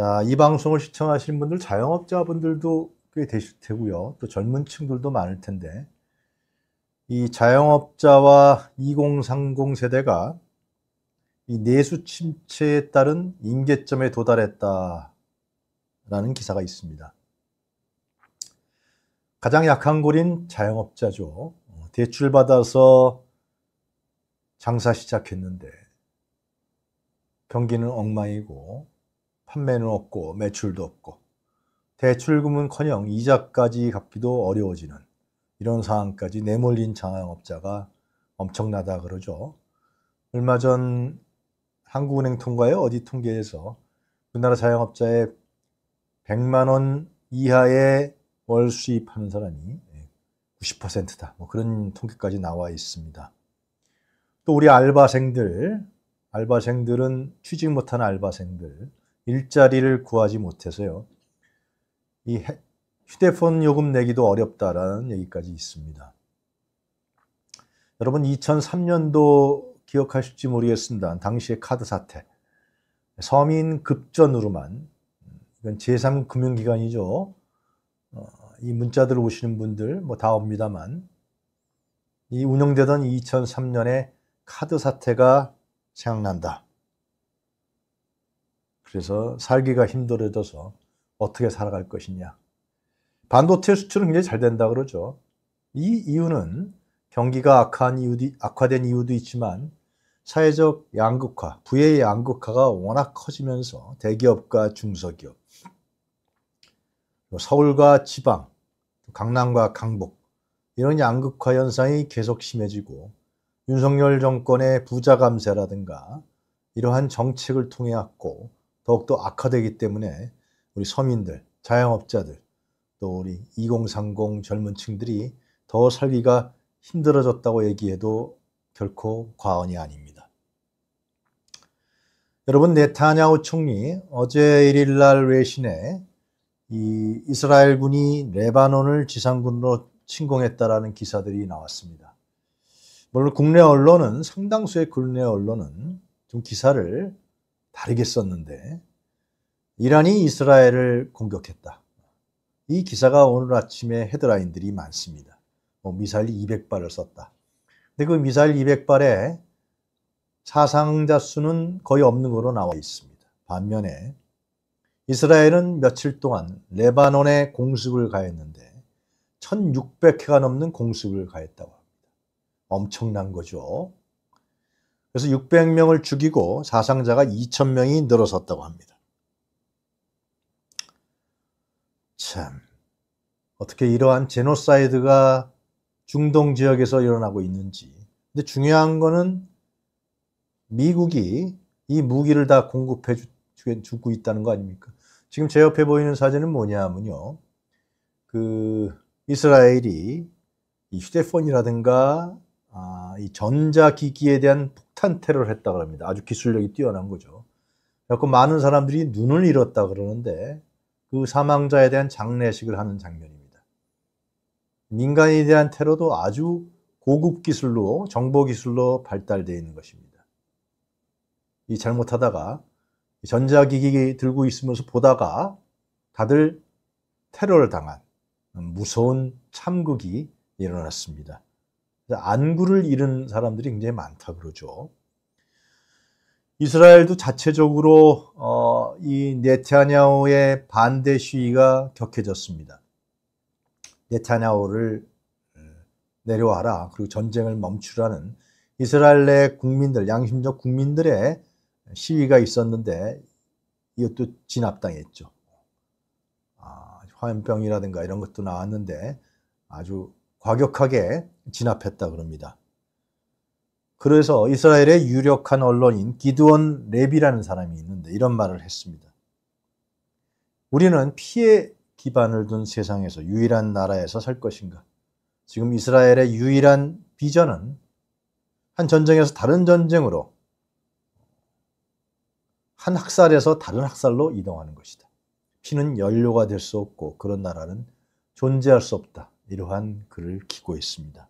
자, 이 방송을 시청하시는 분들 자영업자분들도 꽤 되실 테고요. 또 젊은 층들도 많을 텐데 이 자영업자와 2030 세대가 이 내수 침체에 따른 임계점에 도달했다라는 기사가 있습니다. 가장 약한 골인 자영업자죠. 대출 받아서 장사 시작했는데 경기는 엉망이고 판매는 없고 매출도 없고 대출금은커녕 이자까지 갚기도 어려워지는 이런 상황까지 내몰린 자영업자가 엄청나다 그러죠. 얼마 전 한국은행 통과의 어디 통계에서 우리나라 자영업자의 100만 원 이하의 월 수입하는 사람이 90%다. 뭐 그런 통계까지 나와 있습니다. 또 우리 알바생들, 알바생들은 취직 못한 알바생들, 일자리를 구하지 못해서요. 이 휴대폰 요금 내기도 어렵다라는 얘기까지 있습니다. 여러분 2003년도 기억하실지 모르겠습니다. 당시의 카드 사태. 서민 급전으로만 이건 제3 금융기관이죠. 어, 이 문자들 오시는 분들 뭐 다 옵니다만 이 운영되던 2003년에 카드 사태가 생각난다. 그래서 살기가 힘들어져서 어떻게 살아갈 것이냐. 반도체 수출은 굉장히 잘 된다 그러죠. 이 이유는 경기가 악한 이유도, 악화된 이유도 있지만 사회적 양극화, 부의 양극화가 워낙 커지면서 대기업과 중소기업, 서울과 지방, 강남과 강북 이런 양극화 현상이 계속 심해지고 윤석열 정권의 부자 감세라든가 이러한 정책을 통해 왔고 더욱더 악화되기 때문에 우리 서민들, 자영업자들, 또 우리 2030 젊은 층들이 더 살기가 힘들어졌다고 얘기해도 결코 과언이 아닙니다. 여러분 네타냐후 총리 어제 1일 날 외신에 이 이스라엘군이 레바논을 지상군으로 침공했다라는 기사들이 나왔습니다. 물론 국내 언론은 상당수의 국내 언론은 좀 기사를 다르게 썼는데 이란이 이스라엘을 공격했다. 이 기사가 오늘 아침에 헤드라인들이 많습니다. 뭐 미사일 200발을 썼다. 근데 그 미사일 200발에 사상자 수는 거의 없는 거로 나와 있습니다. 반면에 이스라엘은 며칠 동안 레바논에 공습을 가했는데 1600회가 넘는 공습을 가했다고 합니다. 엄청난 거죠. 그래서 600명을 죽이고 사상자가 2000명이 늘어섰다고 합니다. 참 어떻게 이러한 제노사이드가 중동 지역에서 일어나고 있는지. 근데 중요한 거는 미국이 이 무기를 다 공급해 주고 있다는 거 아닙니까? 지금 제 옆에 보이는 사진은 뭐냐면요. 그 이스라엘이 이 휴대폰이라든가 아, 이 전자기기에 대한 폭탄 테러를 했다 그럽니다. 아주 기술력이 뛰어난 거죠. 그래서 많은 사람들이 눈을 잃었다 그러는데 그 사망자에 대한 장례식을 하는 장면입니다. 민간에 대한 테러도 아주 고급 기술로 정보 기술로 발달되어 있는 것입니다. 이 잘못하다가 전자기기 들고 있으면서 보다가 다들 테러를 당한 무서운 참극이 일어났습니다. 안구를 잃은 사람들이 굉장히 많다 그러죠. 이스라엘도 자체적으로 어, 이 네타냐후의 반대 시위가 격해졌습니다. 네타냐후를 내려와라 그리고 전쟁을 멈추라는 이스라엘 내 국민들 양심적 국민들의 시위가 있었는데 이것도 진압당했죠. 아, 화염병이라든가 이런 것도 나왔는데 아주 과격하게 진압했다 그럽니다. 그래서 이스라엘의 유력한 언론인 기드원 랩이라는 사람이 있는데 이런 말을 했습니다. 우리는 피해 기반을 둔 세상에서 유일한 나라에서 살 것인가? 지금 이스라엘의 유일한 비전은 한 전쟁에서 다른 전쟁으로 한 학살에서 다른 학살로 이동하는 것이다. 피는 연료가 될 수 없고 그런 나라는 존재할 수 없다. 이러한 글을 기고 있습니다.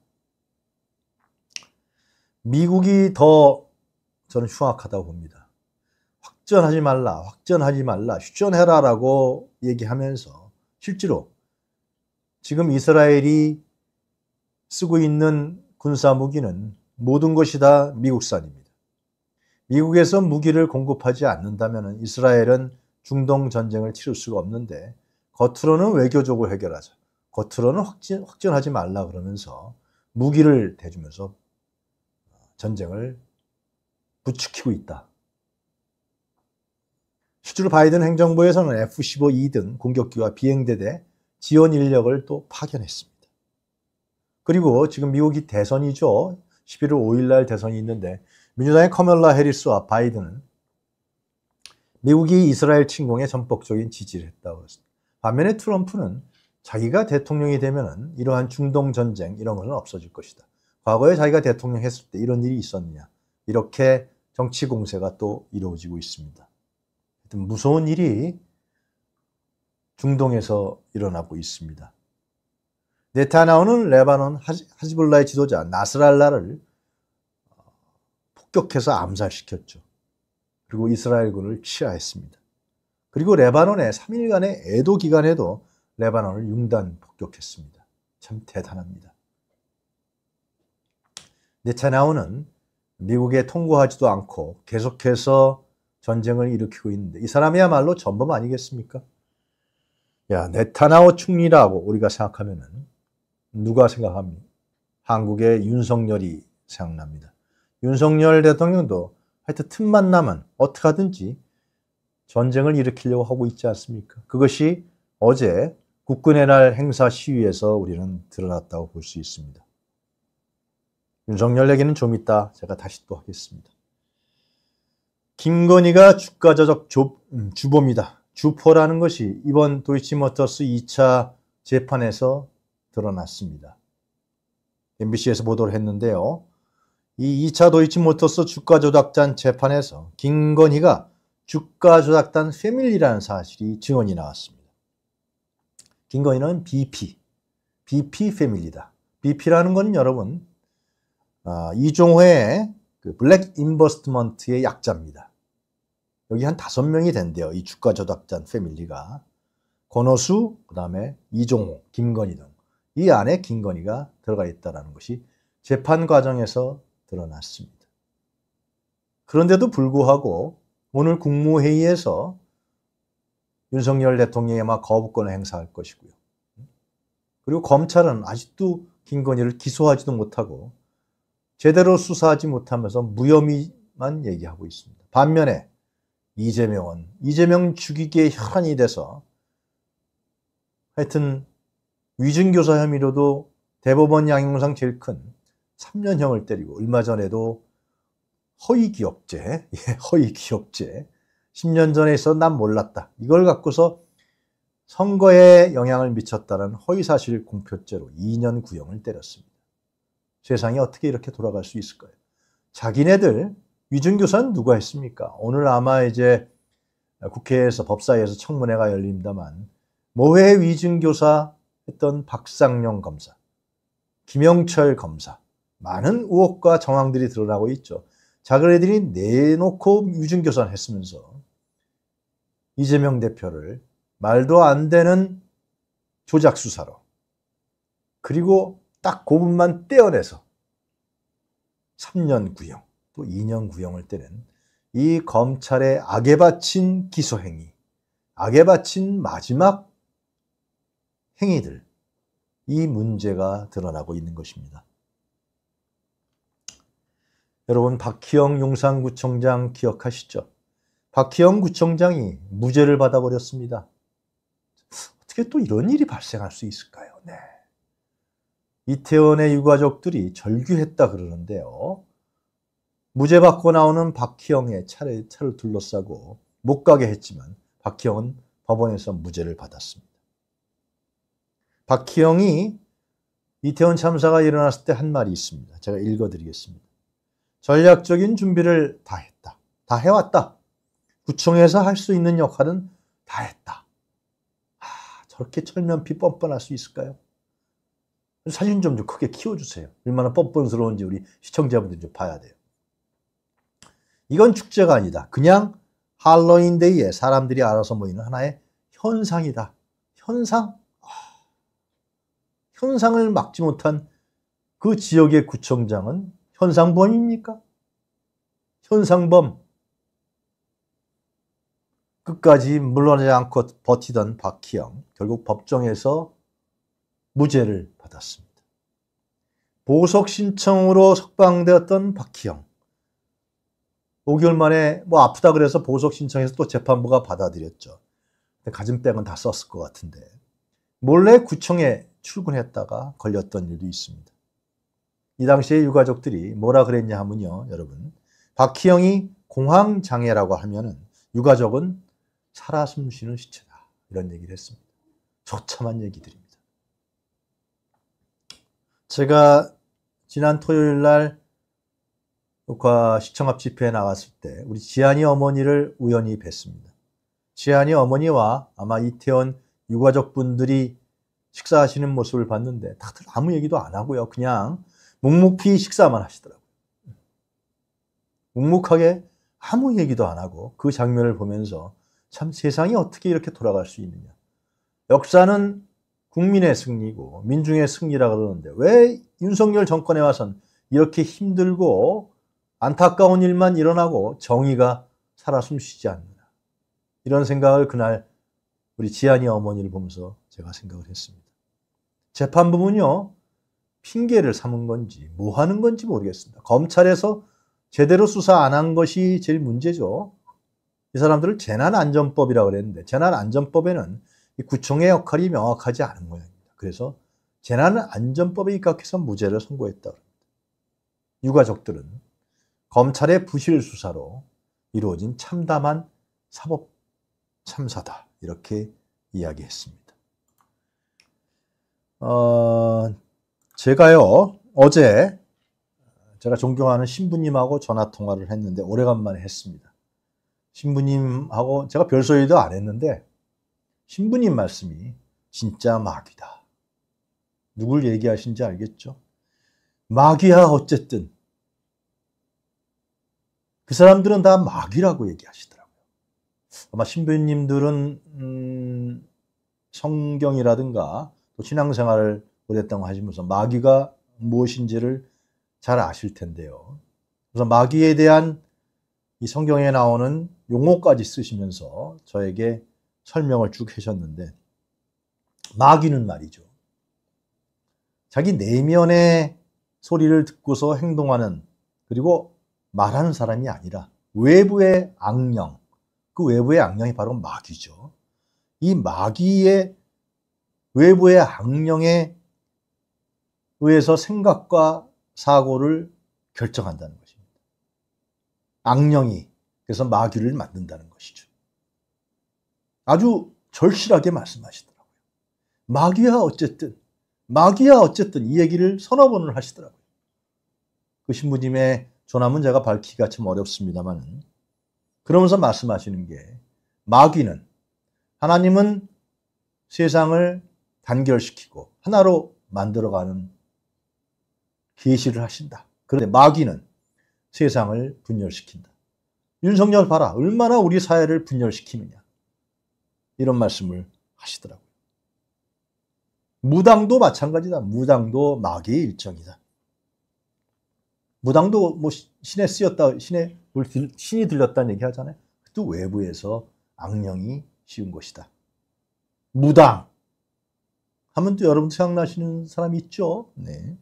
미국이 더 저는 흉악하다고 봅니다. 확전하지 말라, 확전하지 말라, 휴전해라라고 얘기하면서 실제로 지금 이스라엘이 쓰고 있는 군사 무기는 모든 것이 다 미국산입니다. 미국에서 무기를 공급하지 않는다면 이스라엘은 중동 전쟁을 치를 수가 없는데 겉으로는 외교적으로 해결하자. 겉으로는 확진, 확전하지 말라 그러면서 무기를 대주면서 전쟁을 부추기고 있다. 실제로 바이든 행정부에서는 F-15E 등 공격기와 비행대대 지원 인력을 또 파견했습니다. 그리고 지금 미국이 대선이죠. 11월 5일 날 대선이 있는데 민주당의 커멀라 해리스와 바이든은 미국이 이스라엘 침공에 전폭적인 지지를 했다고 했습니다. 반면에 트럼프는 자기가 대통령이 되면 이러한 중동 전쟁 이런 것은 없어질 것이다. 과거에 자기가 대통령 했을 때 이런 일이 있었느냐. 이렇게 정치 공세가 또 이루어지고 있습니다. 무서운 일이 중동에서 일어나고 있습니다. 네타나우는 레바논 하지볼라의 지도자 나스랄라를 폭격해서 암살시켰죠. 그리고 이스라엘군을 치하했습니다. 그리고 레바논의 3일간의 애도 기간에도 레바논을 융단 폭격했습니다. 참 대단합니다. 네타나우는 미국에 통과하지도 않고 계속해서 전쟁을 일으키고 있는데 이 사람이야말로 전범 아니겠습니까? 야, 네타나우 총리라고 우리가 생각하면은 누가 생각합니까? 한국의 윤석열이 생각납니다. 윤석열 대통령도 하여튼 틈만 나면 어떻게 하든지 전쟁을 일으키려고 하고 있지 않습니까? 그것이 어제 국군의 날 행사 시위에서 우리는 드러났다고 볼 수 있습니다. 윤석열 얘기는 좀 이따 제가 다시 또 하겠습니다. 김건희가 주가 조작 음, 주범이다. 주포라는 것이 이번 도이치모터스 2차 재판에서 드러났습니다. MBC에서 보도를 했는데요. 이 2차 도이치모터스 주가 조작단 재판에서 김건희가 주가 조작단 family라는 사실이 증언이 나왔습니다. 김건희는 BP, BP 패밀리다. BP라는 건 여러분 아, 이종호의 그 Black Investment의 약자입니다. 여기 한 다섯 명이 된대요. 이 주가 조작단 family가. 권호수, 그 다음에 이종호, 김건희 등. 이 안에 김건희가 들어가 있다는 것이 재판 과정에서 드러났습니다. 그런데도 불구하고 오늘 국무회의에서 윤석열 대통령이 아마 거부권을 행사할 것이고요. 그리고 검찰은 아직도 김건희를 기소하지도 못하고 제대로 수사하지 못하면서 무혐의만 얘기하고 있습니다. 반면에 이재명은 이재명 죽이기에 혈안이 돼서 하여튼 위증교사 혐의로도 대법원 양형상 제일 큰 3년형을 때리고 얼마 전에도 허위 기억죄, 예, 허위 기억죄 10년 전에 있어 난 몰랐다. 이걸 갖고서 선거에 영향을 미쳤다는 허위사실 공표죄로 2년 구형을 때렸습니다. 세상이 어떻게 이렇게 돌아갈 수 있을 까요? 자기네들 위중교사는 누가 했습니까? 오늘 아마 이제 국회에서 법사위에서 청문회가 열립니다만 모회 위중교사 했던 박상용 검사, 김영철 검사 많은 의혹과 정황들이 드러나고 있죠. 자기네들이 내놓고 위중교사를 했으면서 이재명 대표를 말도 안 되는 조작 수사로 그리고 딱 그분만 떼어내서 3년 구형 또 2년 구형을 때는 이 검찰의 악에 바친 기소행위, 악에 바친 마지막 행위들, 이 문제가 드러나고 있는 것입니다. 여러분, 박희영 용산구청장 기억하시죠? 박희영 구청장이 무죄를 받아버렸습니다. 어떻게 또 이런 일이 발생할 수 있을까요? 네. 이태원의 유가족들이 절규했다 그러는데요. 무죄 받고 나오는 박희영의 차를, 차를 둘러싸고 못 가게 했지만 박희영은 법원에서 무죄를 받았습니다. 박희영이 이태원 참사가 일어났을 때 한 말이 있습니다. 제가 읽어드리겠습니다. 전략적인 준비를 다 했다. 다 해왔다. 구청에서 할 수 있는 역할은 다 했다. 아, 저렇게 철면피 뻔뻔할 수 있을까요? 사진 좀, 좀 크게 키워주세요. 얼마나 뻔뻔스러운지 우리 시청자분들 좀 봐야 돼요. 이건 축제가 아니다. 그냥 할로윈데이에 사람들이 알아서 모이는 하나의 현상이다. 현상? 아, 현상을 막지 못한 그 지역의 구청장은 현상범입니까? 현상범. 끝까지 물러나지 않고 버티던 박희영. 결국 법정에서 무죄를 받았습니다. 보석 신청으로 석방되었던 박희영. 5개월 만에 뭐 아프다 그래서 보석 신청해서 또 재판부가 받아들였죠. 가진 백은 다 썼을 것 같은데 몰래 구청에 출근했다가 걸렸던 일도 있습니다. 이 당시에 유가족들이 뭐라 그랬냐 하면요, 여러분. 박희영이 공황장애라고 하면은 유가족은 살아 숨쉬는 시체다. 이런 얘기를 했습니다. 처참한 얘기들입니다. 제가 지난 토요일 날 시청 앞 집회에 나갔을 때 우리 지한이 어머니를 우연히 뵀습니다. 지한이 어머니와 아마 이태원 유가족 분들이 식사하시는 모습을 봤는데 다들 아무 얘기도 안 하고요. 그냥 묵묵히 식사만 하시더라고요. 묵묵하게 아무 얘기도 안 하고 그 장면을 보면서 참 세상이 어떻게 이렇게 돌아갈 수 있느냐. 역사는 국민의 승리고 민중의 승리라 그러는데 왜 윤석열 정권에 와선 이렇게 힘들고 안타까운 일만 일어나고 정의가 살아 숨쉬지 않느냐. 이런 생각을 그날 우리 지한이 어머니를 보면서 제가 생각을 했습니다. 재판부는요, 핑계를 삼은 건지 뭐 하는 건지 모르겠습니다. 검찰에서 제대로 수사 안 한 것이 제일 문제죠. 이 사람들을 재난안전법이라고 그랬는데 재난안전법에는 이 구청의 역할이 명확하지 않은 모양입니다. 그래서 재난안전법에 입각해서 무죄를 선고했다. 유가족들은 검찰의 부실 수사로 이루어진 참담한 사법 참사다. 이렇게 이야기했습니다. 어, 제가요, 어제 제가 존경하는 신부님하고 전화 통화를 했는데 오래간만에 했습니다. 신부님하고 제가 별 소리도 안 했는데 신부님 말씀이 진짜 마귀다. 누굴 얘기하신지 알겠죠? 마귀야 어쨌든 그 사람들은 다 마귀라고 얘기하시더라고요. 아마 신부님들은 음, 성경이라든가 또 신앙생활을 오랫동안 하시면서 마귀가 무엇인지를 잘 아실 텐데요. 그래서 마귀에 대한 이 성경에 나오는 용어까지 쓰시면서 저에게 설명을 쭉 하셨는데 마귀는 말이죠. 자기 내면의 소리를 듣고서 행동하는 그리고 말하는 사람이 아니라 외부의 악령, 그 외부의 악령이 바로 마귀죠. 이 마귀의 외부의 악령에 의해서 생각과 사고를 결정한다는 것입니다. 악령이 그래서 마귀를 만든다는 것이죠. 아주 절실하게 말씀하시더라고요. 마귀야 어쨌든 마귀야 어쨌든 이 얘기를 서너 번을 하시더라고요. 그 신부님의 조남은 제가 밝히기가 참 어렵습니다만 그러면서 말씀하시는 게 마귀는 하나님은 세상을 단결시키고 하나로 만들어가는 계시를 하신다. 그런데 마귀는 세상을 분열시킨다. 윤석열 봐라. 얼마나 우리 사회를 분열시키느냐. 이런 말씀을 하시더라고요. 무당도 마찬가지다. 무당도 마귀의 일정이다. 무당도 뭐 신에 쓰였다, 신에 신이 들렸다는 얘기 하잖아요. 또 외부에서 악령이 씌운 것이다. 무당 하면 또 여러분 생각나시는 사람 있죠? 네.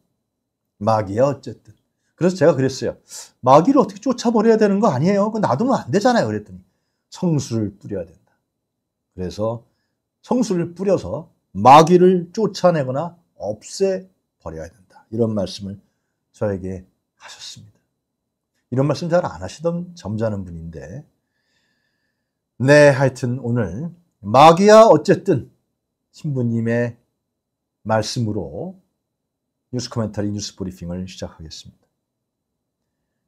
마귀야 어쨌든. 그래서 제가 그랬어요. 마귀를 어떻게 쫓아버려야 되는 거 아니에요? 그 놔두면 안 되잖아요. 그랬더니 성수를 뿌려야 된다. 그래서 성수를 뿌려서 마귀를 쫓아내거나 없애버려야 된다. 이런 말씀을 저에게 하셨습니다. 이런 말씀 잘 안 하시던 점잖은 분인데, 네, 하여튼 오늘 마귀야 어쨌든 신부님의 말씀으로 뉴스 commentary 뉴스 브리핑을 시작하겠습니다.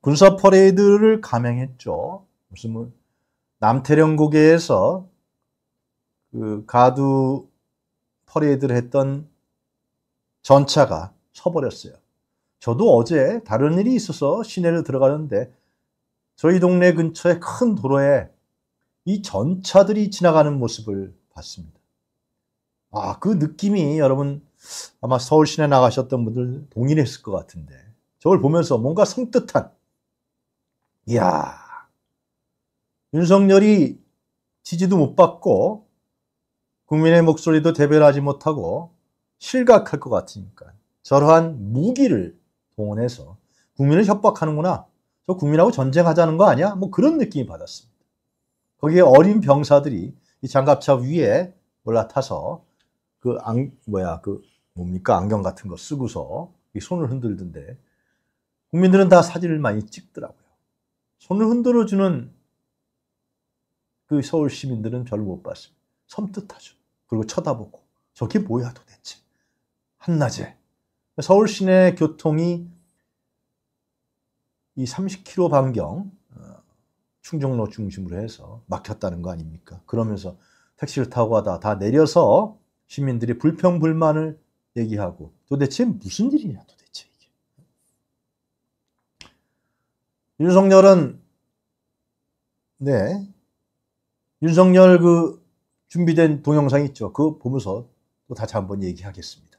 군사 퍼레이드를 감행했죠. 무슨 뭐 남태령 고개에서 그 가두 퍼레이드를 했던 전차가 서버렸어요. 저도 어제 다른 일이 있어서 시내를 들어가는데 저희 동네 근처에 큰 도로에 이 전차들이 지나가는 모습을 봤습니다. 아, 그 느낌이 여러분 아마 서울 시내 나가셨던 분들 동일했을 것 같은데 저걸 보면서 뭔가 성뜻한 이야 윤석열이 지지도 못 받고 국민의 목소리도 대변하지 못하고 실각할 것 같으니까 저러한 무기를 동원해서 국민을 협박하는구나. 저 국민하고 전쟁하자는 거 아니야? 뭐 그런 느낌이 받았습니다. 거기에 어린 병사들이 이 장갑차 위에 올라타서 그 안, 뭐야, 그 뭡니까? 안경 같은 거 쓰고서 이 손을 흔들던데 국민들은 다 사진을 많이 찍더라고요. 손을 흔들어주는 그 서울 시민들은 별로 못 봤습니다. 섬뜩하죠. 그리고 쳐다보고 저게 뭐야 도대체. 한낮에. 서울 시내 교통이 이 30km 반경 어, 충정로 중심으로 해서 막혔다는 거 아닙니까? 그러면서 택시를 타고 가다 다 내려서 시민들이 불평 불만을 얘기하고 도대체 무슨 일이냐 도대체 이게. 윤석열은 네 윤석열 그 준비된 동영상 있죠. 그거 보면서 또 다시 한번 얘기하겠습니다.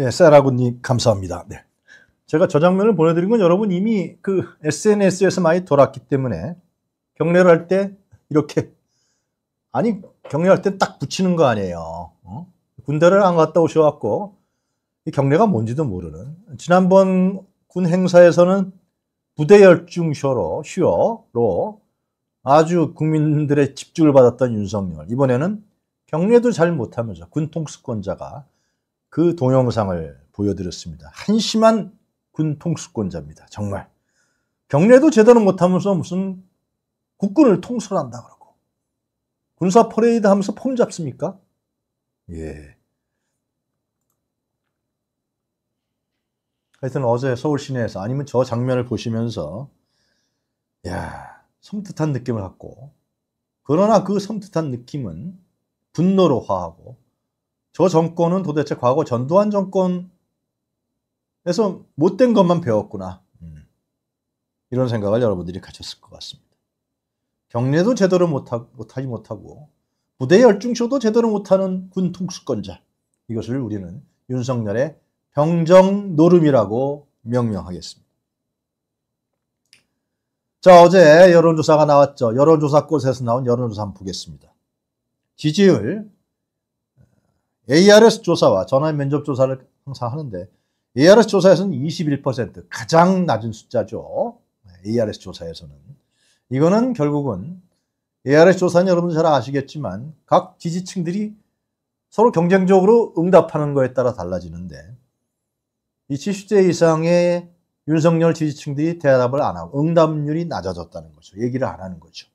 예, 세라군님 감사합니다. 네. 제가 저 장면을 보내드린 건 여러분 이미 그 SNS에서 많이 돌았기 때문에 경례를 할 때 이렇게 아니 경례할 때 딱 붙이는 거 아니에요. 어? 군대를 안 갔다 오셔갖고 이 경례가 뭔지도 모르는 지난번 군 행사에서는 부대 열중 쇼로 쇼로 아주 국민들의 집중을 받았던 윤석열 이번에는 경례도 잘 못하면서 군 통수권자가 그 동영상을 보여드렸습니다. 한심한 군 통수권자입니다. 정말. 경례도 제대로 못하면서 무슨 국군을 통솔한다 그러고 군사 퍼레이드 하면서 폼 잡습니까? 예. 하여튼 어제 서울 시내에서 아니면 저 장면을 보시면서 야 섬뜩한 느낌을 갖고 그러나 그 섬뜩한 느낌은 분노로 화하고 저 정권은 도대체 과거 전두환 정권에서 못된 것만 배웠구나. 음. 이런 생각을 여러분들이 가졌을 것 같습니다. 경례도 제대로 못하, 못하지 못하고 부대 열중쇼도 제대로 못하는 군 통수권자. 이것을 우리는 윤석열의 병정 노름이라고 명명하겠습니다. 자, 어제 여론조사가 나왔죠. 여론조사 곳에서 나온 여론조사 한번 보겠습니다. 지지율 ARS 조사와 전화 면접 조사를 항상 하는데 ARS 조사에서는 21% 가장 낮은 숫자죠. ARS 조사에서는 이거는 결국은 ARS 조사는 여러분들 잘 아시겠지만 각 지지층들이 서로 경쟁적으로 응답하는 거에 따라 달라지는데 이 70대 이상의 윤석열 지지층들이 대답을 안 하고 응답률이 낮아졌다는 거죠. 얘기를 안 하는 거죠.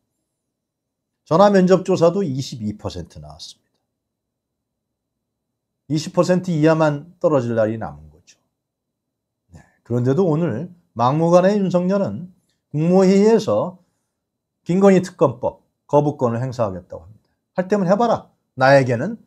전화 면접 조사도 22% 나왔습니다. 20% 이하만 떨어질 날이 남은 거죠. 네. 그런데도 오늘 막무가내 윤석열은 국무회의에서 김건희 특검법 거부권을 행사하겠다고 합니다. 할 때면 해봐라. 나에게는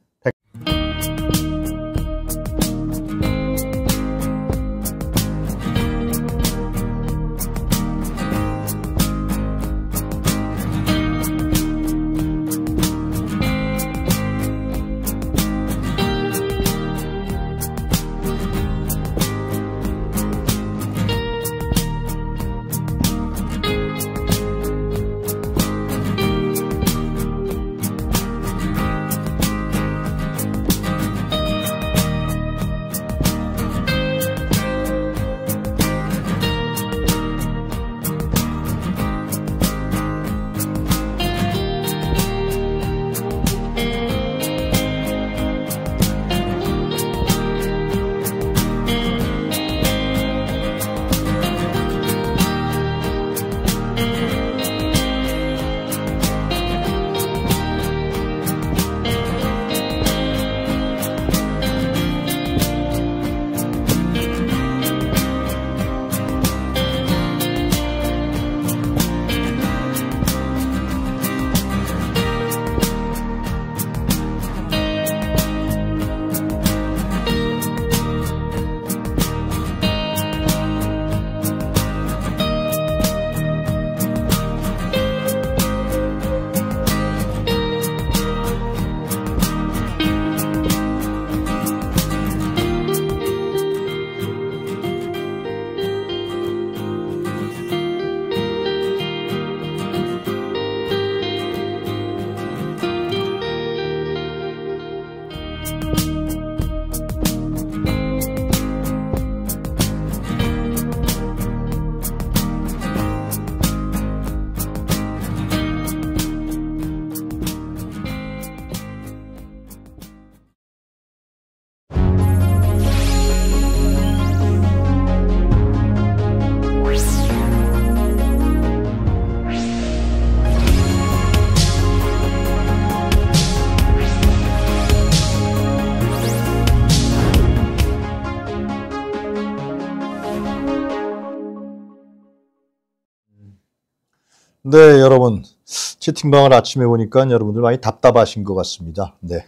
네, 여러분. 채팅방을 아침에 보니까 여러분들 많이 답답하신 것 같습니다. 네.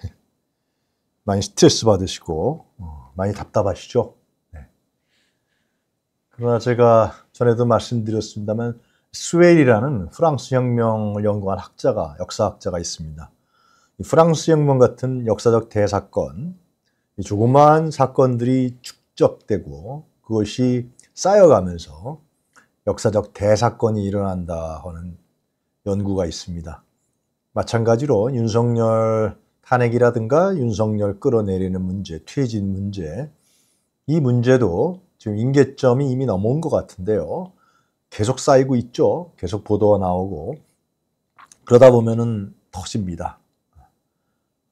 많이 스트레스 받으시고, 어, 많이 답답하시죠? 네. 그러나 제가 전에도 말씀드렸습니다만, 스웨일이라는 프랑스 혁명을 연구한 학자가, 역사학자가 있습니다. 프랑스 혁명 같은 역사적 대사건, 조그마한 사건들이 축적되고 그것이 쌓여가면서 역사적 대사건이 일어난다 하는 연구가 있습니다. 마찬가지로 윤석열 탄핵이라든가 윤석열 끌어내리는 문제, 퇴진 문제, 이 문제도 지금 임계점이 이미 넘어온 것 같은데요. 계속 쌓이고 있죠. 계속 보도가 나오고 그러다 보면은 덕십니다.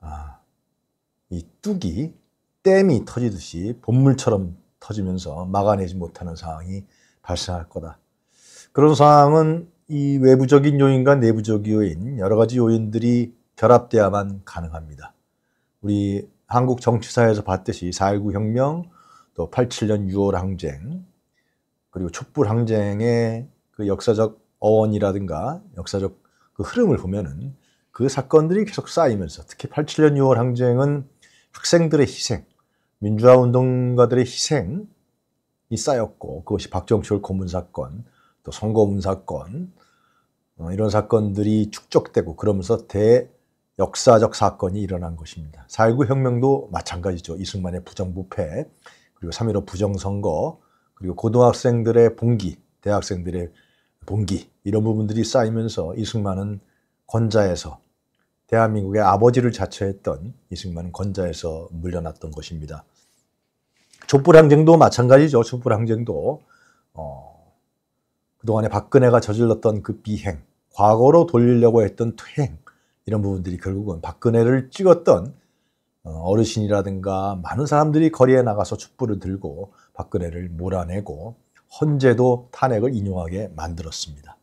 아, 이 뚝이 댐이 터지듯이 본물처럼 터지면서 막아내지 못하는 상황이 발생할 거다. 그런 상황은 이 외부적인 요인과 내부적 요인, 여러 가지 요인들이 결합돼야만 가능합니다. 우리 한국 정치사에서 봤듯이 4.19 혁명, 또 87년 6월 항쟁, 그리고 촛불 항쟁의 그 역사적 어원이라든가 역사적 그 흐름을 보면은 그 사건들이 계속 쌓이면서 특히 87년 6월 항쟁은 학생들의 희생, 민주화 운동가들의 희생이 쌓였고 그것이 박정철 고문 사건, 또 선거문 사건 어, 이런 사건들이 축적되고 그러면서 대 역사적 사건이 일어난 것입니다. 4.19 혁명도 마찬가지죠. 이승만의 부정부패, 그리고 3.15 부정선거, 그리고 고등학생들의 봉기, 대학생들의 봉기 이런 부분들이 쌓이면서 이승만은 권자에서 대한민국의 아버지를 자처했던 이승만은 권자에서 물려났던 것입니다. 촛불항쟁도 마찬가지죠. 촛불항쟁도 어, 그동안에 박근혜가 저질렀던 그 비행, 과거로 돌리려고 했던 퇴행 이런 부분들이 결국은 박근혜를 찍었던 어, 어르신이라든가 많은 사람들이 거리에 나가서 촛불을 들고 박근혜를 몰아내고 헌재도 탄핵을 인용하게 만들었습니다.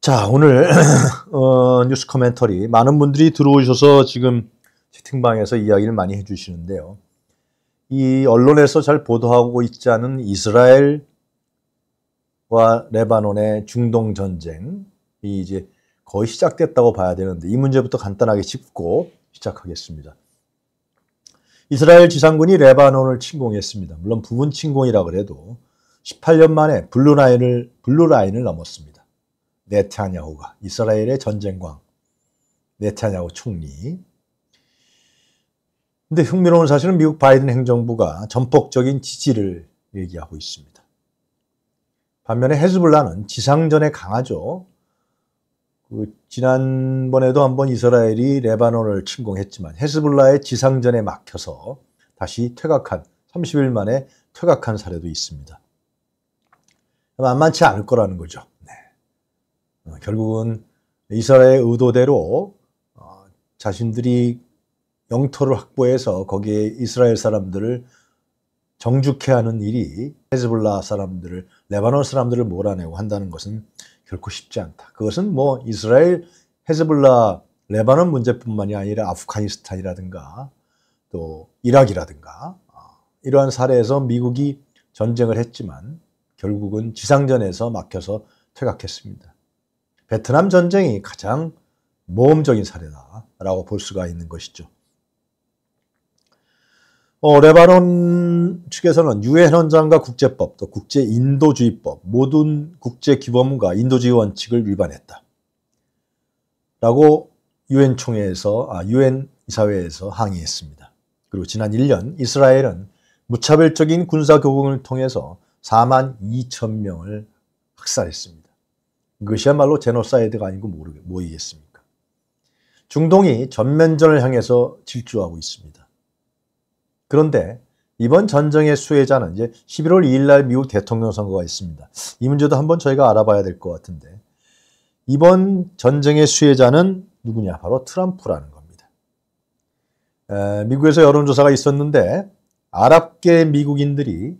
자, 오늘 어, 뉴스 코멘터리 많은 분들이 들어오셔서 지금 채팅방에서 이야기를 많이 해주시는데요. 이 언론에서 잘 보도하고 있지 않은 이스라엘 과 레바논의 중동 전쟁이 이제 거의 시작됐다고 봐야 되는데 이 문제부터 간단하게 짚고 시작하겠습니다. 이스라엘 지상군이 레바논을 침공했습니다. 물론 부분 침공이라 그래도 18년 만에 블루라인을 블루라인을 넘었습니다. 네타냐후가 이스라엘의 전쟁광 네타냐후 총리. 근데 흥미로운 사실은 미국 바이든 행정부가 전폭적인 지지를 얘기하고 있습니다. 반면에 헤즈볼라는 지상전에 강하죠. 그 지난번에도 한번 이스라엘이 레바논을 침공했지만 헤즈볼라의 지상전에 막혀서 다시 퇴각한 30일 만에 퇴각한 사례도 있습니다. 만만치 않을 거라는 거죠. 어, 결국은 이스라엘의 의도대로 어, 자신들이 영토를 확보해서 거기에 이스라엘 사람들을 정죽해 하는 일이 헤즈볼라 사람들을 레바논 사람들을 몰아내고 한다는 것은 결코 쉽지 않다. 그것은 뭐 이스라엘 헤즈볼라 레바논 문제뿐만이 아니라 아프가니스탄이라든가 또 이락이라든가 어, 이러한 사례에서 미국이 전쟁을 했지만 결국은 지상전에서 막혀서 퇴각했습니다. 베트남 전쟁이 가장 모험적인 사례다라고 볼 수가 있는 것이죠. 어, 레바논 측에서는 유엔 헌장과 국제법, 또 국제 인도주의법, 모든 국제 규범과 인도주의 원칙을 위반했다. 라고 유엔 총회에서 아 유엔 이사회에서 항의했습니다. 그리고 지난 1년 이스라엘은 무차별적인 군사 교공을 통해서 4만 2천 명을 학살했습니다. 그것이야말로 제노사이드가 아니고 모르겠, 뭐이겠습니까? 중동이 전면전을 향해서 질주하고 있습니다. 그런데 이번 전쟁의 수혜자는 이제 11월 2일 날 미국 대통령 선거가 있습니다. 이 문제도 한번 저희가 알아봐야 될 것 같은데 이번 전쟁의 수혜자는 누구냐? 바로 트럼프라는 겁니다. 에, 미국에서 여론조사가 있었는데 아랍계 미국인들이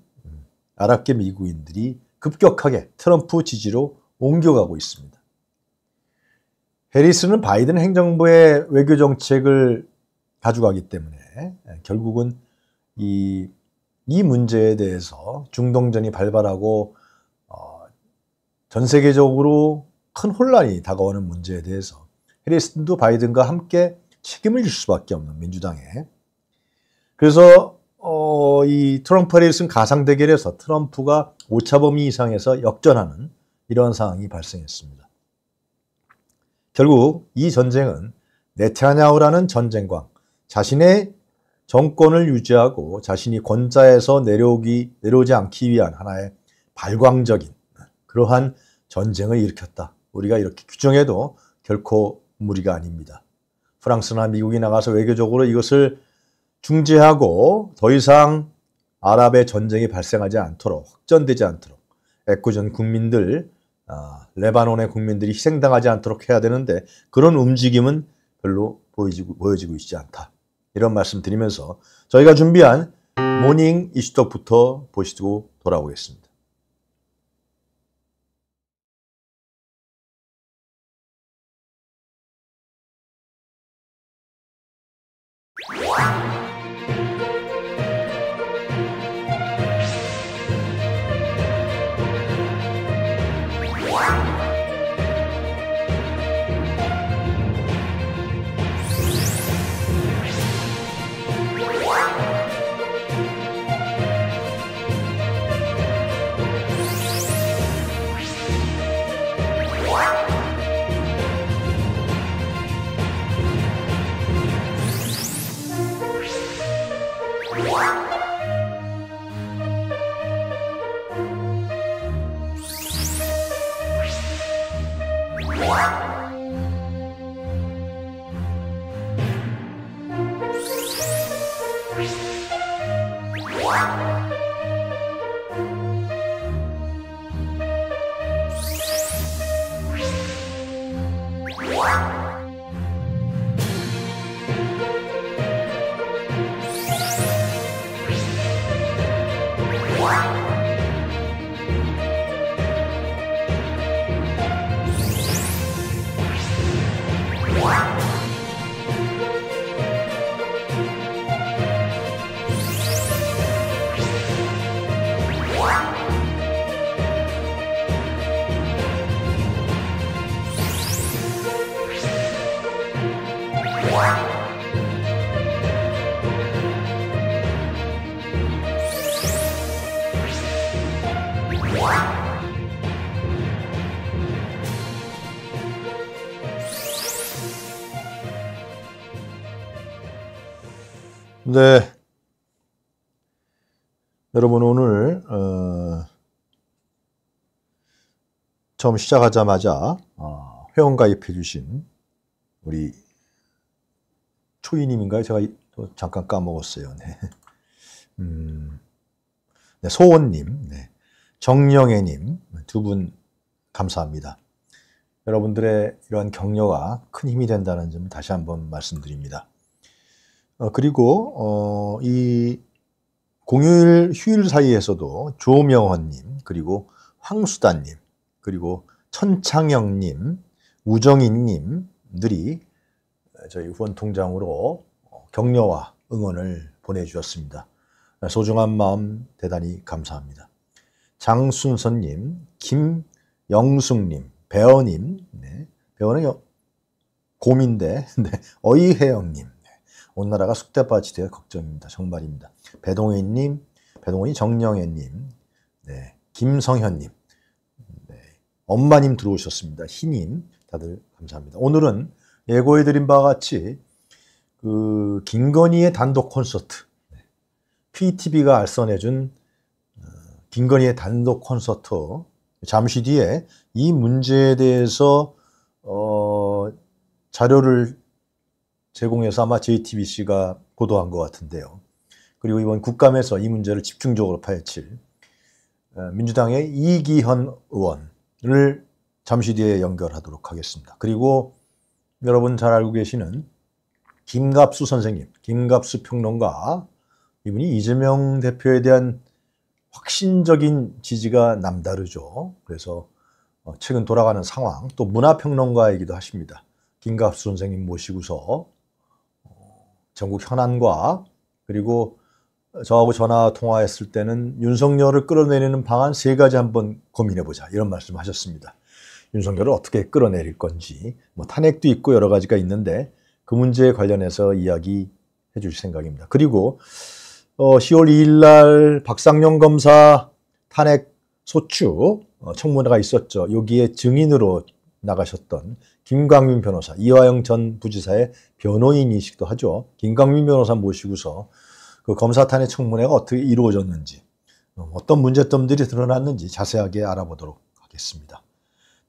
아랍계 미국인들이 급격하게 트럼프 지지로 옮겨가고 있습니다. 해리스는 바이든 행정부의 외교 정책을 가져가기 때문에 결국은 이, 이 문제에 대해서 중동전이 발발하고 어, 전 세계적으로 큰 혼란이 다가오는 문제에 대해서 해리슨도 바이든과 함께 책임을 질 수밖에 없는 민주당에 그래서 어, 이 트럼프 해리슨 가상 대결에서 트럼프가 오차 범위 이상에서 역전하는 이런 상황이 발생했습니다. 결국 이 전쟁은 네타냐후라는 전쟁광 자신의 정권을 유지하고 자신이 권자에서 내려오기 내려오지 않기 위한 하나의 발광적인 그러한 전쟁을 일으켰다. 우리가 이렇게 규정해도 결코 무리가 아닙니다. 프랑스나 미국이 나가서 외교적으로 이것을 중재하고 더 이상 아랍의 전쟁이 발생하지 않도록 확전되지 않도록 애꿎은 국민들 아, 레바논의 국민들이 희생당하지 않도록 해야 되는데 그런 움직임은 별로 보여지고, 보여지고 있지 않다. 이런 말씀 드리면서 저희가 준비한 모닝 이슈톡부터 보시고 돌아오겠습니다. 네. 여러분 오늘 어, 처음 시작하자마자 어, 회원 가입해 주신 우리 초이님인가요? 제가 또 잠깐 까먹었어요. 네. 음, 네, 소원님, 네. 정영애님 두 분 감사합니다. 여러분들의 이러한 격려가 큰 힘이 된다는 점 다시 한번 말씀드립니다. 어, 그리고 어, 이 공휴일 휴일 사이에서도 조명헌님 그리고 황수다님 그리고 천창영님 우정인님들이 저희 후원 통장으로 격려와 응원을 보내주셨습니다. 소중한 마음 대단히 감사합니다. 장순선님, 김영숙님, 배어님, 네, 배어는 고민대, 네, 어이혜영님, 온 나라가 쑥대밭이 되어 걱정입니다. 정말입니다. 배동희님, 배동희 정영애님, 네, 김성현님, 네, 엄마님 들어오셨습니다. 희님, 다들 감사합니다. 오늘은 예고해드린 바와 같이 그 김건희의 단독 콘서트, PTV가 알선해준 어, 김건희의 단독 콘서트 잠시 뒤에 이 문제에 대해서 어, 자료를 제공해서 아마 JTBC가 보도한 것 같은데요. 그리고 이번 국감에서 이 문제를 집중적으로 파헤칠 어, 민주당의 이기현 의원을 잠시 뒤에 연결하도록 하겠습니다. 그리고 여러분 잘 알고 계시는 김갑수 선생님, 김갑수 평론가 이분이 이재명 대표에 대한 확신적인 지지가 남다르죠. 그래서 어, 최근 돌아가는 상황, 또 문화평론가이기도 하십니다. 김갑수 선생님 모시고서 전국 현안과 그리고 저하고 전화 통화했을 때는 윤석열을 끌어내리는 방안 세 가지 한번 고민해 보자 이런 말씀 하셨습니다. 윤석열을 어떻게 끌어내릴 건지 뭐 탄핵도 있고 여러 가지가 있는데 그 문제에 관련해서 이야기해 주실 생각입니다. 그리고 어, 10월 2일 날 박상용 검사 탄핵 소추 어, 청문회가 있었죠. 여기에 증인으로 나가셨던 김광민 변호사, 이화영 전 부지사의 변호인이시기도 하죠. 김광민 변호사 모시고서 그 검사 탄핵 청문회가 어떻게 이루어졌는지, 어, 어떤 문제점들이 드러났는지 자세하게 알아보도록 하겠습니다.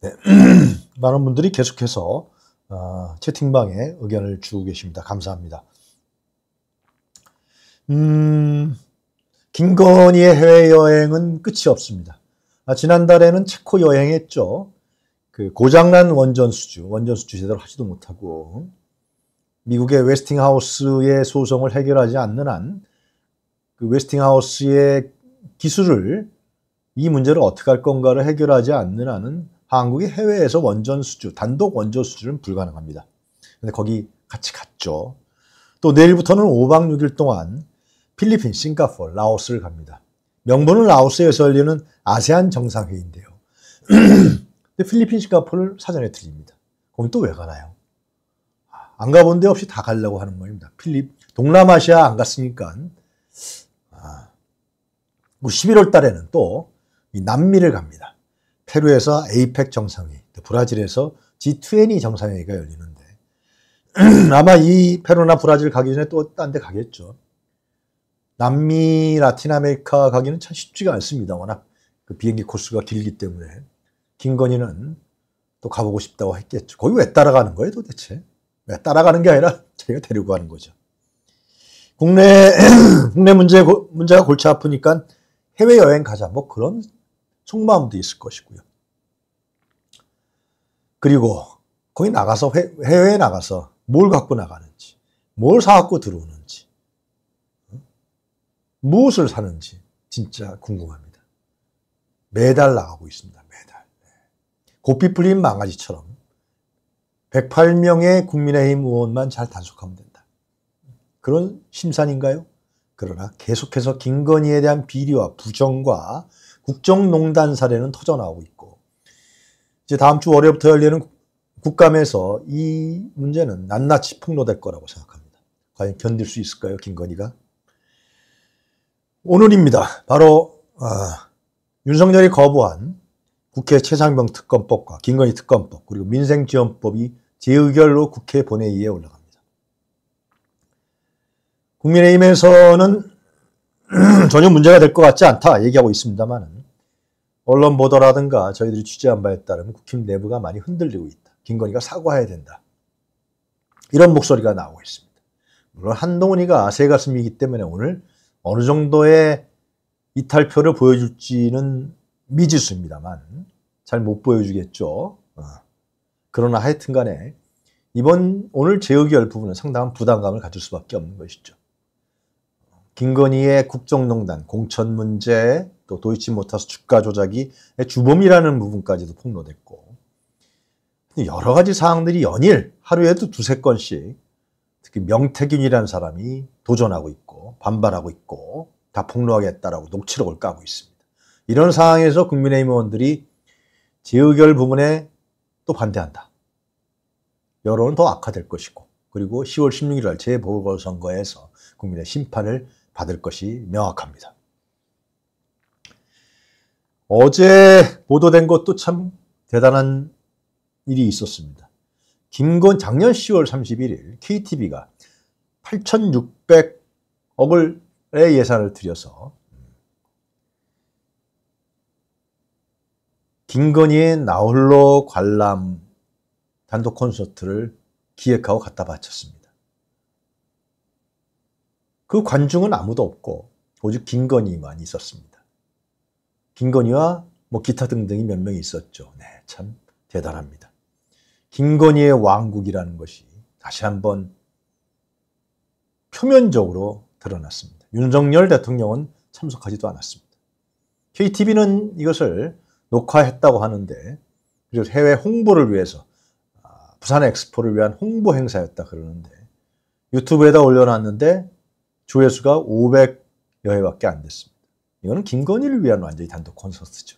네. 많은 분들이 계속해서 어, 채팅방에 의견을 주고 계십니다. 감사합니다. 음, 김건희의 해외여행은 끝이 없습니다. 아, 지난달에는 체코 여행했죠. 그 고장난 원전 수주, 원전 수주 제대로 하지도 못하고 미국의 웨스팅하우스의 소송을 해결하지 않는 한 그 웨스팅하우스의 기술을 이 문제를 어떻게 할 건가를 해결하지 않는 한은 한국이 해외에서 원전 수주, 단독 원전 수주는 불가능합니다. 근데 거기 같이 갔죠. 또 내일부터는 5박 6일 동안 필리핀, 싱가포르, 라오스를 갑니다. 명분은 라오스에서 열리는 아세안 정상회의인데요. 근데 필리핀, 싱가포르를 사전에 들립니다. 거기 또왜 가나요? 안 가본 데 없이 다 가려고 하는 모입니다. 필립, 동남아시아 안 갔으니까, 아, 11월 뭐 달에는 또 남미를 갑니다. 페루에서 APEC 정상회의, 브라질에서 G20 정상회의가 열리는데 아마 이 페루나 브라질 가기 전에 또 딴 데 가겠죠. 남미, 라틴 아메리카 가기는 참 쉽지가 않습니다. 워낙 그 비행기 코스가 길기 때문에 김건희는 또 가보고 싶다고 했겠죠. 거기 왜 따라가는 거예요 도대체? 왜 따라가는 게 아니라 자기가 데리고 가는 거죠. 국내 국내 문제 문제가 골치 아프니까 해외 여행 가자 뭐 그런 속마음도 있을 것이고요. 그리고 거기 나가서 해외에 나가서 뭘 갖고 나가는지, 뭘 사갖고 들어오는지, 무엇을 사는지 진짜 궁금합니다. 매달 나가고 있습니다. 고삐 풀린 망아지처럼 108명의 국민의힘 의원만 잘 단속하면 된다. 그런 심산인가요? 그러나 계속해서 김건희에 대한 비리와 부정과 국정농단 사례는 터져나오고 있고 이제 다음 주 월요일부터 열리는 국감에서 이 문제는 낱낱이 폭로될 거라고 생각합니다. 과연 견딜 수 있을까요, 김건희가? 오늘입니다. 바로 아, 윤석열이 거부한 국회 최상병 특검법과 김건희 특검법 그리고 민생지원법이 재의결로 국회 본회의에 올라갑니다. 국민의힘에서는 전혀 문제가 될 것 같지 않다 얘기하고 있습니다만 언론 보도라든가 저희들이 취재한 바에 따르면 국힘 내부가 많이 흔들리고 있다. 김건희가 사과해야 된다. 이런 목소리가 나오고 있습니다. 물론 한동훈이가 새 가슴이기 때문에 오늘 어느 정도의 이탈표를 보여줄지는 미지수입니다만 잘 못 보여주겠죠. 어. 그러나 하여튼 간에 이번 오늘 재의결 부분은 상당한 부담감을 가질 수밖에 없는 것이죠. 김건희의 국정농단, 공천 문제, 또 도이치모터스 주가 조작이 주범이라는 부분까지도 폭로됐고 여러 가지 사항들이 연일 하루에도 두세 건씩 특히 명태균이라는 사람이 도전하고 있고 반발하고 있고 다 폭로하겠다라고 녹취록을 까고 있습니다. 이런 상황에서 국민의힘 의원들이 재의결 부분에 또 반대한다. 여론은 더 악화될 것이고 그리고 10월 16일 날 재보궐선거에서 국민의 심판을 받을 것이 명확합니다. 어제 보도된 것도 참 대단한 일이 있었습니다. 김건 작년 10월 31일 KTV가 8,600억을 예산을 들여서 김건희의 나홀로 관람 단독 콘서트를 기획하고 갖다 바쳤습니다. 그 관중은 아무도 없고 오직 김건희만 있었습니다. 김건희와 뭐 기타 등등이 몇 명 있었죠. 네, 참 대단합니다. 김건희의 왕국이라는 것이 다시 한번 표면적으로 드러났습니다. 윤석열 대통령은 참석하지도 않았습니다. KTV는 이것을 녹화했다고 하는데 그래서 해외 홍보를 위해서 아, 부산 엑스포를 위한 홍보 행사였다 그러는데 유튜브에다 올려놨는데 조회수가 500여 회밖에 안 됐습니다. 이거는 김건희를 위한 완전히 단독 콘서트죠.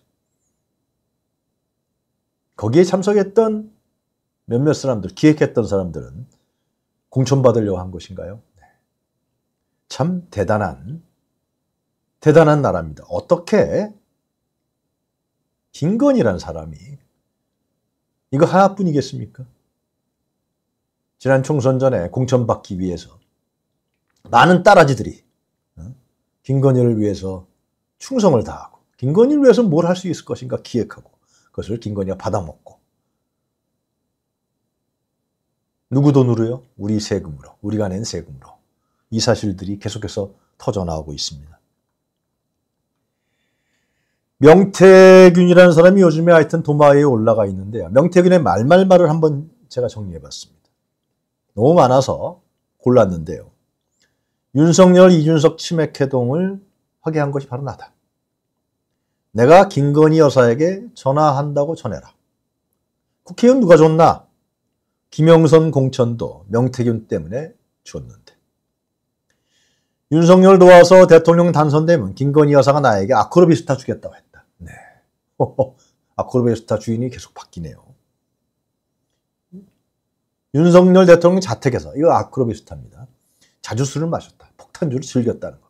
거기에 참석했던 몇몇 사람들, 기획했던 사람들은 공천받으려고 한 것인가요? 네. 참 대단한, 대단한 나라입니다. 어떻게 김건희라는 사람이 이거 하나뿐이겠습니까? 지난 총선 전에 공천 받기 위해서 많은 따라지들이 어? 김건희를 위해서 충성을 다하고 김건희를 위해서 뭘 할 수 있을 것인가 기획하고 그것을 김건희가 받아먹고 누구 돈으로요? 우리 세금으로 우리가 낸 세금으로 이 사실들이 계속해서 터져나오고 있습니다. 명태균이라는 사람이 요즘에 하여튼 도마에 올라가 있는데요. 명태균의 말말말을 한번 제가 정리해봤습니다. 너무 많아서 골랐는데요. 윤석열, 이준석 치맥 회동을 하게 한 것이 바로 나다. 내가 김건희 여사에게 전화한다고 전해라. 국회의원 누가 줬나? 김영선 공천도 명태균 때문에 줬는데. 윤석열 도와서 대통령 당선되면 김건희 여사가 나에게 아크로비스타 주겠다고 했다. 네. 아크로비스타 주인이 계속 바뀌네요. 윤석열 대통령 자택에서 이거 아크로비스타입니다. 자주 술을 마셨다. 폭탄주를 즐겼다는 겁니다.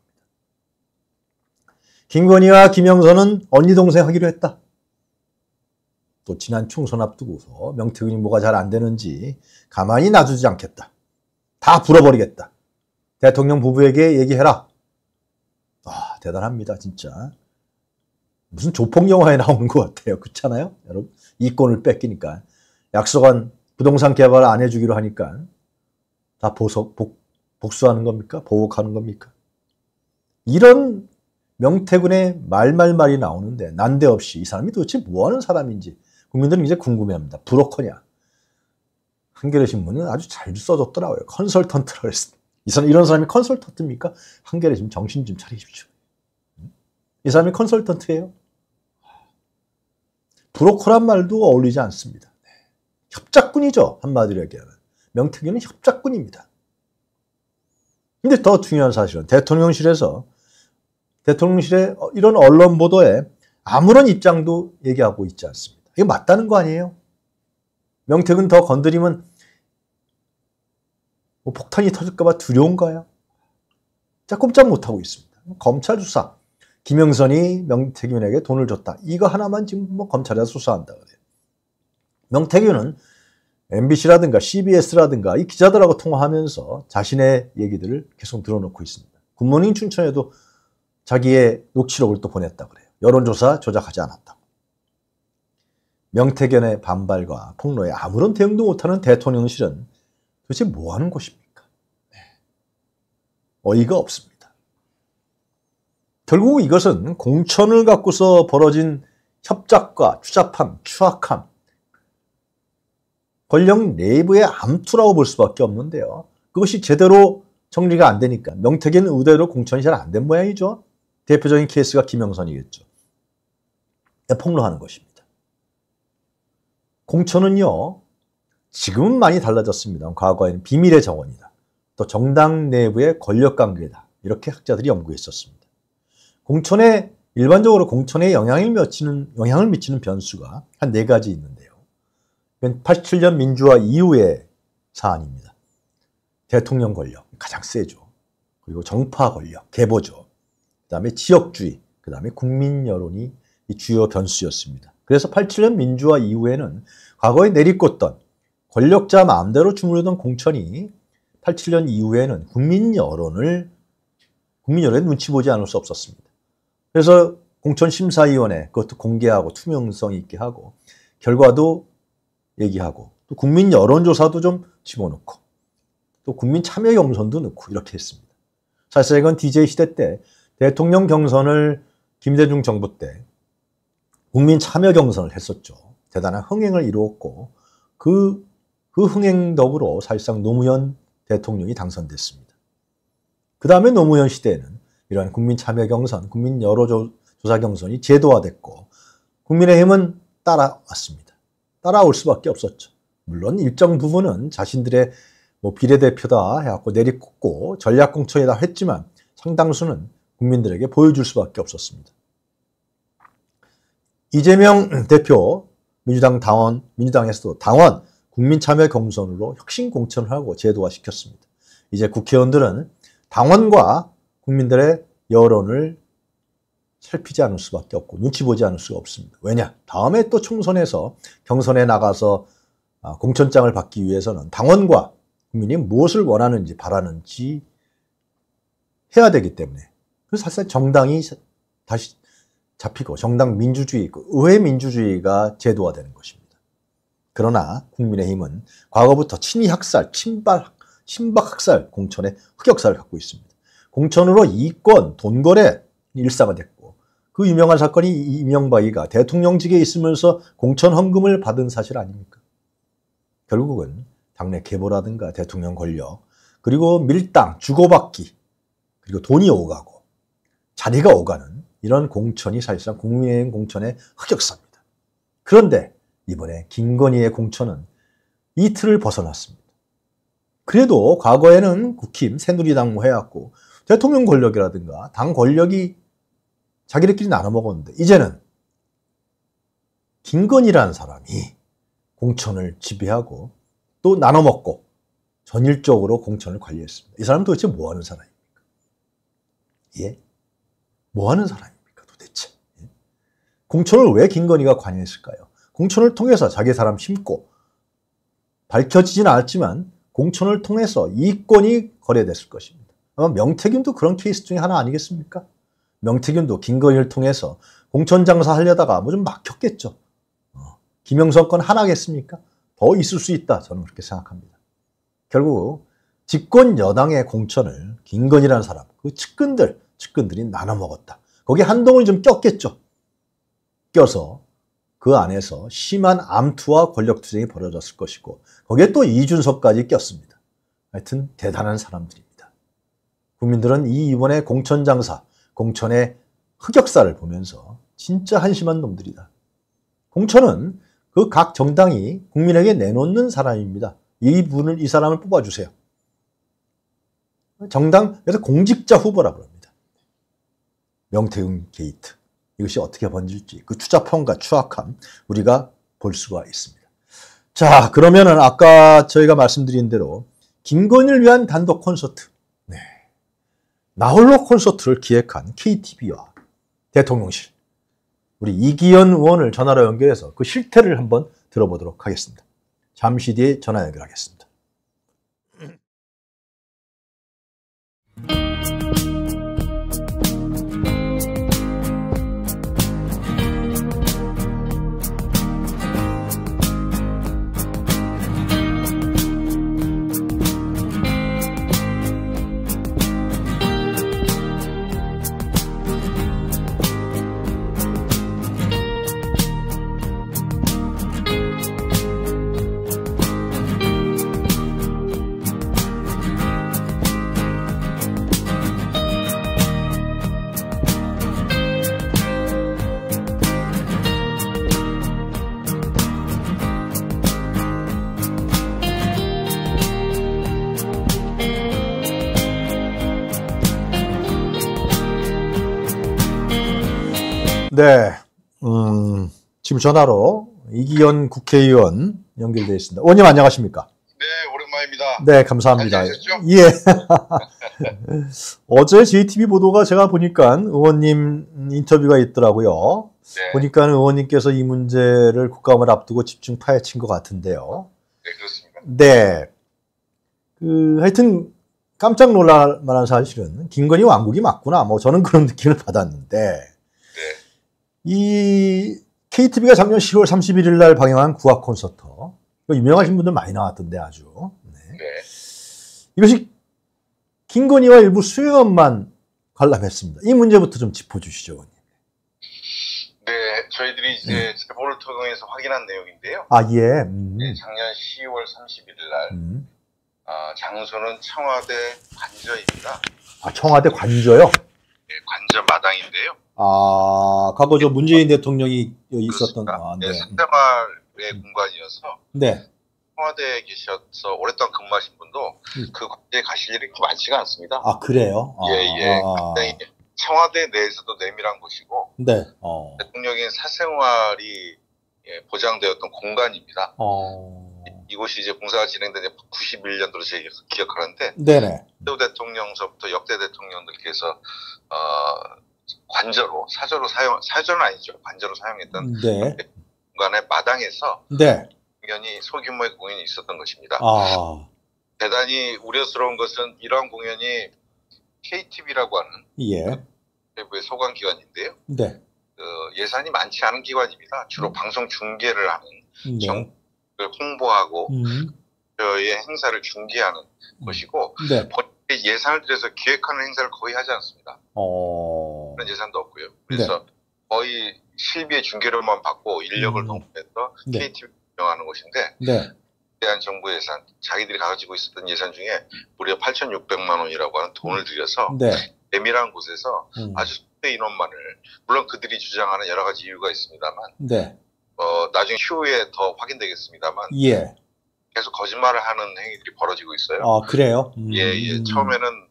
김건희와 김영선은 언니 동생 하기로 했다. 또 지난 총선 앞두고서 명태균이 뭐가 잘 안 되는지 가만히 놔두지 않겠다. 다 불어버리겠다. 대통령 부부에게 얘기해라. 아, 대단합니다, 진짜. 무슨 조폭 영화에 나오는 것 같아요. 그렇잖아요? 여러분, 이권을 뺏기니까. 약속한 부동산 개발 안 해주기로 하니까 다 보석, 복, 복수하는 겁니까? 보복하는 겁니까? 이런 명태군의 말말말이 나오는데 난데없이 이 사람이 도대체 뭐하는 사람인지 국민들은 이제 궁금해합니다. 브로커냐? 한겨레 신문은 아주 잘 써줬더라고요. 컨설턴트라고 했습니다. 이 사람, 이런 사람이 컨설턴트입니까? 한겨레 좀 정신 좀 차리십시오. 이 사람이 컨설턴트예요? 브로커란 말도 어울리지 않습니다. 협작꾼이죠. 한마디로 얘기하면. 명태균은 협작꾼입니다. 근데 더 중요한 사실은 대통령실에서 대통령실의 이런 언론 보도에 아무런 입장도 얘기하고 있지 않습니다. 이게 맞다는 거 아니에요? 명태균 더 건드리면 뭐 폭탄이 터질까봐 두려운가요? 자, 꼼짝 못하고 있습니다. 검찰 수사. 김영선이 명태균에게 돈을 줬다. 이거 하나만 지금 뭐 검찰에서 수사한다 그래요. 명태균은 MBC라든가 CBS라든가 이 기자들하고 통화하면서 자신의 얘기들을 계속 들어놓고 있습니다. 굿모닝 춘천에도 자기의 녹취록을 또 보냈다 그래요. 여론조사 조작하지 않았다고. 명태균의 반발과 폭로에 아무런 대응도 못하는 대통령실은 도대체 뭐 하는 곳입니까? 네. 어이가 없습니다. 결국 이것은 공천을 갖고서 벌어진 협작과 추잡함, 추악함, 권력 내부의 암투라고 볼 수밖에 없는데요. 그것이 제대로 정리가 안 되니까 명태균 의대로 공천이 잘 안 된 모양이죠. 대표적인 케이스가 김영선이겠죠. 폭로하는 것입니다. 공천은요. 지금은 많이 달라졌습니다. 과거에는 비밀의 정원이다. 또 정당 내부의 권력 관계다. 이렇게 학자들이 연구했었습니다. 공천에 일반적으로 공천에 영향을 미치는 영향을 미치는 변수가 한 네 가지 있는데요. 87년 민주화 이후의 사안입니다. 대통령 권력 가장 세죠. 그리고 정파 권력, 개보죠. 그 다음에 지역주의, 그 다음에 국민 여론이 주요 변수였습니다. 그래서 87년 민주화 이후에는 과거에 내리꽂던 권력자 마음대로 주무르던 공천이 87년 이후에는 국민 여론을 국민 여론에 눈치 보지 않을 수 없었습니다. 그래서 공천심사위원회 그것도 공개하고 투명성 있게 하고 결과도 얘기하고 또 국민 여론조사도 좀 집어넣고 또 국민 참여 경선도 넣고 이렇게 했습니다. 사실 이건 DJ 시대 때 대통령 경선을 김대중 정부 때 국민 참여 경선을 했었죠. 대단한 흥행을 이루었고 그, 그 흥행 덕으로 사실상 노무현 대통령이 당선됐습니다. 그 다음에 노무현 시대에는 이러한 국민 참여 경선, 국민 여론조사 경선이 제도화됐고 국민의힘은 따라왔습니다. 따라올 수밖에 없었죠. 물론 일정 부분은 자신들의 뭐 비례대표다 해갖고 내리꽂고 전략공천이다 했지만 상당수는 국민들에게 보여줄 수밖에 없었습니다. 이재명 대표 민주당 당원, 민주당에서도 당원 국민 참여 경선으로 혁신 공천을 하고 제도화시켰습니다. 이제 국회의원들은 당원과 국민들의 여론을 살피지 않을 수밖에 없고 눈치 보지 않을 수가 없습니다. 왜냐? 다음에 또 총선에서 경선에 나가서 아, 공천장을 받기 위해서는 당원과 국민이 무엇을 원하는지 바라는지 해야 되기 때문에 그래서 사실 정당이 다시 잡히고 정당 민주주의, 의회 민주주의가 제도화되는 것입니다. 그러나 국민의힘은 과거부터 친위 학살, 친박, 친박 학살 공천의 흑역사를 갖고 있습니다. 공천으로 이권, 돈거래 일상화됐고 그 유명한 사건이 이명박이가 대통령직에 있으면서 공천 헌금을 받은 사실 아닙니까? 결국은 당내 계보라든가 대통령 권력 그리고 밀당, 주고받기 그리고 돈이 오가고 자리가 오가는 이런 공천이 사실상 국민의힘 공천의 흑역사입니다. 그런데 이번에 김건희의 공천은 이 틀을 벗어났습니다. 그래도 과거에는 국힘, 새누리당 뭐 해왔고 대통령 권력이라든가 당 권력이 자기들끼리 나눠 먹었는데 이제는 김건희라는 사람이 공천을 지배하고 또 나눠 먹고 전일적으로 공천을 관리했습니다. 이 사람은 도대체 뭐 하는 사람입니까? 예? 뭐 하는 사람입니까 도대체? 예? 공천을 왜 김건희가 관여했을까요? 공천을 통해서 자기 사람 심고 밝혀지진 않았지만 공천을 통해서 이권이 거래됐을 것입니다. 아마 명태균도 그런 케이스 중에 하나 아니겠습니까? 명태균도 김건희를 통해서 공천 장사 하려다가 뭐 좀 막혔겠죠. 어, 김영선 건 하나겠습니까? 더 있을 수 있다. 저는 그렇게 생각합니다. 결국 집권 여당의 공천을 김건희라는 사람, 그 측근들, 측근들이 나눠 먹었다. 거기 한동훈이 좀 꼈겠죠. 껴서 그 안에서 심한 암투와 권력투쟁이 벌어졌을 것이고 거기에 또 이준석까지 꼈습니다. 하여튼 대단한 사람들입니다. 국민들은 이 이번에 공천 장사, 공천의 흑역사를 보면서 진짜 한심한 놈들이다. 공천은 그 각 정당이 국민에게 내놓는 사람입니다. 이 분을, 이 사람을 뽑아주세요. 정당, 그래서 공직자 후보라고 합니다. 명태균 게이트. 이것이 어떻게 번질지, 그 투자평가, 추악함, 우리가 볼 수가 있습니다. 자, 그러면은 아까 저희가 말씀드린 대로 김건희를 위한 단독 콘서트. 나홀로 콘서트를 기획한 KTV와 대통령실 우리 이기현 의원을 전화로 연결해서 그 실태를 한번 들어보도록 하겠습니다. 잠시 뒤에 전화 연결하겠습니다. 네, 음, 지금 전화로 이기현 국회의원 연결되어 있습니다. 의원님 안녕하십니까? 네, 오랜만입니다. 네, 감사합니다. 예. 어제 JTB 보도가 제가 보니까 의원님 인터뷰가 있더라고요. 네. 보니까 의원님께서 이 문제를 국감을 앞두고 집중 파헤친 것 같은데요. 네, 그렇습니다. 네. 그, 하여튼, 깜짝 놀랄 만한 사실은, 김건희 왕국이 맞구나. 뭐, 저는 그런 느낌을 받았는데, 이 KTV가 작년 10월 31일 날 방영한 구악 콘서트. 유명하신 분들 많이 나왔던데 아주. 네. 네. 이것이 김건희와 일부 수행원만 관람했습니다. 이 문제부터 좀 짚어주시죠, 의원님. 네, 저희들이 이제 네. 제보를 통해서 확인한 내용인데요. 아, 예. 음. 네, 작년 10월 31일 날, 음. 어, 장소는 청와대 관저입니다. 아, 청와대 관저요? 네, 관저 마당인데요. 아, 과거 저 문재인 대통령이 있었던 아, 네. 네, 사생활의 음. 공간이어서 네. 청와대에 계셔서 오랫동안 근무하신 분도 음. 그 관계에 가실 일이 많지가 않습니다. 아 그래요? 예, 예. 아. 청와대 내에서도 내밀한 곳이고 네. 어. 대통령의 사생활이 예, 보장되었던 공간입니다. 어... 이곳이 이제 공사가 진행된 91년도로 제가 기억하는데 네네. 태 대통령서부터 역대 대통령들께서 어, 관저로 사저로 사용 사저는 아니죠 관저로 사용했던 네. 공간의 마당에서 네. 공연이 소규모의 공연이 있었던 것입니다. 아. 대단히 우려스러운 것은 이러한 공연이 KTV라고 하는 예. 대부의 소관 기관인데요. 네. 그 예산이 많지 않은 기관입니다. 주로 음. 방송 중계를 하는 네. 정을 홍보하고 음. 저의 행사를 중계하는 음. 것이고 네. 예산을 들여서 기획하는 행사를 거의 하지 않습니다. 어... 그런 예산도 없고요. 그래서 네. 거의 실비의 중계료만 받고 인력을 음. 동원해서 네. KTV 운영하는 곳인데 네. 대한 정부 예산, 자기들이 가지고 있었던 예산 중에 무려 8,600만 원이라고 하는 돈을 들여서 네. 내밀한 곳에서 음. 아주 소대 인원만을 물론 그들이 주장하는 여러 가지 이유가 있습니다만 네. 어, 나중에 휴에 더 확인되겠습니다만 예. 계속 거짓말을 하는 행위들이 벌어지고 있어요. 아 그래요? 음. 예, 예. 처음에는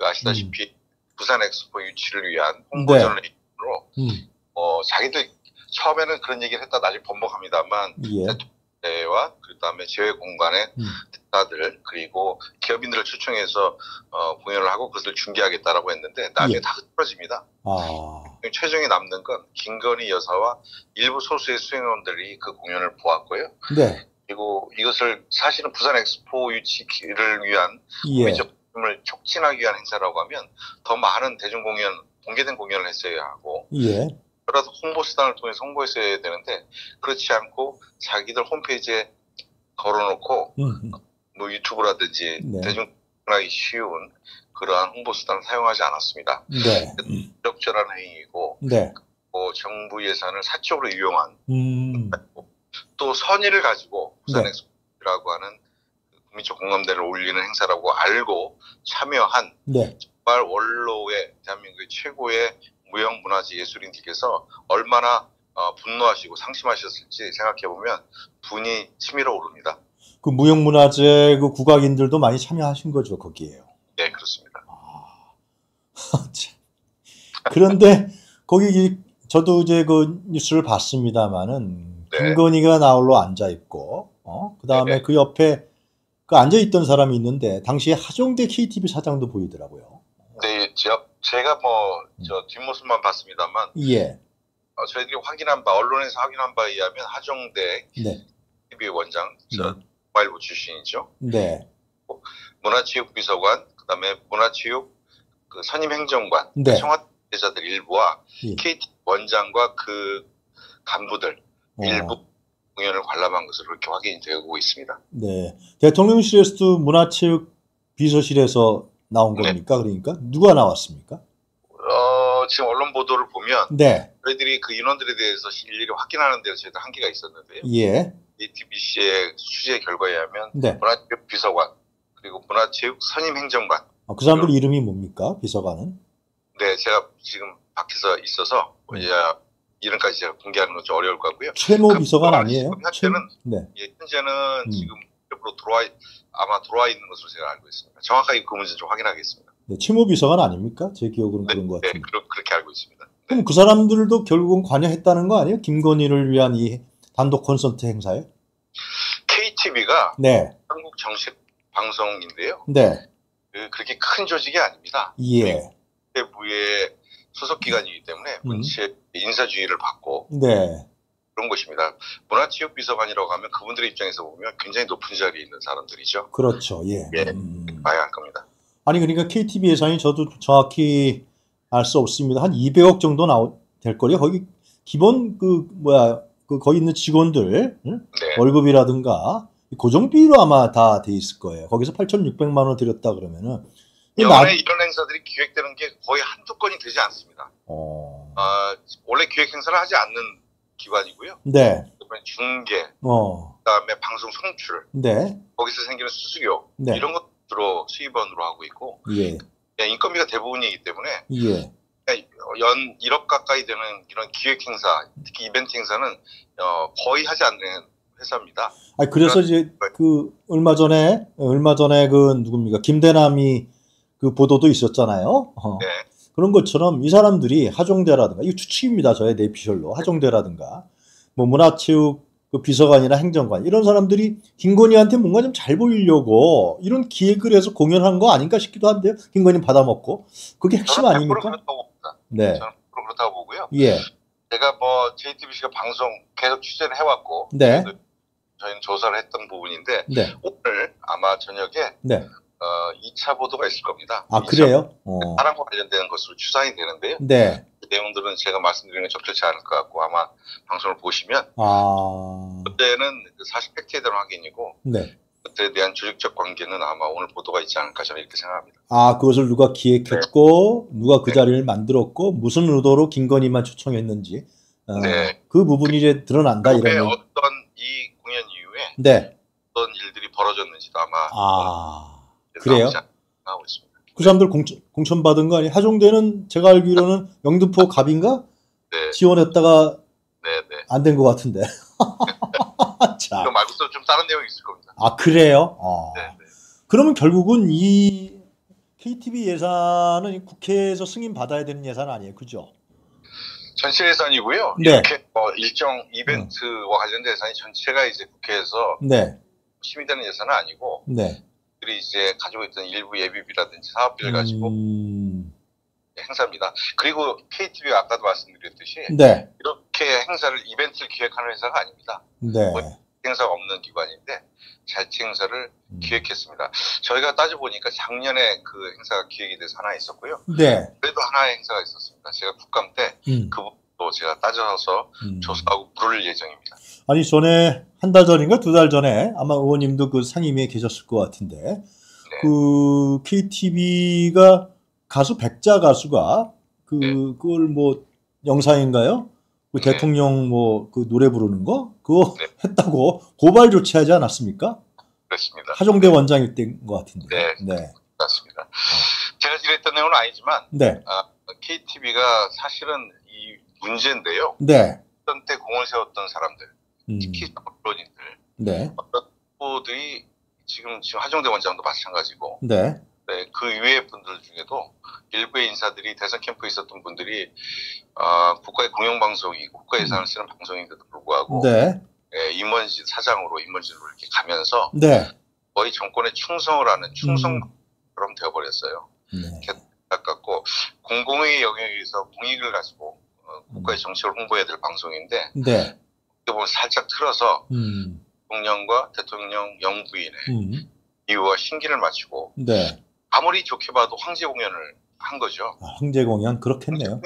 아시다시피 음. 부산 엑스포 유치를 위한 홍보전을 네. 으로 음. 어, 자기들 처음에는 그런 얘기를 했다 나중에 번복합니다만 예. 대와 그다음에 제외 공간의 음. 대사들 그리고 기업인들을 초청해서 어, 공연을 하고 그것을 중계하겠다라고 했는데 나중에 예. 다 흐트러집니다. 아. 최종에 남는 건 김건희 여사와 일부 소수의 수행원들이 그 공연을 보았고요. 네. 그리고 이것을 사실은 부산 엑스포 유치를 위한 예. 을 촉진하기 위한 행사라고 하면 더 많은 대중 공연 공개된 공연을 했어야 하고 예. 그래서 홍보 수단을 통해서 홍보했어야 되는데 그렇지 않고 자기들 홈페이지에 걸어놓고 음. 뭐 유튜브라든지 네. 대중하기 쉬운 그러한 홍보 수단을 사용하지 않았습니다. 네. 적절한 행위이고 네. 뭐 정부 예산을 사적으로 이용한 음. 또 선의를 가지고 부산엑스포라고 네. 하는 국 민적 공감대를 올리는 행사라고 알고 참여한 네. 정말 원로의 대한민국의 최고의 무형 문화재 예술인들께서 얼마나 어, 분노하시고 상심하셨을지 생각해 보면 분이 치밀어 오릅니다. 그 무형 문화재 그 국악인들도 많이 참여하신 거죠 거기에요. 네 그렇습니다. 아, 그런데 거기 저도 이제 그 뉴스를 봤습니다만은 네. 김건희가 나홀로 앉아 있고 어? 그 다음에 그 옆에 그 앉아 있던 사람이 있는데 당시에 하종대 KTV 사장도 보이더라고요. 네, 저 제가 뭐저 음. 뒷모습만 봤습니다만 예. 어, 저희들이 확인한 바 언론에서 확인한 바에 의하면 하정대 네. TV 원장 저 네. 일부 출신이죠. 네. 문화체육 비서관 그다음에 문화체육 그 선임 행정관 네. 청와대자들 일부와 예. KT 원장과 그 간부들 어. 일부 공연을 관람한 것으로 그렇게 확인이 되고 있습니다. 네. 대통령실에서도 문화체육 비서실에서 나온 네. 겁니까? 그러니까 누가 나왔습니까? 어, 지금 언론 보도를 보면 네. 저희들이 그 인원들에 대해서 일일이 확인하는 데서 저희들 한계가 있었는데요. 예. ATBC의 취재 결과에 의하면 네. 문화체육 비서관 그리고 문화체육 선임 행정관. 아, 그 사람들 이름이 뭡니까? 비서관은? 네, 제가 지금 밖에서 있어서 네. 이제 이름까지 제가 공개하는 건 좀 어려울 것 같고요. 최모 그 비서관 아니에요? 현재는 네. 예, 현재는 음. 지금 쪽으로 들어와 아마 들어와 있는 것으로 제가 알고 있습니다. 정확하게 그 문제 좀 확인하겠습니다. 네, 채무 비서관 아닙니까? 제 기억으로는 네, 그런 것 같은데. 네, 그러, 그렇게 알고 있습니다. 그럼 그 사람들도 결국은 관여했다는 거 아니에요? 김건희를 위한 이 단독 콘서트 행사에? KTV가 네. 한국 정식 방송인데요. 네. 그, 그렇게 큰 조직이 아닙니다. 예. 대부의 소속 기관이기 때문에 문체 음. 인사주의를 받고 네. 그런 것입니다. 문화체육 비서관이라고 하면 그분들의 입장에서 보면 굉장히 높은 자리에 있는 사람들이죠. 그렇죠. 예. 예. 음. 봐야 할 겁니다. 아니 그러니까 KTV 예산이 저도 정확히 알 수 없습니다. 한 200억 정도 나올 될 거예요. 거기 기본 그 뭐야 그 거기 있는 직원들 응? 네. 월급이라든가 고정비로 아마 다 돼 있을 거예요. 거기서 8,600만 원 들였다 그러면은 연에 나... 이런 행사들이 기획되는 게 거의 한두 건이 되지 않습니다. 어... 아, 원래 기획 행사를 하지 않는 기관이고요. 네. 중계, 어. 그다음에 방송 송출, 네. 거기서 생기는 수수료 네. 이런 것으로 수입원으로 하고 있고, 예. 인건비가 대부분이기 때문에 예. 연 1억 가까이 되는 이런 기획 행사, 특히 이벤트 행사는 어, 거의 하지 않는 회사입니다. 아 그래서 이제 그 얼마 전에 얼마 전에 그 누굽니까 김대남이 그 보도도 있었잖아요. 어. 네. 그런 것처럼 이 사람들이 하종대라든가, 이거 추측입니다. 저의 내피셜로. 하종대라든가. 뭐 문화체육 그 비서관이나 행정관 이런 사람들이 김건희한테 뭔가 좀 잘 보이려고 이런 기획을 해서 공연한 거 아닌가 싶기도 한데요. 김건희 받아먹고 그게 핵심 아닙니까? 그렇다고 봅니다. 네. 저는 그렇다고 보고요. 예. 제가 뭐 JTBC가 방송 계속 취재를 해왔고 네. 저희는 조사를 했던 부분인데 네. 오늘 아마 저녁에 네. 어, 2차 보도가 있을 겁니다. 아 2차 그래요? 어. 사랑과 관련되는 것으로 추산이 되는데요. 네. 그 내용들은 제가 말씀드리는 게 적절치 않을 것 같고 아마 방송을 보시면 아. 그때는 그 사실 팩트에 대한 확인이고 네. 그때에 대한 조직적 관계는 아마 오늘 보도가 있지 않을까 저는 이렇게 생각합니다. 아 그것을 누가 기획했고 누가 그 네. 자리를 만들었고 무슨 의도로 김건희만 초청했는지 어, 네. 그 부분이 이제 드러난다 왜 이런. 어떤 이 공연 이후에 네. 어떤 일들이 벌어졌는지도 아마 아 그래요? 나오지 않고 있습니다. 그 사람들 공천, 공천 받은 거 아니에요? 하종대는 제가 알기로는 영등포 갑인가 네, 지원했다가 네, 네. 안된 것 같은데. 자, 이거 말고도 좀 다른 내용이 있을 겁니다. 아 그래요? 어. 네, 네. 그러면 결국은 이 KTV 예산은 국회에서 승인 받아야 되는 예산 아니에요, 그죠? 전체 예산이고요. 네. 이렇게 어, 일정 이벤트와 관련된 예산이 전체가 이제 국회에서 네, 심의되는 예산은 아니고 네. 그들이 이제 가지고 있던 일부 예비비라든지 사업비를 가지고 음, 행사입니다. 그리고 KTV가 아까도 말씀드렸듯이 네, 이렇게 행사를 이벤트를 기획하는 회사가 아닙니다. 네. 행사가 없는 기관인데 자체 행사를 음. 기획했습니다. 저희가 따져 보니까 작년에 그 행사가 기획이 돼서 하나 있었고요. 네. 그래도 하나의 행사가 있었습니다. 제가 국감 때 음, 그부 분도 제가 따져서 음. 조사하고 물을 예정입니다. 아니 전에 한 달 전인가 두 달 전에 아마 의원님도 그 상임위에 계셨을 것 같은데 네. 그 KTV가 가수 백자 가수가 그 네. 그걸 뭐 영상인가요? 그 네. 대통령 뭐 그 노래 부르는 거 그거 네. 했다고 고발 조치하지 않았습니까? 그렇습니다. 하종대 원장일 때인 것 같은데. 네. 네. 맞습니다. 제가 지냈던 내용은 아니지만 네. KTV가 사실은 이 문제인데요. 네. 어떤 때 공을 세웠던 사람들, 음, 특히 언론인들, 네. 어떤 후보들이 지금 지금 하정대 원장도 마찬가지고 네. 네, 그 이외의 분들 중에도 일부의 인사들이 대선 캠프에 있었던 분들이 어, 국가의 공영방송이 국가 예산을 쓰는 방송인데도 불구하고 네. 예, 임원진 사장으로 임원진으로 이렇게 가면서 네. 거의 정권에 충성을 하는 충성처럼 되어버렸어요. 네. 아깝고 공공의 영역에서 공익을 가지고 어, 국가의 정책을 홍보해야 될 방송인데 네. 보면 살짝 틀어서 음. 대통령과 대통령 영부인의 음. 이유와 신기를 맞추고 네. 아무리 좋게 봐도 황제 공연을 한 거죠. 아, 황제 공연 그렇겠네요. 음.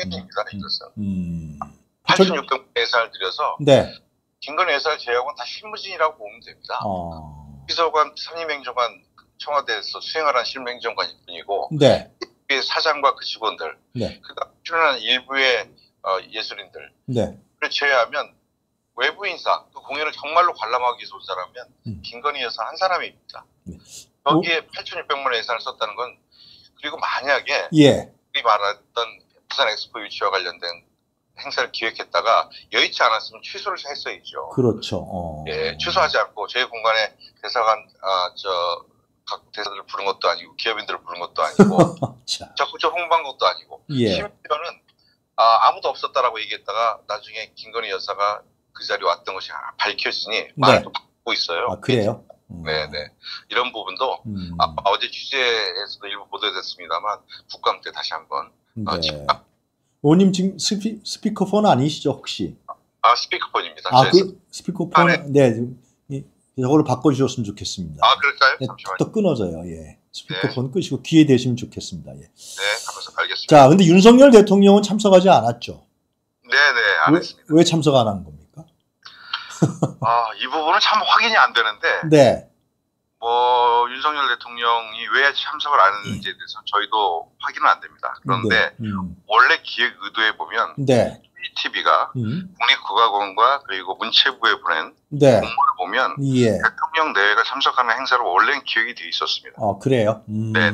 음. 8,600만 예산을 들여서 네. 김건희 예산을 제외하고는 다 실무진이라고 보면 됩니다. 어. 비서관, 선임행정관 청와대에서 수행하라는 실무행정관일 뿐이고 네. 그 사장과 그 직원들 네. 그다음 출연하는 일부의 어, 예술인들을 네. 제외하면 외부 인사 그 공연을 정말로 관람하기 위해서 온 사람이면 음. 김건희 여사 한 사람입니다. 네. 거기에 8,600만 원 예산을 썼다는 건 그리고 만약에 예. 우리 말했던 부산 엑스포 유치와 관련된 행사를 기획했다가 여의치 않았으면 취소를 했어야죠. 그렇죠. 어. 예, 취소하지 않고 저희 공간에 대사관 아, 저 각 대사들을 부른 것도 아니고 기업인들을 부른 것도 아니고 자. 적극적 홍보한 것도 아니고 예. 심지어는 아, 아무도 없었다라고 얘기했다가 나중에 김건희 여사가 그 자리에 왔던 것이 밝혀지니 말을 또 바꾸고 있어요. 네. 아, 그래요? 음. 네네. 이런 부분도 음. 아, 어제 취재에서도 일부 보도됐습니다만 국감 때 다시 한번 아, 네. 지금- 의원님 지금 스피, 스피커폰 아니시죠, 혹시? 아 스피커폰입니다. 아, 제- 그 스피커폰, 네. 이- 저거를 바꿔주셨으면 좋겠습니다. 아 그럴까요? 네, 잠시만요. 또 끊어져요, 예. 스피커폰 끄시고 귀에 대시면 좋겠습니다, 예. 네, 가면서 알겠습니다. 자, 근데 윤석열 대통령은 참석하지 않았죠? 네 네, 안 왜, 했습니다. 왜 참석 안 한 겁니까? 아, 이 부분은 참 확인이 안 되는데, 네. 뭐, 윤석열 대통령이 왜 참석을 안 했는지에 대해서 저희도 확인은 안 됩니다. 그런데, 네. 음. 원래 기획 의도에 보면, 네. TV가 음. 국립국가공원과 그리고 문체부에 보낸 네. 공문을 보면, 예. 대통령 내외가 참석하는 행사로 원래는 기획이 되어 있었습니다. 어, 그래요? 음. 네.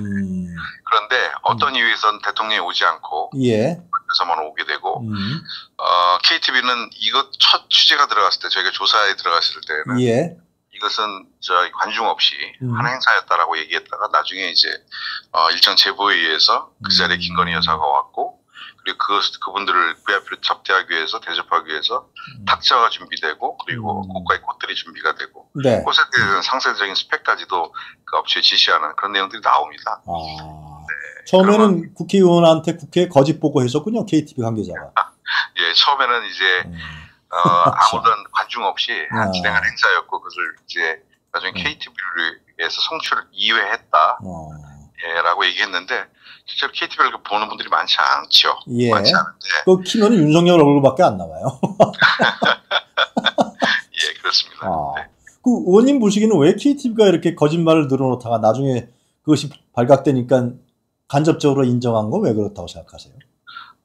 그런데 어떤 이유에선 대통령이 오지 않고, 예. 그래서만 오게 되고, 음. 어, KTV는 이것 첫 취재가 들어갔을 때, 저희가 조사에 들어갔을 때는, 예. 이것은 저 관중 없이 음. 하는 행사였다라고 얘기했다가 나중에 이제 어, 일정 제보에 의해서 그 자리에 음. 김건희 여사가 왔고 그리고 그 그분들을 VIP로 접대하기 위해서 대접하기 위해서 음. 탁자가 준비되고 그리고 음. 고가의 꽃들이 준비가 되고 네. 꽃에 대한 상세적인 스펙까지도 그 업체에 지시하는 그런 내용들이 나옵니다. 아. 네. 처음에는 그러면, 국회의원한테 국회 거짓 보고했었군요 KTV 관계자가. 예, 처음에는 이제 음. 어, 아무런 관중 없이 아. 진행한 행사였고 그것을 이제 나중에 음. KTV에서 송출을 2회 했다. 어. 예, 라고 얘기했는데 실제로 KTV를 보는 분들이 많지 않죠. 예. 많지 않은데. 그 키면은 윤석열 얼굴밖에 안 나와요. 예, 그렇습니다. 아. 네. 그 의원님 보시기에는 왜 KTV가 이렇게 거짓말을 늘어놓다가 나중에 그것이 발각되니까 간접적으로 인정한 건 왜 그렇다고 생각하세요?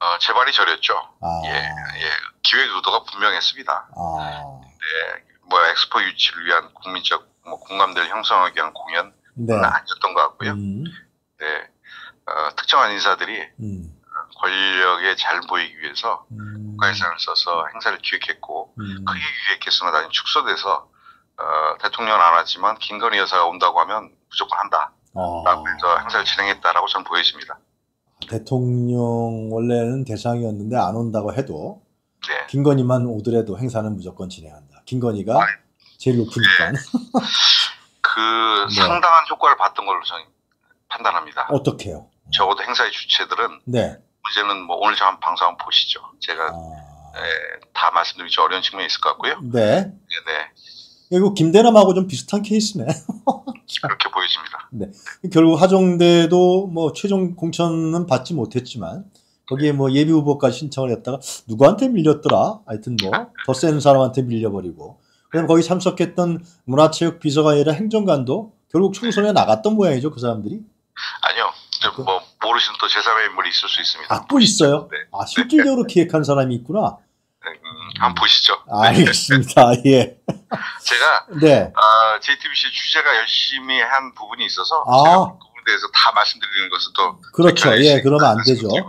어, 재발이 저렸죠. 아. 예, 예. 기획 의도가 분명했습니다. 아. 네, 뭐 엑스포 유치를 위한 국민적 뭐 공감대를 형성하기 위한 공연은 네. 아니었던 것 같고요. 음. 네, 어, 특정한 인사들이 음. 권력에 잘 보이기 위해서 음. 국가 예산을 써서 행사를 기획했고 음. 크게 기획했으나 나중에 축소돼서 어, 대통령은 안 왔지만 김건희 여사가 온다고 하면 무조건 한다. 아. 라고 해서 행사를 진행했다라고 저는 보여집니다. 대통령 원래는 대상이었는데 안 온다고 해도 네. 김건희만 오더라도 행사는 무조건 진행한다. 김건희가 아 제일 높으니까. 네. 그 네. 상당한 효과를 봤던 걸로 저는 판단합니다. 어떻게요? 적어도 행사의 주체들은 네. 문제는 뭐 오늘 저 방송 한번 보시죠. 제가 아... 네, 다 말씀드리기 좀 어려운 측면이 있을 것 같고요. 네. 네. 네. 이거 김대남하고 좀 비슷한 케이스네. 그렇게 보여집니다. 네. 결국 하정대도 뭐 최종 공천은 받지 못했지만 거기에 뭐 예비 후보까지 신청을 했다가 누구한테 밀렸더라. 하여튼 뭐 더 센 사람한테 밀려버리고. 그다음 거기 참석했던 문화체육 비서가 아니라 행정관도 결국 총선에 나갔던 모양이죠. 그 사람들이. 아니요. 그, 뭐 모르시는 또 제3의 인물이 있을 수 있습니다. 아, 또 있어요? 네. 아, 실질적으로 기획한 사람이 있구나. 네, 음, 한번 보시죠. 알겠습니다. 예. 제가 네. 어, JTBC 취재가 열심히 한 부분이 있어서 아. 제가 대해서 다 말씀드리는 것은 또 그렇죠. 예, 그러면 안 되죠. 예,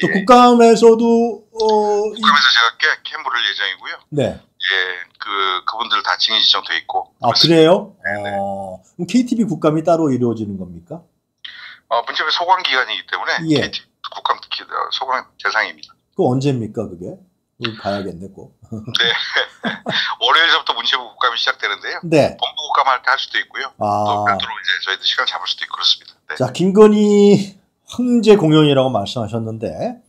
또 예. 국감에서도 어, 국감에서 제가 꽤 캠프를 예정이고요. 네. 예, 그 그분들 다 증인 지정돼 있고. 아 그래요? 네. 어, 그럼 KTV 국감이 따로 이루어지는 겁니까? 어, 문체부 소관 기관이기 때문에 예. KTV 국감 소관 대상입니다. 그 언제입니까 그게? 봐야겠네 꼭. 네. 월요일부터 문체부 국감이 시작되는데요. 네. 본부 국감 할 때 할 수도 있고요. 아. 또 별도로 이제 저희도 시간 잡을 수도 있고 그렇습니다. 네. 자, 김건희 황제 공연이라고 말씀하셨는데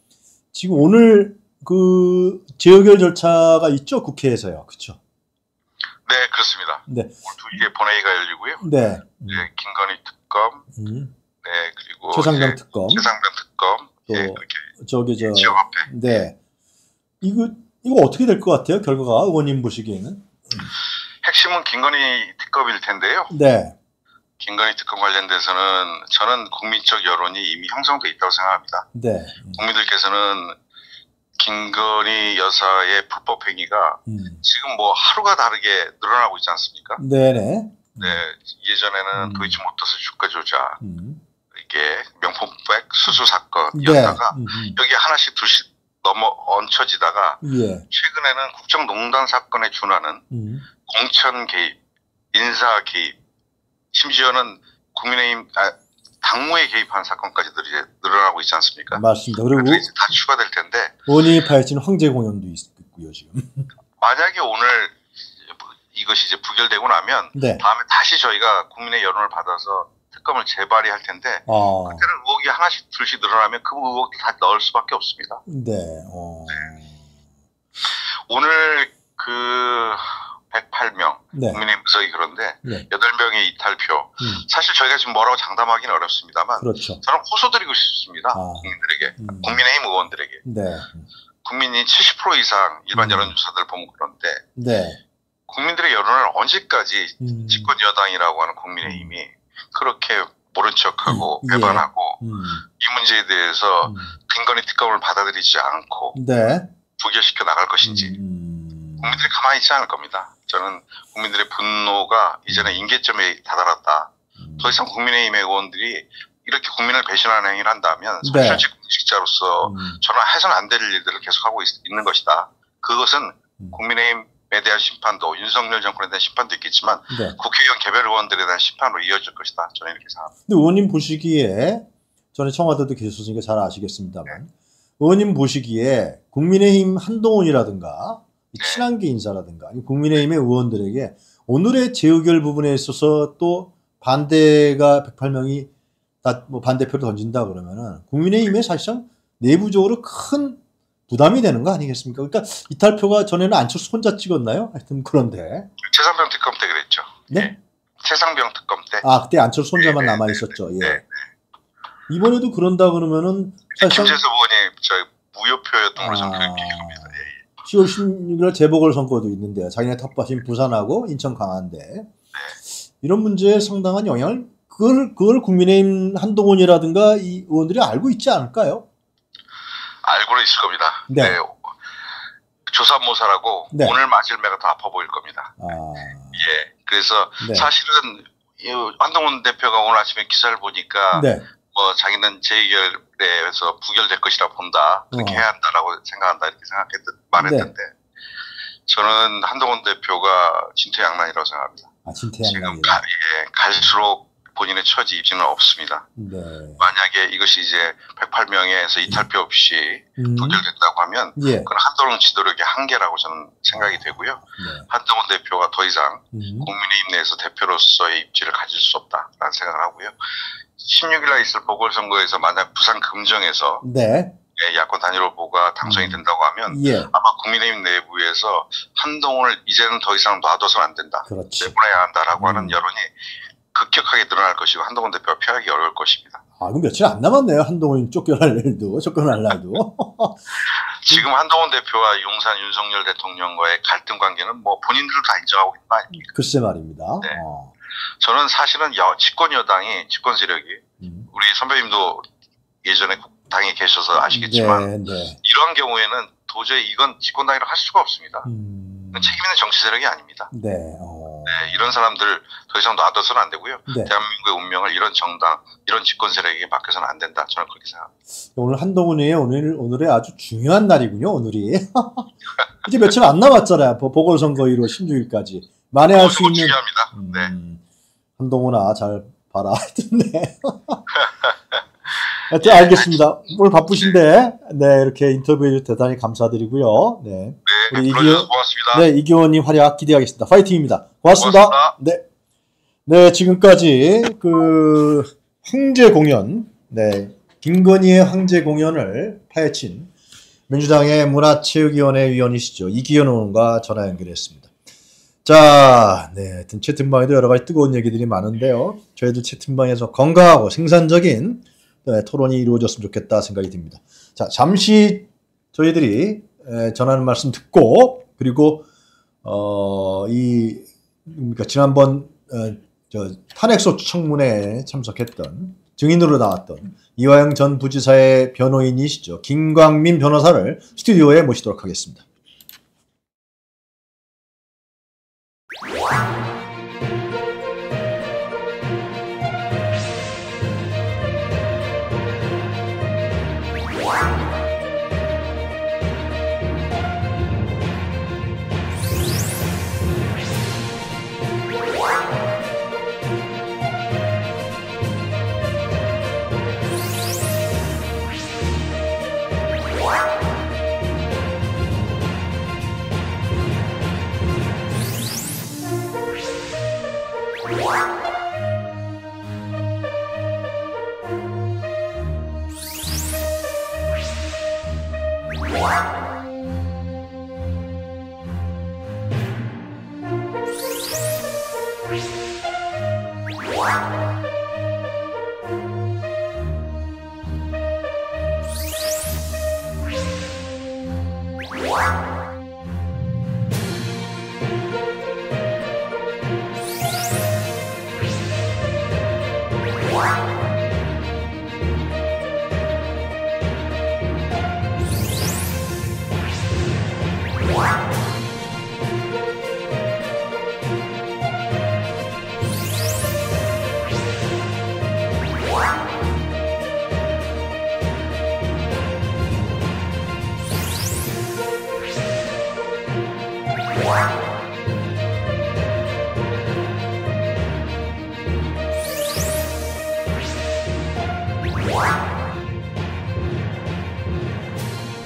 지금 오늘 그 재의결 절차가 있죠 국회에서요, 그렇죠? 네, 그렇습니다. 네. 오늘 두 개의 본회의가 열리고요. 네. 네, 김건희 특검, 음. 네 그리고 최상병 특검, 최상병 특검, 또 예, 저기 저 지역 앞에. 네. 이거 이거 어떻게 될 것 같아요? 결과가 의원님 보시기에는? 핵심은 김건희 특검일 텐데요. 네. 김건희 특검 관련돼서는 저는 국민적 여론이 이미 형성돼 있다고 생각합니다. 네. 국민들께서는 김건희 여사의 불법 행위가 음. 지금 뭐 하루가 다르게 늘어나고 있지 않습니까? 네네. 네. 예전에는 음. 도이치 모터스 주가 조작, 음. 이게 명품백 수수 사건이었다가 네. 음, 음. 여기 하나씩 둘씩 넘어 얹혀지다가 예. 최근에는 국정농단 사건에 준하는 음. 공천 개입, 인사 개입, 심지어는 국민의힘 아, 당무에 개입한 사건까지들 이제 늘어나고 있지 않습니까? 맞습니다. 그리고 이제 다 추가될 텐데 원인이 파헤친 황제 공연도 있고요 지금. 만약에 오늘 이것이 이제 부결되고 나면 네. 다음에 다시 저희가 국민의 여론을 받아서 특검을 재발의할 텐데 어. 그때는 의혹이 하나씩 둘씩 늘어나면 그 의혹도 다 넣을 수밖에 없습니다. 네. 어. 네. 오늘 그 108명 네. 국민의 무석이 그런데 네. 8명의 이탈표 음. 사실 저희가 지금 뭐라고 장담하기는 어렵습니다만 그렇죠. 저는 호소드리고 싶습니다. 아. 국민들에게 음. 국민의힘 의원들에게 네. 국민이 70% 이상 일반 음. 여론조사들 보면 그런데 네. 국민들의 여론을 언제까지 음. 집권 여당이라고 하는 국민의힘이 음. 그렇게 모른 척하고 음, 예. 배반하고 음. 이 문제에 대해서 음. 근거리 특검을 받아들이지 않고 네. 부결시켜 나갈 것인지 음. 국민들이 가만히 있지 않을 겁니다. 저는 국민들의 분노가 이제는 음. 임계점에 다다랐다. 음. 더 이상 국민의힘의 의원들이 이렇게 국민을 배신하는 행위를 한다면 네. 솔직 공직자로서 저는 해서는 안 될 일들을 계속하고 있, 는 것이다. 그것은 국민의힘 에 대한 심판도 윤석열 정권에 대한 심판도 있겠지만 네. 국회의원 개별 의원들에 대한 심판으로 이어질 것이다. 저는 이렇게 생각합니다. 근데 의원님 보시기에 전에 청와대도 계셨으니까 잘 아시겠습니다만 의원님 보시기에 국민의힘 한동훈이라든가 친한계 인사라든가 국민의힘의 의원들에게 오늘의 재의결 부분에 있어서 또 반대가 108명이 다 뭐 반대표를 던진다 그러면은 국민의힘에 사실상 내부적으로 큰 부담이 되는 거 아니겠습니까? 그러니까 이탈표가 전에는 안철수 혼자 찍었나요? 하여튼 그런데 최상병 특검 때 그랬죠. 네? 예. 최상병 특검 때. 아 그때 안철수 혼자만 네, 네, 남아 있었죠. 네, 예. 네. 이번에도 그런다 그러면은 사실상 김재수 의원이 저 무효표였던 걸로 저는 기억합니다. 예, 예. 10월 16일 재보궐 선거도 있는데요. 자기네 텃밭인 부산하고 인천 강한데 이런 문제에 상당한 영향을 그걸 그걸 국민의힘 한동훈이라든가 이 의원들이 알고 있지 않을까요? 알고는 있을 겁니다. 네. 조삼모사라고 네. 오늘 맞을 매가 더 아파 보일 겁니다. 아, 예. 그래서 네. 사실은 이 한동훈 대표가 오늘 아침에 기사를 보니까 네, 뭐 자기는 재결에서 부결될 것이라 본다. 그렇게 어. 해야 한다라고 생각한다 이렇게 생각했던 말했는데 저는 한동훈 대표가 진퇴양난이라고 생각합니다. 아 지금. 가, 예, 갈수록 본인의 처지 입지는 없습니다. 네. 만약에 이것이 이제 108명에서 이탈표 없이 음, 부결됐다고 하면 예. 그건 한동훈 지도력의 한계라고 저는 생각이 되고요. 네. 한동훈 대표가 더 이상 음, 국민의힘 내에서 대표로서의 입지를 가질 수 없다라는 생각을 하고요. 16일 날 있을 보궐선거에서 만약 부산 금정에서 네. 예, 야권 단일 후보가 당선이 음. 된다고 하면 예. 아마 국민의힘 내부에서 한동훈을 이제는 더 이상 놔둬서는 안 된다. 그렇지. 내보내야 한다라고 음. 하는 여론이 급격하게 늘어날 것이고 한동훈 대표가 피하기 어려울 것입니다. 아, 그럼 며칠 안 남았네요. 한동훈이 쫓겨날 일도, 쫓겨날 날도. 지금 한동훈 대표와 용산 윤석열 대통령과의 갈등 관계는 뭐 본인들도 다 인정하고 있는 거 아닙니까? 글쎄 말입니다. 네. 어. 저는 사실은 여, 집권 여당이 집권 세력이 음. 우리 선배님도 예전에 당에 계셔서 아시겠지만 네, 네. 이러한 경우에는 도저히 이건 집권당이라 할 수가 없습니다. 음, 책임 있는 정치 세력이 아닙니다. 네. 어. 네, 이런 사람들 더 이상 놔둬서는 안 되고요. 네. 대한민국의 운명을 이런 정당, 이런 집권 세력에게 맡겨서는 안 된다. 저는 그렇게 생각합니다. 오늘 한동훈의 오늘 오늘의 아주 중요한 날이군요. 오늘이 이제 며칠 안 남았잖아요. 보- 보궐선거 1월 16일까지 만회할 수 이거 있는 중요합니다. 네. 음, 한동훈아 잘 봐라. 하여튼 네. 알겠습니다. 오늘 바쁘신데 네 이렇게 인터뷰해 주셔서 대단히 감사드리고요. 네, 네, 우리 불러주셔서 이기호- 고맙습니다. 네 이기원님 활약 기대하겠습니다. 파이팅입니다. 고맙습니다. 고맙습니다. 네. 네, 지금까지 그 황제 공연, 네, 김건희의 황제 공연을 파헤친 민주당의 문화체육위원회 위원이시죠. 이기현 의원과 전화 연결했습니다. 자, 네, 하여튼 채팅방에도 여러 가지 뜨거운 얘기들이 많은데요. 저희도 채팅방에서 건강하고 생산적인 네, 토론이 이루어졌으면 좋겠다 생각이 듭니다. 자, 잠시 저희들이 에, 전하는 말씀 듣고 그리고 어, 이 그러니까 지난번 어, 저 탄핵소추 청문회에 참석했던 증인으로 나왔던 이화영 전 부지사의 변호인이시죠. 김광민 변호사를 스튜디오에 모시도록 하겠습니다.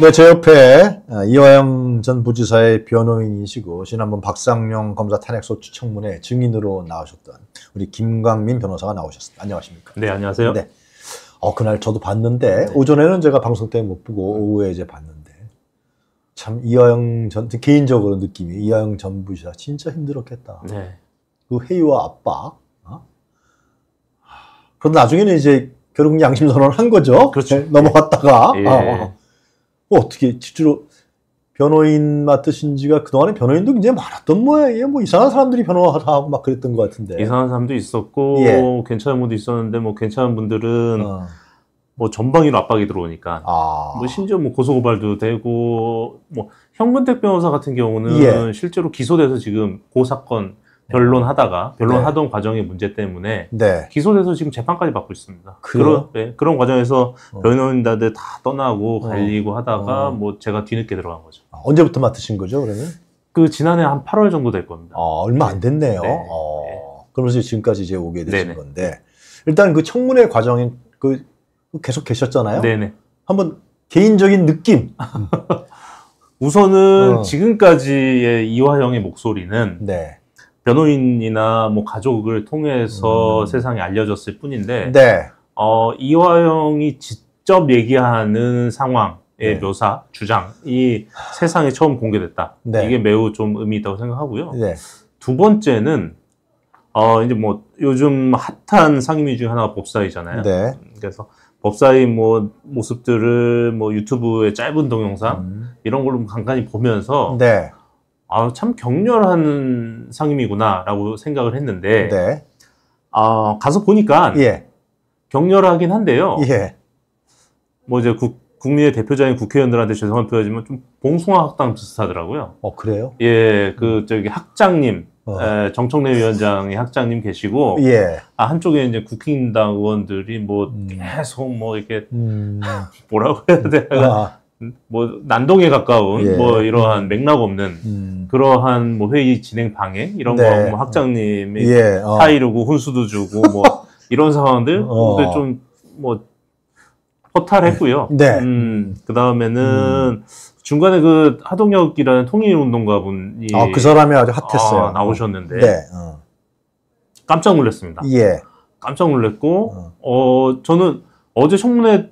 네, 제 옆에 어, 이화영 전 부지사의 변호인이시고 지난번 박상용 검사 탄핵소추 청문회 증인으로 나오셨던 우리 김광민 변호사가 나오셨습니다. 안녕하십니까? 네, 안녕하세요. 네. 어, 그날 저도 봤는데 네. 오전에는 제가 방송 때문에 못 보고 오후에 이제 봤는데 참 이화영 전 개인적으로 느낌이 이화영 전 부지사 진짜 힘들었겠다. 네. 그 회의와 압박. 어? 그런데 나중에는 이제 결국 양심 선언을 한 거죠. 그렇죠. 네, 넘어갔다가 예. 어, 뭐 어떻게 실제로 변호인 맡으신 지가 그동안에 변호인도 굉장히 많았던 모양이에요. 뭐 이상한 사람들이 변호하고 막 그랬던 것 같은데. 이상한 사람도 있었고, 예. 괜찮은 분도 있었는데, 뭐 괜찮은 분들은 어. 뭐 전방위로 압박이 들어오니까. 아. 뭐 심지어 뭐 고소고발도 되고, 뭐 현근택 변호사 같은 경우는 예. 실제로 기소돼서 지금 고 사건 변론하다가 변론하던 네. 과정의 문제 때문에 네. 기소돼서 지금 재판까지 받고 있습니다. 그런 네, 그런 과정에서 어. 변호인단들 다 떠나고 어. 갈리고 하다가 어. 뭐 제가 뒤늦게 들어간 거죠. 아, 언제부터 맡으신 거죠, 그러면? 그 지난해 한 8월 정도 될 겁니다. 아, 얼마 안 됐네요. 네. 어. 네. 그러면서 지금까지 이제 오게 되신 네네. 건데 일단 그 청문회 과정에 그 계속 계셨잖아요. 네네. 한번 개인적인 느낌. 우선은 어. 지금까지의 이화영의 목소리는 네. 변호인이나 뭐 가족을 통해서 음. 세상에 알려졌을 뿐인데 네. 어, 이화영이 직접 얘기하는 상황의 네. 묘사, 주장이 세상에 처음 공개됐다. 네. 이게 매우 좀 의미 있다고 생각하고요. 네. 두 번째는 어, 이제 뭐 요즘 핫한 상임위 중에 하나가 법사위잖아요. 네. 그래서 법사위 뭐 모습들을 뭐 유튜브의 짧은 동영상 음. 이런 걸로 간간히 보면서 네. 아, 참 격렬한 상임이구나라고 생각을 했는데, 네. 아, 가서 보니까 예. 격렬하긴 한데요. 예. 뭐 이제 국, 국민의 대표자인 국회의원들한테 죄송한 표현이지만 좀 봉숭아 학당 비슷하더라고요. 어, 그래요? 예, 그, 저기 학장님, 어. 에, 정청래 위원장의 학장님 계시고, 예. 아, 한쪽에 이제 국힘당 의원들이 뭐 음. 계속 뭐 이렇게, 음. 뭐라고 해야 돼? 아. 뭐 난동에 가까운 예. 뭐 이러한 맥락 없는 음. 그러한 뭐 회의 진행 방해 이런 네. 거뭐 학장님이 예. 어. 타이르고 훈수도 주고 뭐 이런 상황들 어. 좀뭐 허탈했고요. 네. 음, 그 다음에는 음. 중간에 그 하동혁이라는 통일운동가 분이 아, 그 사람이 아주 핫했어요. 아, 나오셨는데 네. 어. 깜짝 놀랐습니다. 예. 깜짝 놀랐고 어, 어 저는 어제 청문회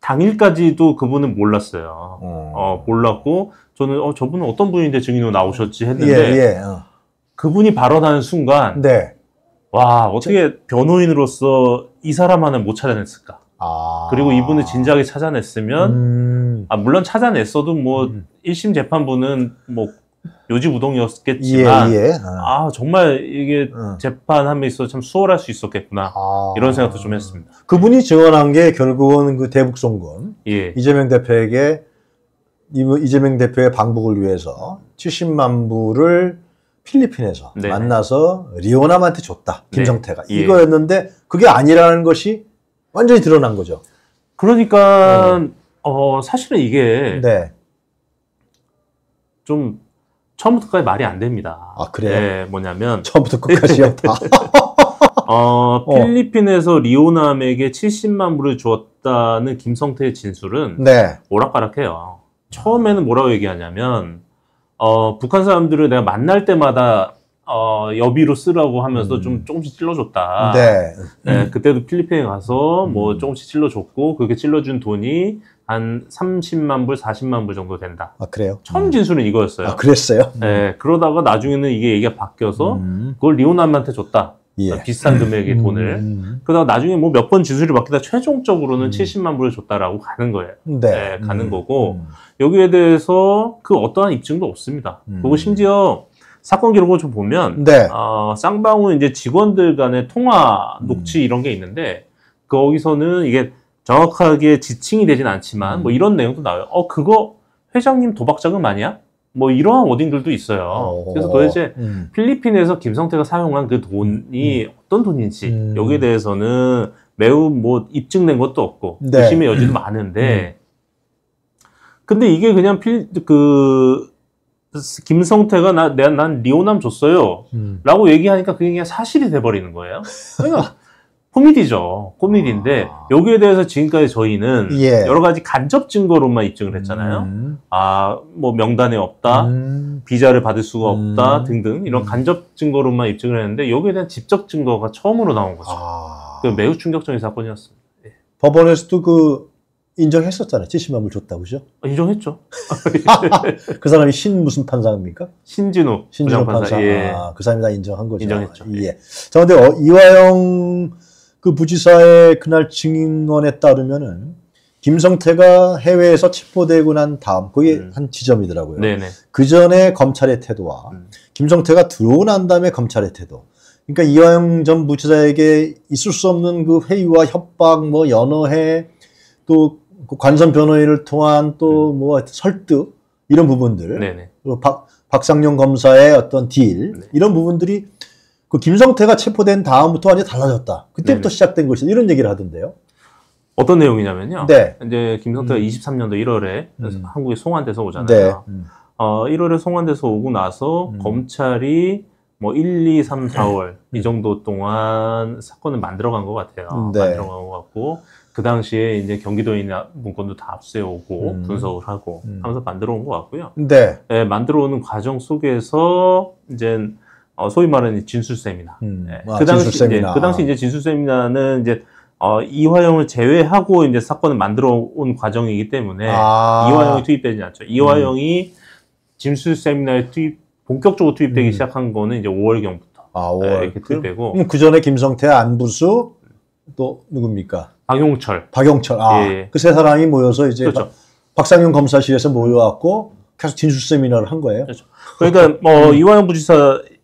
당일까지도 그분은 몰랐어요. 어, 어 몰랐고 저는 어 저분은 어떤 분인데 증인으로 나오셨지 했는데 예, 예, 어. 그분이 발언하는 순간 네. 와 어떻게 저... 변호인으로서 이 사람 하나 못 찾아냈을까? 아... 그리고 이분을 진작에 찾아냈으면 음... 아 물론 찾아냈어도 뭐 음... 1심 재판부는 뭐 요지우동이었겠지만 예, 예. 아 정말 이게 어. 재판함에 있어 참 수월할 수 있었겠구나 아. 이런 생각도 좀 했습니다. 그분이 증언한 게 결국은 그 대북송금 예. 이재명 대표에게 이재명 대표의 방북을 위해서 70만 불을 필리핀에서 네. 만나서 리오남한테 줬다 네. 김성태가 네. 이거였는데 그게 아니라는 것이 완전히 드러난 거죠. 그러니까 어, 어 사실은 이게 네. 좀 처음부터까지 말이 안 됩니다. 아, 그래요? 네, 뭐냐면. 처음부터 끝까지요? 다. 어, 어, 필리핀에서 리오남에게 70만 불을 주었다는 김성태의 진술은 네. 오락가락해요. 처음에는 뭐라고 얘기하냐면, 어, 북한 사람들을 내가 만날 때마다 어, 여비로 쓰라고 하면서 음. 좀 조금씩 찔러줬다. 네. 네. 그때도 필리핀에 가서 뭐 음. 조금씩 찔러줬고, 그렇게 찔러준 돈이 한 30만 불, 40만 불 정도 된다. 아, 그래요? 처음 음. 진술은 이거였어요. 아, 그랬어요? 네. 그러다가 나중에는 이게 얘기가 바뀌어서 음. 그걸 리오남한테 줬다. 예. 비싼 금액의 음. 돈을. 그러다가 나중에 뭐 몇 번 진술이 바뀌다 최종적으로는 음. 70만 불을 줬다라고 가는 거예요. 네. 네 가는 음. 거고, 여기에 대해서 그 어떠한 입증도 없습니다. 그리고 심지어 사건 기록을 좀 보면 네. 어, 쌍방울 이제 직원들 간의 통화 녹취 음. 이런 게 있는데 거기서는 이게 정확하게 지칭이 되진 않지만 음. 뭐 이런 내용도 나와요. 어 그거 회장님 도박 자금 아니야? 뭐 이러한 워딩들도 있어요. 어, 그래서 도대체 음. 필리핀에서 김성태가 사용한 그 돈이 음. 어떤 돈인지 음. 여기에 대해서는 매우 뭐 입증된 것도 없고 네. 의심의 여지도 많은데 근데 이게 그냥 필, 그, 김성태가 나, 내가 난 리오남 줬어요. 음. 라고 얘기하니까 그게 그냥 사실이 돼버리는 거예요. 그러니까 코미디죠. 코미디인데 아. 여기에 대해서 지금까지 저희는 예. 여러 가지 간접 증거로만 입증을 했잖아요. 음. 아 뭐 명단에 없다, 음. 비자를 받을 수가 없다 음. 등등 이런 음. 간접 증거로만 입증을 했는데 여기에 대한 직접 증거가 처음으로 나온 거죠. 아. 그 매우 충격적인 사건이었습니다. 예. 법원에서도 그 인정했었잖아요. 70만 불 줬다고, 그죠? 아, 인정했죠. 그 사람이 신 무슨 판사입니까? 신진우. 신진우 판사. 예. 아, 그 사람이 다 인정한 거죠. 인정했죠. 예. 자, 근데 어, 이화영 그 부지사의 그날 증인원에 따르면은 김성태가 해외에서 체포되고 난 다음 그게 음. 한 지점이더라고요. 네네. 그 전에 검찰의 태도와 음. 김성태가 들어오고 난 다음에 검찰의 태도. 그러니까 이화영 전 부지사에게 있을 수 없는 그 회의와 협박, 뭐 연어회, 또그 관선 변호인을 통한 또뭐 음. 설득 이런 부분들, 네네. 박 박상용 검사의 어떤 딜 네. 이런 부분들이 그 김성태가 체포된 다음부터 완전히 달라졌다. 그때부터 네네. 시작된 것이다. 이런 얘기를 하던데요. 어떤 내용이냐면요. 네. 이제 김성태가 음. 23년도 1월에 음. 한국에 송환돼서 오잖아요. 네. 음. 어, 1월에 송환돼서 오고 나서 음. 검찰이 뭐 1, 2, 3, 4월 이 정도 동안 사건을 만들어간 것 같아요. 네. 만들어간 것 같고 그 당시에 이제 경기도에 있는 문건도 다 압수해 오고 음. 분석을 하고 음. 하면서 만들어 온 것 같고요. 네. 네. 만들어 오는 과정 속에서 이제 어, 소위 말하는 진술 세미나. 음. 네. 아, 그 당시 진술 세미나. 이제 그 당시 이제 진술 세미나는 이제 어, 이화영을 제외하고 이제 사건을 만들어 온 과정이기 때문에 아. 이화영이 투입되지 않죠. 이화영이 음. 진술 세미나에 투입 본격적으로 투입되기 음. 시작한 거는 이제 5월경부터. 아, 5월. 네, 이렇게 투입되고. 그럼 그 전에 김성태, 안부수 또 누굽니까? 박용철. 박용철. 아, 예. 그세 사람이 모여서 이제 그렇죠. 박상용 검사실에서 모여갖고 계속 진술 세미나를 한 거예요. 그렇죠. 그러니까 뭐 음. 이화영 부지사의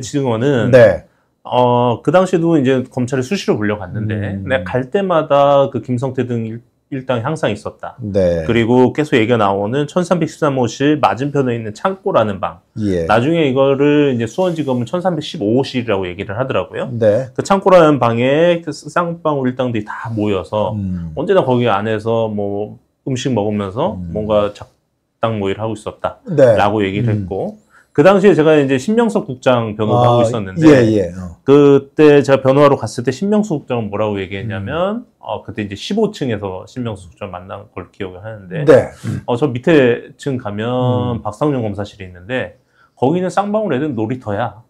증언은 네. 어, 그 당시에도 이제 검찰에 수시로 불려갔는데, 음. 내가 갈 때마다 그 김성태 등 일당이 항상 있었다. 네. 그리고 계속 얘기가 나오는 1313호실 맞은편에 있는 창고라는 방. 예. 나중에 이거를 이제 수원지검은 1315호실이라고 얘기를 하더라고요. 네. 그 창고라는 방에 그 쌍방울 일당들이 다 모여서 음. 언제나 거기 안에서 뭐 음식 먹으면서 음. 뭔가 작당 모의를 하고 있었다. 네. 라고 얘기를 음. 했고. 그 당시에 제가 이제 신명석 국장 변호를 아, 하고 있었는데 예, 예. 어. 그때 제가 변호하러 갔을 때 신명석 국장은 뭐라고 얘기했냐면 음. 어 그때 이제 15층에서 신명석 국장 만난 걸 기억을 하는데 네. 어저 밑에 층 가면 음. 박상용 검사실이 있는데 거기는 쌍방울 애들 놀이터야.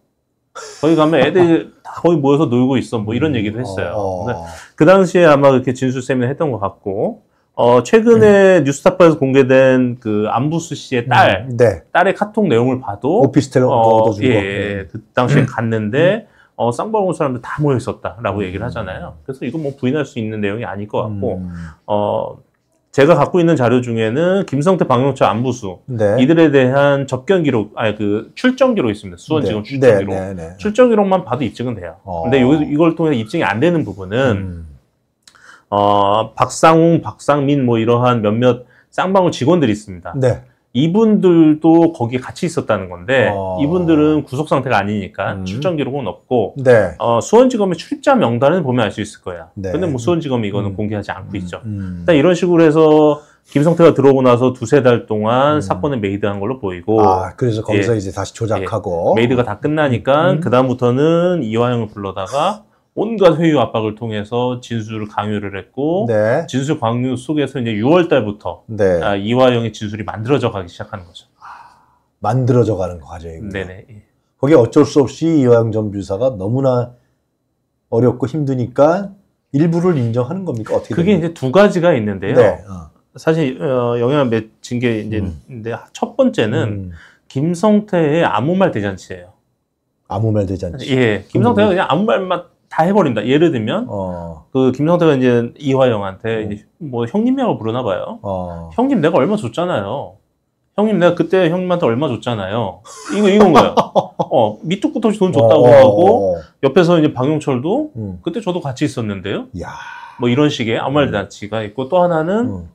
거기 가면 애들 다 거기 모여서 놀고 있어. 뭐 이런 음. 얘기도 했어요. 어. 그 당시에 아마 그렇게 진술 세미나 했던 것 같고 어, 최근에 음. 뉴스타파에서 공개된 그 안부수 씨의 딸, 음, 네. 딸의 카톡 내용을 봐도 오피스텔 어, 얻어주고 예, 예, 그 당시에 음. 갔는데 어, 쌍방울 사람들 다 모여 있었다라고 음. 얘기를 하잖아요. 그래서 이건 뭐 부인할 수 있는 내용이 아닐 것 같고 음. 어, 제가 갖고 있는 자료 중에는 김성태, 방영철, 안부수 네. 이들에 대한 접견 기록, 아니 그 출정 기록 있습니다. 수원지검 네. 출정 네, 기록. 네, 네. 출정 기록만 봐도 입증은 돼요. 어. 근데 요, 이걸 통해 입증이 안 되는 부분은 음. 어, 박상웅, 박상민 뭐 이러한 몇몇 쌍방울 직원들이 있습니다. 네. 이분들도 거기에 같이 있었다는 건데 어... 이분들은 구속 상태가 아니니까 음... 출정 기록은 없고 네. 어, 수원지검의 출입자 명단을 보면 알 수 있을 거야. 네. 근데 뭐 수원지검이 이거는 음... 공개하지 않고 음... 있죠. 음... 일단 이런 식으로 해서 김성태가 들어오고 나서 두세 달 동안 음. 사건을 made한 걸로 보이고 아 그래서 거기서 예, 이제 다시 조작하고 예, made가 다 끝나니까 음. 그 다음부터는 이화영을 불러다가 온갖 회유 압박을 통해서 진술을 강요를 했고 네. 진술 강요 속에서 이제 6월 달부터 네. 아, 이화영의 진술이 만들어져 가기 시작하는 거죠. 만들어져 가는 과정이군요. 네네. 예. 거기 어쩔 수 없이 이화영 전 비사가 너무나 어렵고 힘드니까 일부를 인정하는 겁니까? 어떻게 그게 됩니까? 이제 두 가지가 있는데요. 네. 어. 사실 어, 영향을 맺힌 게 이제 음. 첫 번째는 음. 김성태의 아무 말 대잔치예요. 아무 말 대잔치. 예, 김성태가 그냥 아무 말만 다 해버린다. 예를 들면 어. 그 김성태가 이제 이화영한테 어. 이제 뭐 형님이라고 부르나 봐요. 어. 형님 내가 얼마 줬잖아요. 형님 내가 그때 형님한테 얼마 줬잖아요. 이거 이건 거예요. 어 밑뚝부터 돈 줬다고 어. 하고 옆에서 이제 방용철도 음. 그때 저도 같이 있었는데요. 야. 뭐 이런 식의 아무 말 음. 대잔치가 있고 또 하나는 음.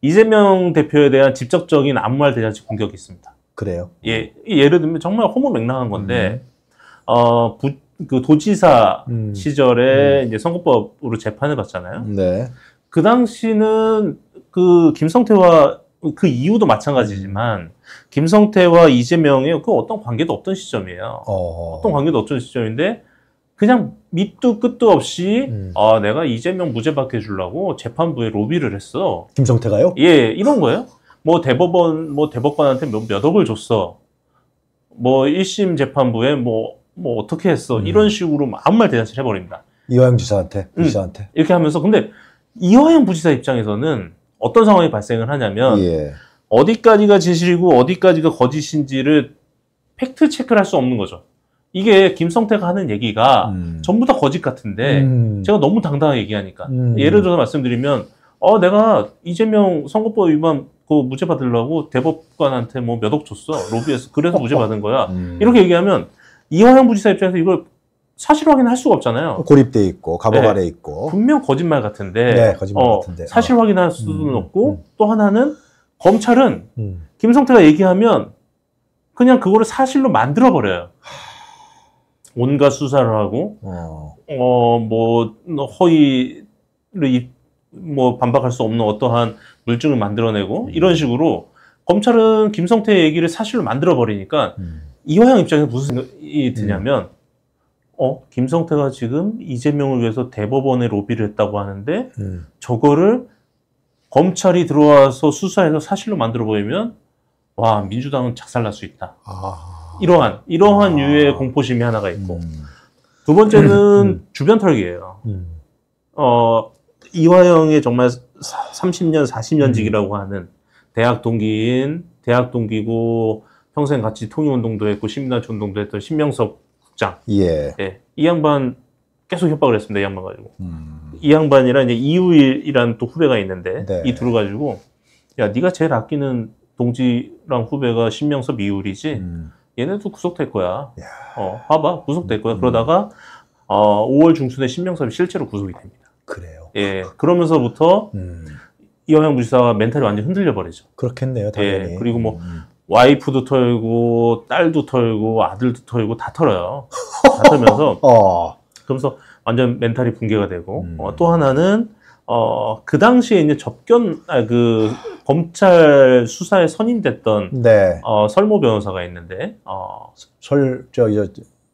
이재명 대표에 대한 직접적인 아무 말 대잔치 공격이 있습니다. 그래요? 예 예를 들면 정말 호모맹랑한 건데 음. 어 부, 그 도지사 음. 시절에 음. 이제 선거법으로 재판을 받잖아요. 네. 그 당시는 그 김성태와 그 이유도 마찬가지지만 김성태와 이재명의 그 어떤 관계도 없던 시점이에요. 어. 떤 관계도 없던 시점인데 그냥 밑도 끝도 없이 음. 아 내가 이재명 무죄 받게 주려고 재판부에 로비를 했어. 김성태가요? 예, 이런 거예요. 뭐 대법원 뭐 대법관한테 몇, 몇 억을 줬어. 뭐 1심 재판부에 뭐 뭐뭐 어떻게 했어. 음. 이런 식으로 아무 말 대잔치 해버립니다. 이화영 지사한테, 부지사한테. 음, 이렇게 하면서 근데 이화영 부지사 입장에서는 어떤 상황이 발생을 하냐면 예. 어디까지가 진실이고 어디까지가 거짓인지를 팩트 체크를 할 수 없는 거죠. 이게 김성태가 하는 얘기가 음. 전부 다 거짓 같은데 음. 제가 너무 당당하게 얘기하니까 음. 예를 들어서 말씀드리면 어 내가 이재명 선거법 위반 그 무죄 받으려고 대법관한테 뭐 몇 억 줬어 로비에서 그래서 무죄 받은 거야 음. 이렇게 얘기하면 이화영 부지사 입장에서 이걸 사실 확인할 수가 없잖아요. 고립돼 있고 감옥 네. 아래 있고 분명 거짓말 같은데 네, 거짓말 어, 같은데 사실 어. 확인할 수는 음. 없고 음. 또 하나는 검찰은 김성태가 얘기하면 그냥 그거를 사실로 만들어 버려요. 온갖 수사를 하고 어, 어뭐 허위를 뭐 반박할 수 없는 어떠한 물증을 만들어내고 음. 이런 식으로 검찰은 김성태 얘기를 사실로 만들어 버리니까 음. 이화영 입장에서 무슨 생각이 드냐면 음. 어 김성태가 지금 이재명을 위해서 대법원에 로비를 했다고 하는데 음. 저거를 검찰이 들어와서 수사해서 사실로 만들어 보이면 와 민주당은 작살날 수 있다. 아. 이러한 이러한 아. 유의 공포심이 하나가 있고 음. 두 번째는 음. 주변 털기예요. 음. 어 이화영의 정말 30년 40년 직이라고 음. 하는 대학 동기인 대학 동기고 평생 같이 통일운동도 했고 시민단체 운동도 했던 신명섭 국장. 예. 예. 이 양반 계속 협박을 했습니다. 이 양반 가지고. 음. 이 양반이랑 이제 이우일이라는 또 후배가 있는데 네. 이 둘을 가지고 야 네가 제일 아끼는 동지랑 후배가 신명섭 이우일이지. 음. 얘네도 구속될 거야. 야. 어, 봐봐, 구속될 거야. 음. 그러다가 어, 5월 중순에 신명섭이 실제로 구속이 됩니다. 그래요. 예, 그러면서부터 음. 이화영 부지사가 멘탈이 완전 흔들려 버리죠. 그렇겠네요, 당연히. 예, 그리고 뭐 음. 와이프도 털고 딸도 털고 아들도 털고 다 털어요. 다 털면서 어. 그러면서 완전 멘탈이 붕괴가 되고 음. 어, 또 하나는 어, 그 당시에 이제 접견, 아, 그, 검찰 수사에 선임됐던, 네. 어, 설모 변호사가 있는데, 어. 설, 저, 저,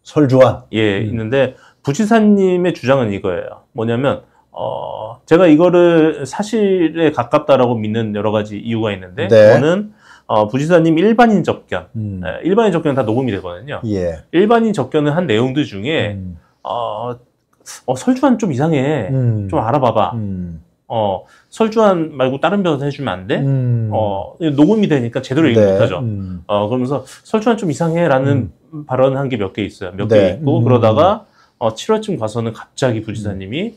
설주환? 예, 음. 있는데, 부지사님의 주장은 이거예요. 뭐냐면, 어, 제가 이거를 사실에 가깝다라고 믿는 여러 가지 이유가 있는데, 네. 그거는, 어, 부지사님 일반인 접견, 음. 예, 일반인 접견 다 녹음이 되거든요. 예. 일반인 접견을 한 내용들 중에, 음. 어, 어, 설주환 좀 이상해. 음. 좀 알아봐봐. 음. 어, 설주환 말고 다른 변호사 해주면 안 돼? 음. 어, 녹음이 되니까 제대로 얘기 네. 못하죠. 음. 어, 그러면서 설주환 좀 이상해 라는 음. 발언 한 게 몇 개 있어요. 몇개 네. 있고, 음. 그러다가, 어, 7월쯤 가서는 갑자기 부지사님이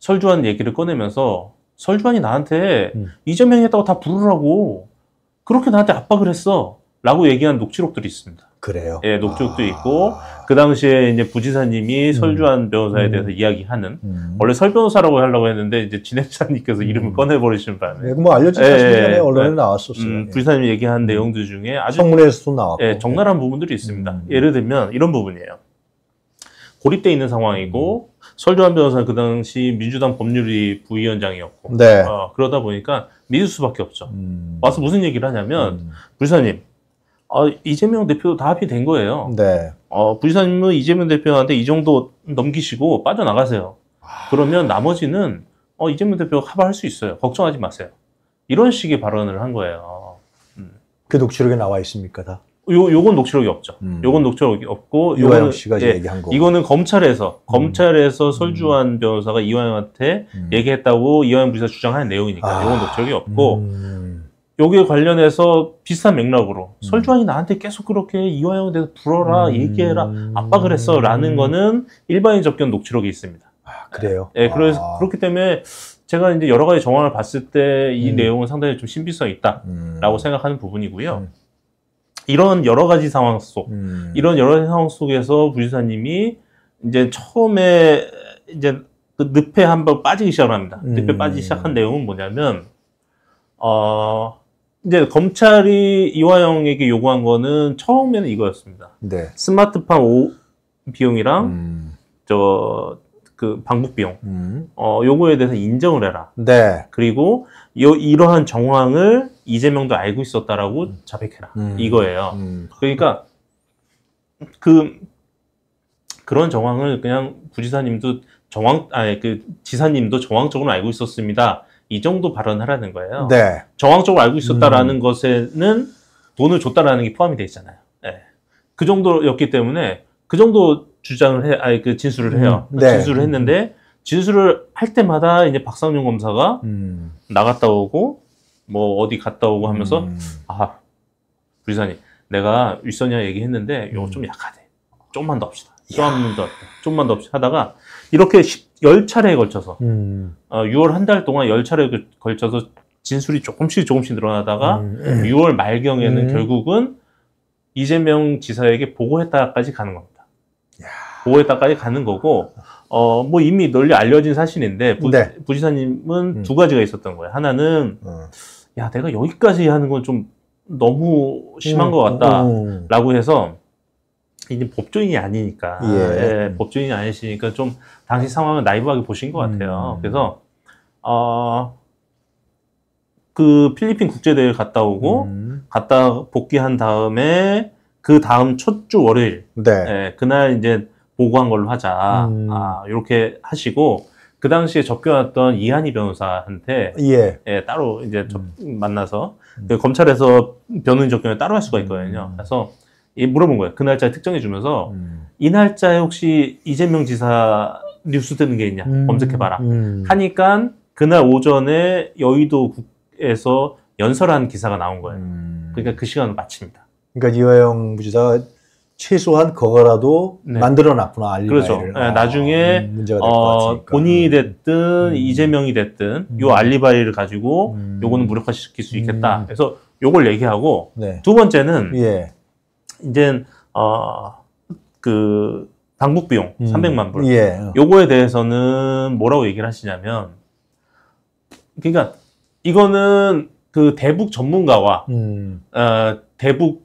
설주환 얘기를 꺼내면서 설주환이 나한테 이재명 했다고 다 부르라고 그렇게 나한테 압박을 했어. 라고 얘기한 녹취록들이 있습니다. 그래요. 예, 녹취록도 아... 있고 그 당시에 이제 부지사님이 음. 설주한 변호사에 대해서 음. 이야기하는 음. 원래 설 변호사라고 하려고 했는데 이제 진행자님께서 음. 이름을 꺼내버리시는 바람에 예, 뭐 알려진 사실이잖아요. 예, 언론에 예, 나왔었어요. 음, 부지사님이 얘기한 음. 내용들 중에 아주 청문회에서도 나왔고 예, 적나라한 부분들이 있습니다. 예를 들면 이런 부분이에요. 고립돼 있는 상황이고 설주한 변호사는 그 당시 민주당 법률위 부위원장이었고 네. 어, 그러다 보니까 믿을 수밖에 없죠. 와서 무슨 얘기를 하냐면 부지사님 어, 이재명 대표 다 합의된 거예요. 네. 어, 부지사님은 이재명 대표한테 이 정도 넘기시고 빠져나가세요. 아... 그러면 나머지는 어, 이재명 대표가 커버할 수 있어요. 걱정하지 마세요. 이런 식의 발언을 한 거예요. 음. 그 녹취록에 나와 있습니까, 다? 요, 요건 녹취록이 없죠. 음. 요건 녹취록이 없고. 이화영 씨가 예, 얘기한 거. 이거는 검찰에서, 음. 검찰에서 설주환 음. 변호사가 이화영한테 음. 얘기했다고 이화영 부지사 주장하는 내용이니까. 아. 요건 녹취록이 없고. 음. 여기에 관련해서 비슷한 맥락으로 음. 설주환이 나한테 계속 그렇게 이화영에 대해서 불어라 음. 얘기해라 압박을 했어라는 거는 일반인 접견 녹취록이 있습니다. 아, 그래요? 네, 그래서 아. 그렇기 때문에 제가 이제 여러 가지 정황을 봤을 때이 음. 내용은 상당히 좀 신비성이 있다라고 음. 생각하는 부분이고요. 음. 이런 여러 가지 상황 속, 음. 이런 여러 가지 상황 속에서 부지사님이 이제 처음에 이제 그 늪에 한번 빠지기 시작합니다. 늪에 빠지기 시작한 내용은 뭐냐면 어 이제 검찰이 이화영에게 요구한 거는 처음에는 이거였습니다. 네. 스마트팜 오 비용이랑 음. 저 그 방북 비용 음. 어 요거에 대해서 인정을 해라. 네. 그리고 요 이러한 정황을 이재명도 알고 있었다라고 음. 자백해라. 음. 이거예요. 음. 그러니까 그 그런 정황을 그냥 부지사님도 정황 아니 그 지사님도 정황적으로 알고 있었습니다. 이 정도 발언하라는 거예요. 네. 정황적으로 알고 있었다라는 음. 것에는 돈을 줬다라는 게 포함이 돼 있잖아요. 네. 그 정도였기 때문에 그 정도 주장을 해, 아니 그 진술을 해요. 음. 네. 진술을 했는데 진술을 할 때마다 이제 박상용 검사가 음. 나갔다 오고 뭐 어디 갔다 오고 하면서 음. 아 부지사님 내가 윗선이랑 얘기했는데 이거 좀 음. 약하대. 좀만 더 합시다. 좀만 더, 좀만 더 하다가 이렇게 10차례에 걸쳐서 음. 어, 6월 한 달 동안 10차례에 걸쳐서 진술이 조금씩 조금씩 늘어나다가 음. 6월 말경에는 음. 결국은 이재명 지사에게 보고했다까지 가는 겁니다. 야. 보고했다까지 가는 거고 어 뭐 이미 널리 알려진 사실인데 부, 네. 부지사님은 음. 두 가지가 있었던 거예요. 하나는 어. 야 내가 여기까지 하는 건 좀 너무 심한 음. 것 같다라고 음. 해서 이제 법조인이 아니니까 예. 예, 법조인이 아니시니까 좀 당시 상황을 나이브하게 보신 것 같아요. 음. 그래서 어, 그 필리핀 국제대회 갔다 오고 음. 갔다 복귀한 다음에 그 다음 첫 주 월요일 네. 예, 그날 이제 보고한 걸로 하자 음. 아, 이렇게 하시고 그 당시에 접견했던 이한희 변호사한테 예. 예 따로 이제 접, 음. 만나서 음. 그 검찰에서 변호인 접견을 따로 할 수가 있거든요. 음. 그래서 물어본 거예요. 그 날짜 특정해 주면서 음. 이 날짜에 혹시 이재명 지사 뉴스 뜨는 게 있냐 음. 검색해봐라 음. 하니까 그날 오전에 여의도에서 연설한 기사가 나온 거예요. 음. 그러니까 그 시간을 마칩니다. 그러니까 이화영 부지사가 최소한 그거라도 네. 만들어놨구나 알리바이를. 그렇죠. 네, 아, 나중에 어, 본인이 됐든 음. 이재명이 됐든 요 알리바이를 가지고 요거는 무력화시킬 수 있겠다. 그래서 요걸 얘기하고 네. 두 번째는 예. 이제 어그 방북 비용 음. 300만 불. 예. 요거에 대해서는 뭐라고 얘기를 하시냐면 그러니까 이거는 그 대북 전문가와 음. 어, 대북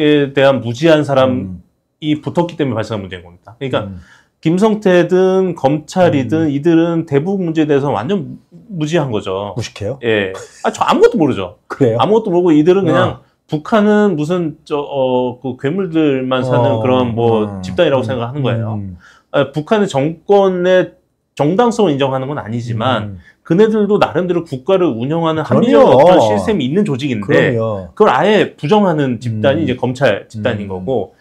에 대한 무지한 사람이 음. 붙었기 때문에 발생한 문제인 겁니다. 그러니까 음. 김성태든 검찰이든 음. 이들은 대북 문제에 대해서 완전 무지한 거죠. 무식해요? 예. 아, 저 아무것도 모르죠. 그래요? 아무것도 모르고 이들은 그냥 어. 북한은 무슨 저 어 그 괴물들만 사는 어, 그런 뭐 음, 집단이라고 음, 생각하는 거예요. 음. 아, 북한의 정권의 정당성을 인정하는 건 아니지만 음. 그네들도 나름대로 국가를 운영하는 합리적 어떤 시스템이 있는 조직인데 그럼요. 그걸 아예 부정하는 집단이 음. 이제 검찰 집단인 음. 거고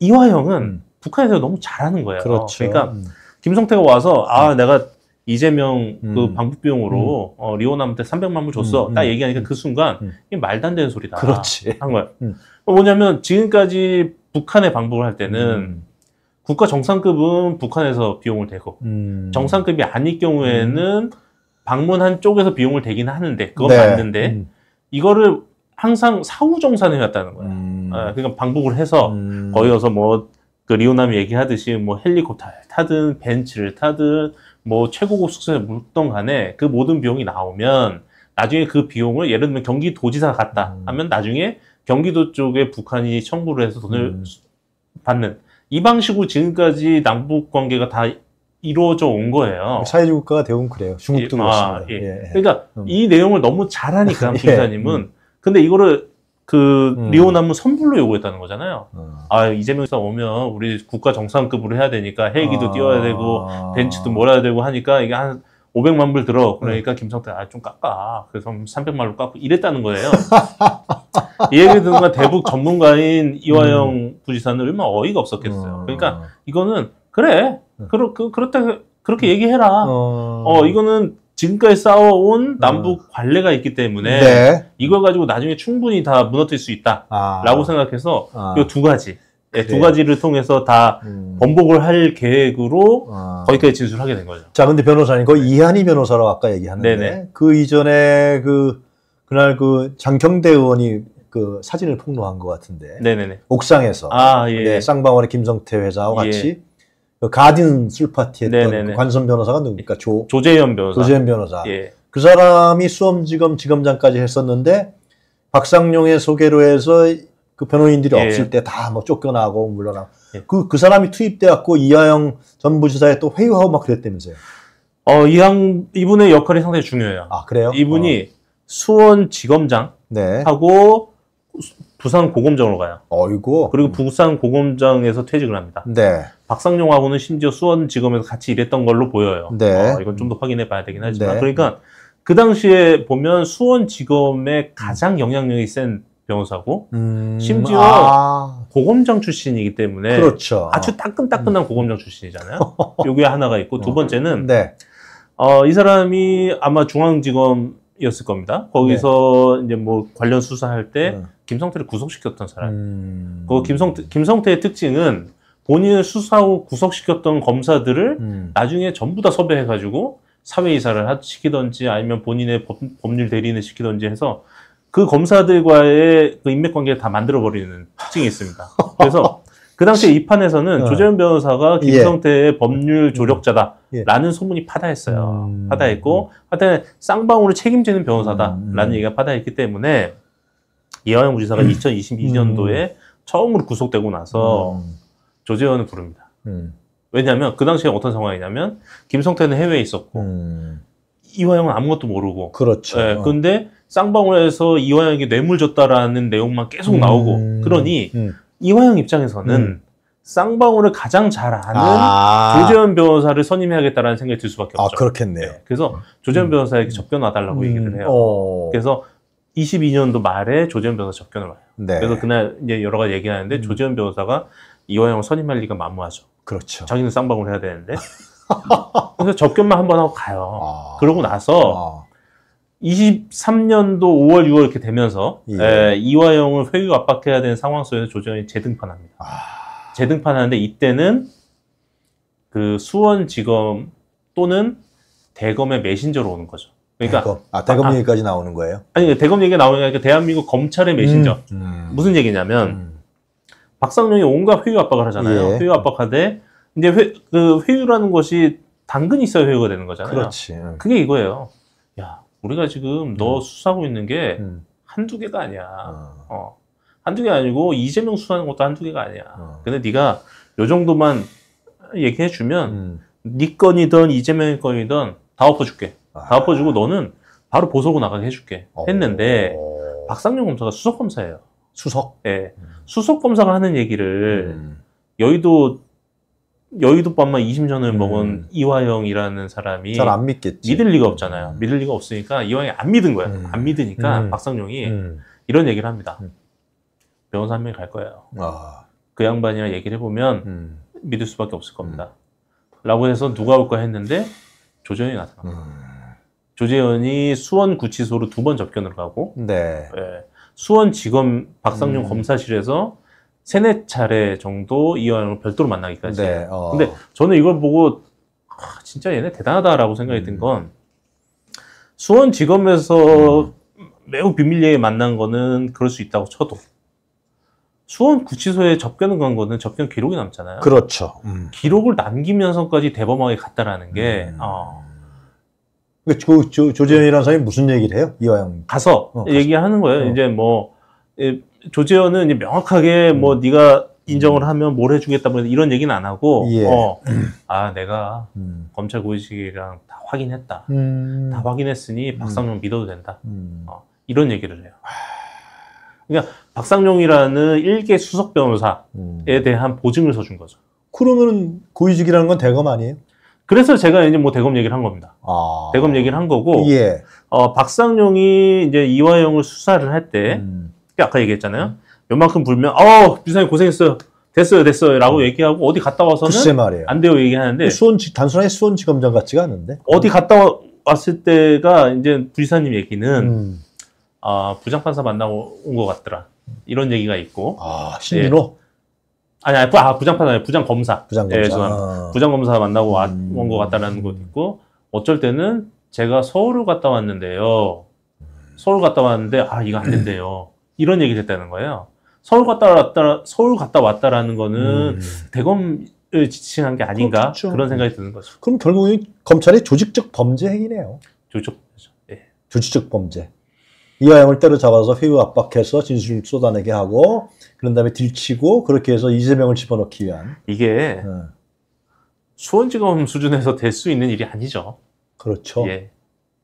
이화영은 북한에서 너무 잘하는 거예요. 그렇죠. 그러니까 김성태가 와서 아 내가 이재명 그 음. 그 방북 비용으로 음. 어, 리오남한테 300만 불 줬어. 음. 딱 얘기하니까 그 순간 음. 이게 말도 안 되는 소리다. 그렇지. 한 거야. 음. 뭐냐면 지금까지 북한에 방북을 할 때는 음. 국가 정상급은 북한에서 비용을 대고 정상급이 아닐 경우에는 방문한 쪽에서 비용을 대긴 하는데 그건 네. 맞는데 이거를 항상 사후 정산해 왔다는 거야. 어, 그러니까 방북을 해서 거기 가서 뭐그 리오남이 얘기하듯이 뭐 헬리콥터를 타든 벤츠를 타든 뭐 최고급 숙소에 묵던 간에 그 모든 비용이 나오면 나중에 그 비용을 예를 들면 경기도지사가 갔다 음. 하면 나중에 경기도 쪽에 북한이 청구를 해서 돈을 음. 받는 이 방식으로 지금까지 남북 관계가 다 이루어져 온 거예요. 사회주의 국가가 대부분 그래요. 중국도 예, 아, 그렇습니다. 예. 예. 그러니까 음. 이 내용을 너무 잘하니까 예. 음. 근데 이거를 그 음. 리오남은 선불로 요구했다는 거잖아요. 음. 아 이재명 사 오면 우리 국가 정상급으로 해야 되니까 헬기도 아. 띄워야 되고 벤츠도 몰아야 되고 하니까 이게 한 500만 불 들어. 그러니까 음. 김성태 아 좀 깎아. 그래서 300만 불 깎고 이랬다는 거예요. 이 얘기 듣는 대북 전문가인 이화영 음. 부지사는 얼마나 어이가 없었겠어요. 음. 그러니까 이거는 그래. 음. 그렇 그, 그렇다 그렇게 얘기해라. 어, 어 이거는 지금까지 쌓아온 남북 어. 관례가 있기 때문에 네. 이걸 가지고 나중에 충분히 다 무너뜨릴 수 있다라고 아. 생각해서 아. 이두 가지 네, 두 가지를 통해서 다 음. 번복을 할 계획으로 아. 거기까지 진술하게 된 거죠. 자, 근데 변호사님, 그 이한희 변호사라고 아까 얘기하는데 네네. 그 이전에 그 그날 그 장경대 의원이 그 사진을 폭로한 것 같은데 네네네. 옥상에서 아, 예. 네, 쌍방울의 김성태 회장과 예. 같이 그 가든 술파티 했던 그 관선 변호사가 누굽니까? 조, 조재현 변호사. 조재현 변호사. 예. 그 사람이 수험지검 지검장까지 했었는데 박상용의 소개로 해서 그 변호인들이 예. 없을 때 다 뭐 쫓겨나고 물러나고 예. 그, 그 사람이 투입돼 갖고 이하영 전 부지사에 또 회유하고 막 그랬다면서요. 어, 이양 이분의 역할이 상당히 중요해요. 아, 그래요? 이분이 어. 수원 지검장 네. 하고 부산 고검장으로 가요. 어이고. 그리고 부산 고검장에서 퇴직을 합니다. 네. 박상용하고는 심지어 수원지검에서 같이 일했던 걸로 보여요. 네. 어, 이건 좀 더 확인해 봐야 되긴 하지만. 네. 그러니까 그 당시에 보면 수원지검의 가장 영향력이 센 변호사고 음, 심지어 아. 고검장 출신이기 때문에 그렇죠. 아주 따끈따끈한 음. 고검장 출신이잖아요. 요게 하나가 있고 두 어. 번째는 네. 어, 이 사람이 아마 중앙지검이었을 겁니다. 거기서 네. 이제 뭐 관련 수사할 때 네. 김성태를 구속시켰던 사람. 음... 그 김성태 김성태의 특징은 본인을 수사 후 구속시켰던 검사들을 음. 나중에 전부 다 섭외해가지고 사회이사를 시키던지 아니면 본인의 법, 법률 대리인을 시키던지 해서 그 검사들과의 그 인맥관계를 다 만들어버리는 특징이 있습니다. 그래서 그 당시에 이 판에서는 어. 조재현 변호사가 예. 김성태의 예. 법률 조력자다라는 예. 소문이 파다했어요. 음. 파다했고 하여튼 쌍방울을 책임지는 변호사다라는 음. 얘기가 파다했기 때문에 이화영 부지사가 2022년도에 음. 처음으로 구속되고 나서 음. 조재현을 부릅니다. 음. 왜냐하면 그 당시에 어떤 상황이냐면 김성태는 해외에 있었고 음. 이화영은 아무것도 모르고 그렇죠. 네, 근데 쌍방울에서 이화영에게 뇌물 줬다라는 내용만 계속 나오고 음. 그러니 음. 이화영 입장에서는 음. 쌍방울을 가장 잘 아는 아. 조재현 변호사를 선임해야겠다라는 생각이 들 수밖에 아, 없죠. 아, 그렇겠네요. 네, 그래서 조재현 음. 변호사에게 접견 와달라고 얘기를 해요. 어. 그래서 22년도 말에 조재현 변호사 접견을 와요. 네. 그래서 그날 이제 여러 가지 얘기하는데 음. 조재현 변호사가 이화영을 선임할 리가 만무하죠. 그렇죠. 자기는 쌍방울 해야 되는데. 그래서 접견만 한 번 하고 가요. 아. 그러고 나서 아. 23년도 5월, 6월 이렇게 되면서 예. 에, 이화영을 회유 압박해야 되는 상황 속에서 조정이 재등판합니다. 아... 재등판하는데 이때는 그 수원지검 또는 대검의 메신저로 오는 거죠. 그러니까 대검. 아 대검 아, 얘기까지 나오는 거예요? 아니 대검 얘기가 아니라 대한민국 검찰의 메신저. 음, 음. 무슨 얘기냐면 음. 박상용이 온갖 회유 압박을 하잖아요. 예. 회유 압박하되 이제 회, 그 회유라는 것이 당근이 있어야 회유가 되는 거잖아요. 그렇지. 그게 이거예요. 야 우리가 지금 너 음. 수사하고 있는 게 음. 한두 개가 아니야. 어. 어. 한두 개 아니고 이재명 수사하는 것도 한두 개가 아니야. 어. 근데 네가 요 정도만 얘기해 주면 음. 네 건이든 이재명의 건이든 다 엎어줄게. 아. 다 엎어주고 너는 바로 보석으로 나가게 해줄게. 어. 했는데 어. 박상용 검사가 수석 검사예요. 수석? 예. 네. 수석 검사가 하는 얘기를 음. 여의도 여의도밤만 20년을 음. 먹은 이화영이라는 사람이 잘 안 믿겠지. 믿을 리가 없잖아요. 음. 믿을 리가 없으니까 이화영이 안 믿은 거야. 음. 안 믿으니까 음. 박상용이 음. 이런 얘기를 합니다. 음. 변호사 한 명이 갈 거예요. 아. 그 양반이랑 얘기를 해보면 믿을 수밖에 없을 겁니다. 라고 해서 누가 올까 했는데 조재현이 나타나. 조재현이 수원구치소로 두 번 접견을 가고 네. 네. 수원지검 박상용 검사실에서 세네 차례 정도 이화영을 별도로 만나기까지. 네, 어. 근데 저는 이걸 보고 아, 진짜 얘네 대단하다라고 생각이 든건 음. 수원지검에서 음. 매우 비밀리에 만난 거는 그럴 수 있다고 쳐도 수원 구치소에 접견을 간 거는 접견 기록이 남잖아요. 그렇죠. 음. 기록을 남기면서까지 대범하게 갔다라는 게 음. 어. 그 조, 조, 조재현이라는 사람이 무슨 얘기를 해요? 이화영 가서, 어, 가서. 얘기하는 거예요. 어. 이제 뭐 조재현은 이제 명확하게 뭐 음. 네가 인정을 하면 뭘 해주겠다 뭐 이런 얘기는 안 하고 예. 어, 아 내가 음. 검찰 고위직이랑 다 확인했다 음. 다 확인했으니 음. 박상용 믿어도 된다 음. 어, 이런 얘기를 해요 그러니까 박상용이라는 일개 수석 변호사에 음. 대한 보증을 서준 거죠 그러면 고위직이라는 건 대검 아니에요? 그래서 제가 이제 뭐 대검 얘기를 한 겁니다. 아. 대검 얘기를 한 거고, 예. 어, 박상용이 이제 이화영을 수사를 할 때, 음. 아까 얘기했잖아요. 요만큼 불면 어 비사님 고생했어요. 됐어요, 됐어요. 라고 음. 얘기하고 어디 갔다 와서는 안 돼요 얘기하는데 수원지 단순하게 수원지검장 같지가 않은데 어디 갔다 왔을 때가 이제 부지사님 얘기는 음. 아 부장판사 만나고 온 것 같더라 이런 얘기가 있고 아 신민호 예. 아니, 아니 아, 부장 판사 아니 부장 검사 부장 검사 예, 아. 부장 검사 만나고 음. 온것 같다라는 것도 있고 어쩔 때는 제가 서울을 갔다 왔는데요 서울 갔다 왔는데 아 이거 안 된대요 이런 얘기를 했다는 거예요. 서울 갔다 왔다, 서울 갔다 왔다라는 거는 음. 대검 을 지칭한 게 아닌가 그렇죠. 그런 생각이 드는 거죠. 그럼 결국은 검찰의 조직적 범죄 행위네요. 조직, 예. 조직적 범죄. 이화영을 때려잡아서 회유 압박해서 진술을 쏟아내게 하고 그런 다음에 들치고 그렇게 해서 이재명을 집어넣기 위한 이게 어. 수원지검 수준에서 될 수 있는 일이 아니죠. 그렇죠. 예.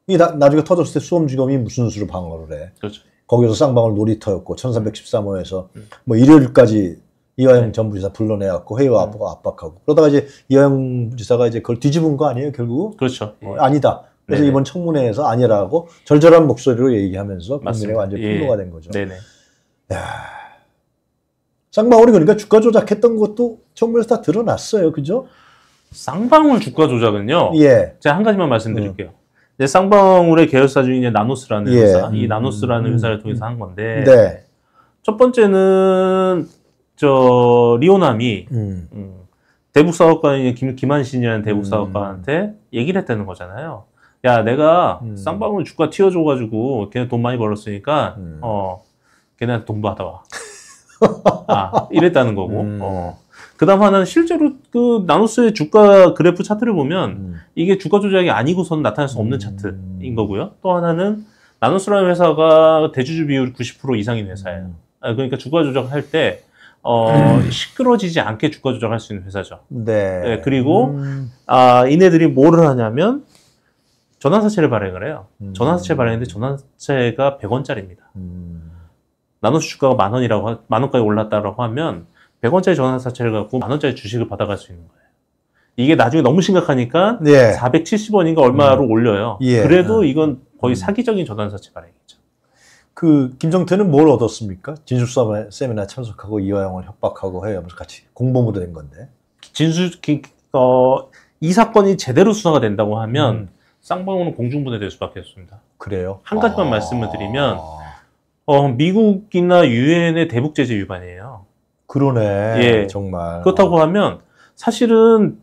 이 나, 나중에 터졌을 때 수험지검이 무슨 수로 방어를 해? 그렇죠. 거기서 쌍방울 놀이터였고 1313호에서 음. 뭐 일요일까지 이화영 전 부지사 불러내갖고 회의와 음. 압박하고 그러다가 이제 이화영 부지사가 이제 그걸 뒤집은 거 아니에요 결국? 그렇죠. 예. 어, 아니다. 그래서 네네. 이번 청문회에서 아니라고 절절한 목소리로 얘기하면서 국민에 완전 히 폭로가 예. 된 거죠. 네네. 야. 쌍방울이 그러니까 주가 조작했던 것도 청문회에서 다 드러났어요. 그죠? 쌍방울 주가 조작은요. 예. 제가 한 가지만 말씀드릴게요. 음. 이제 쌍방울의 계열사 중에 이제 나노스라는 예. 회사, 이 나노스라는 음. 회사를 통해서 한 건데 네. 첫 번째는 저 리오남이 음. 음, 대북 사업가인 김 김한신이라는 대북 음. 사업가한테 얘기를 했다는 거잖아요. 야, 내가 음. 쌍방울 주가 튀어줘가지고 걔네 돈 많이 벌었으니까 음. 어 걔네한테 돈 받아와. 아, 이랬다는 거고. 음. 어. 그 다음 하나는 실제로 그 나노스의 주가 그래프 차트를 보면 음. 이게 주가 조작이 아니고선 나타날 수 없는 음. 차트인 거고요. 또 하나는 나노스라는 회사가 대주주 비율 90% 이상인 회사예요. 음. 아, 그러니까 주가 조작할 때 어, 시끄러지지 않게 주가 조작할 수 있는 회사죠. 네. 네 그리고 음. 아, 이네들이 뭐를 하냐면 전환사채를 발행을 해요. 음. 전환사채 발행인데 전환사채가 100원짜리입니다. 음. 나노스 주가가 만 원이라고 만 원까지 올랐다고 하면 100원짜리 전환사채를 갖고 만 원짜리 주식을 받아갈 수 있는 거예요. 이게 나중에 너무 심각하니까 예. 470원인가 얼마로 음. 올려요. 예. 그래도 이건 거의 음. 사기적인 전환사채 발행이죠. 그 김정태는 뭘 얻었습니까? 진술서 세미나 참석하고 이화영을 협박하고 해야면서 같이 공범으로 된 건데. 진술 어, 이 사건이 제대로 수사가 된다고 하면 음. 쌍방울은 공중분해될 수밖에 없습니다. 그래요? 한 가지만 아... 말씀을 드리면 어, 미국이나 유엔의 대북 제재 위반이에요. 그러네. 예. 정말. 그렇다고 하면 사실은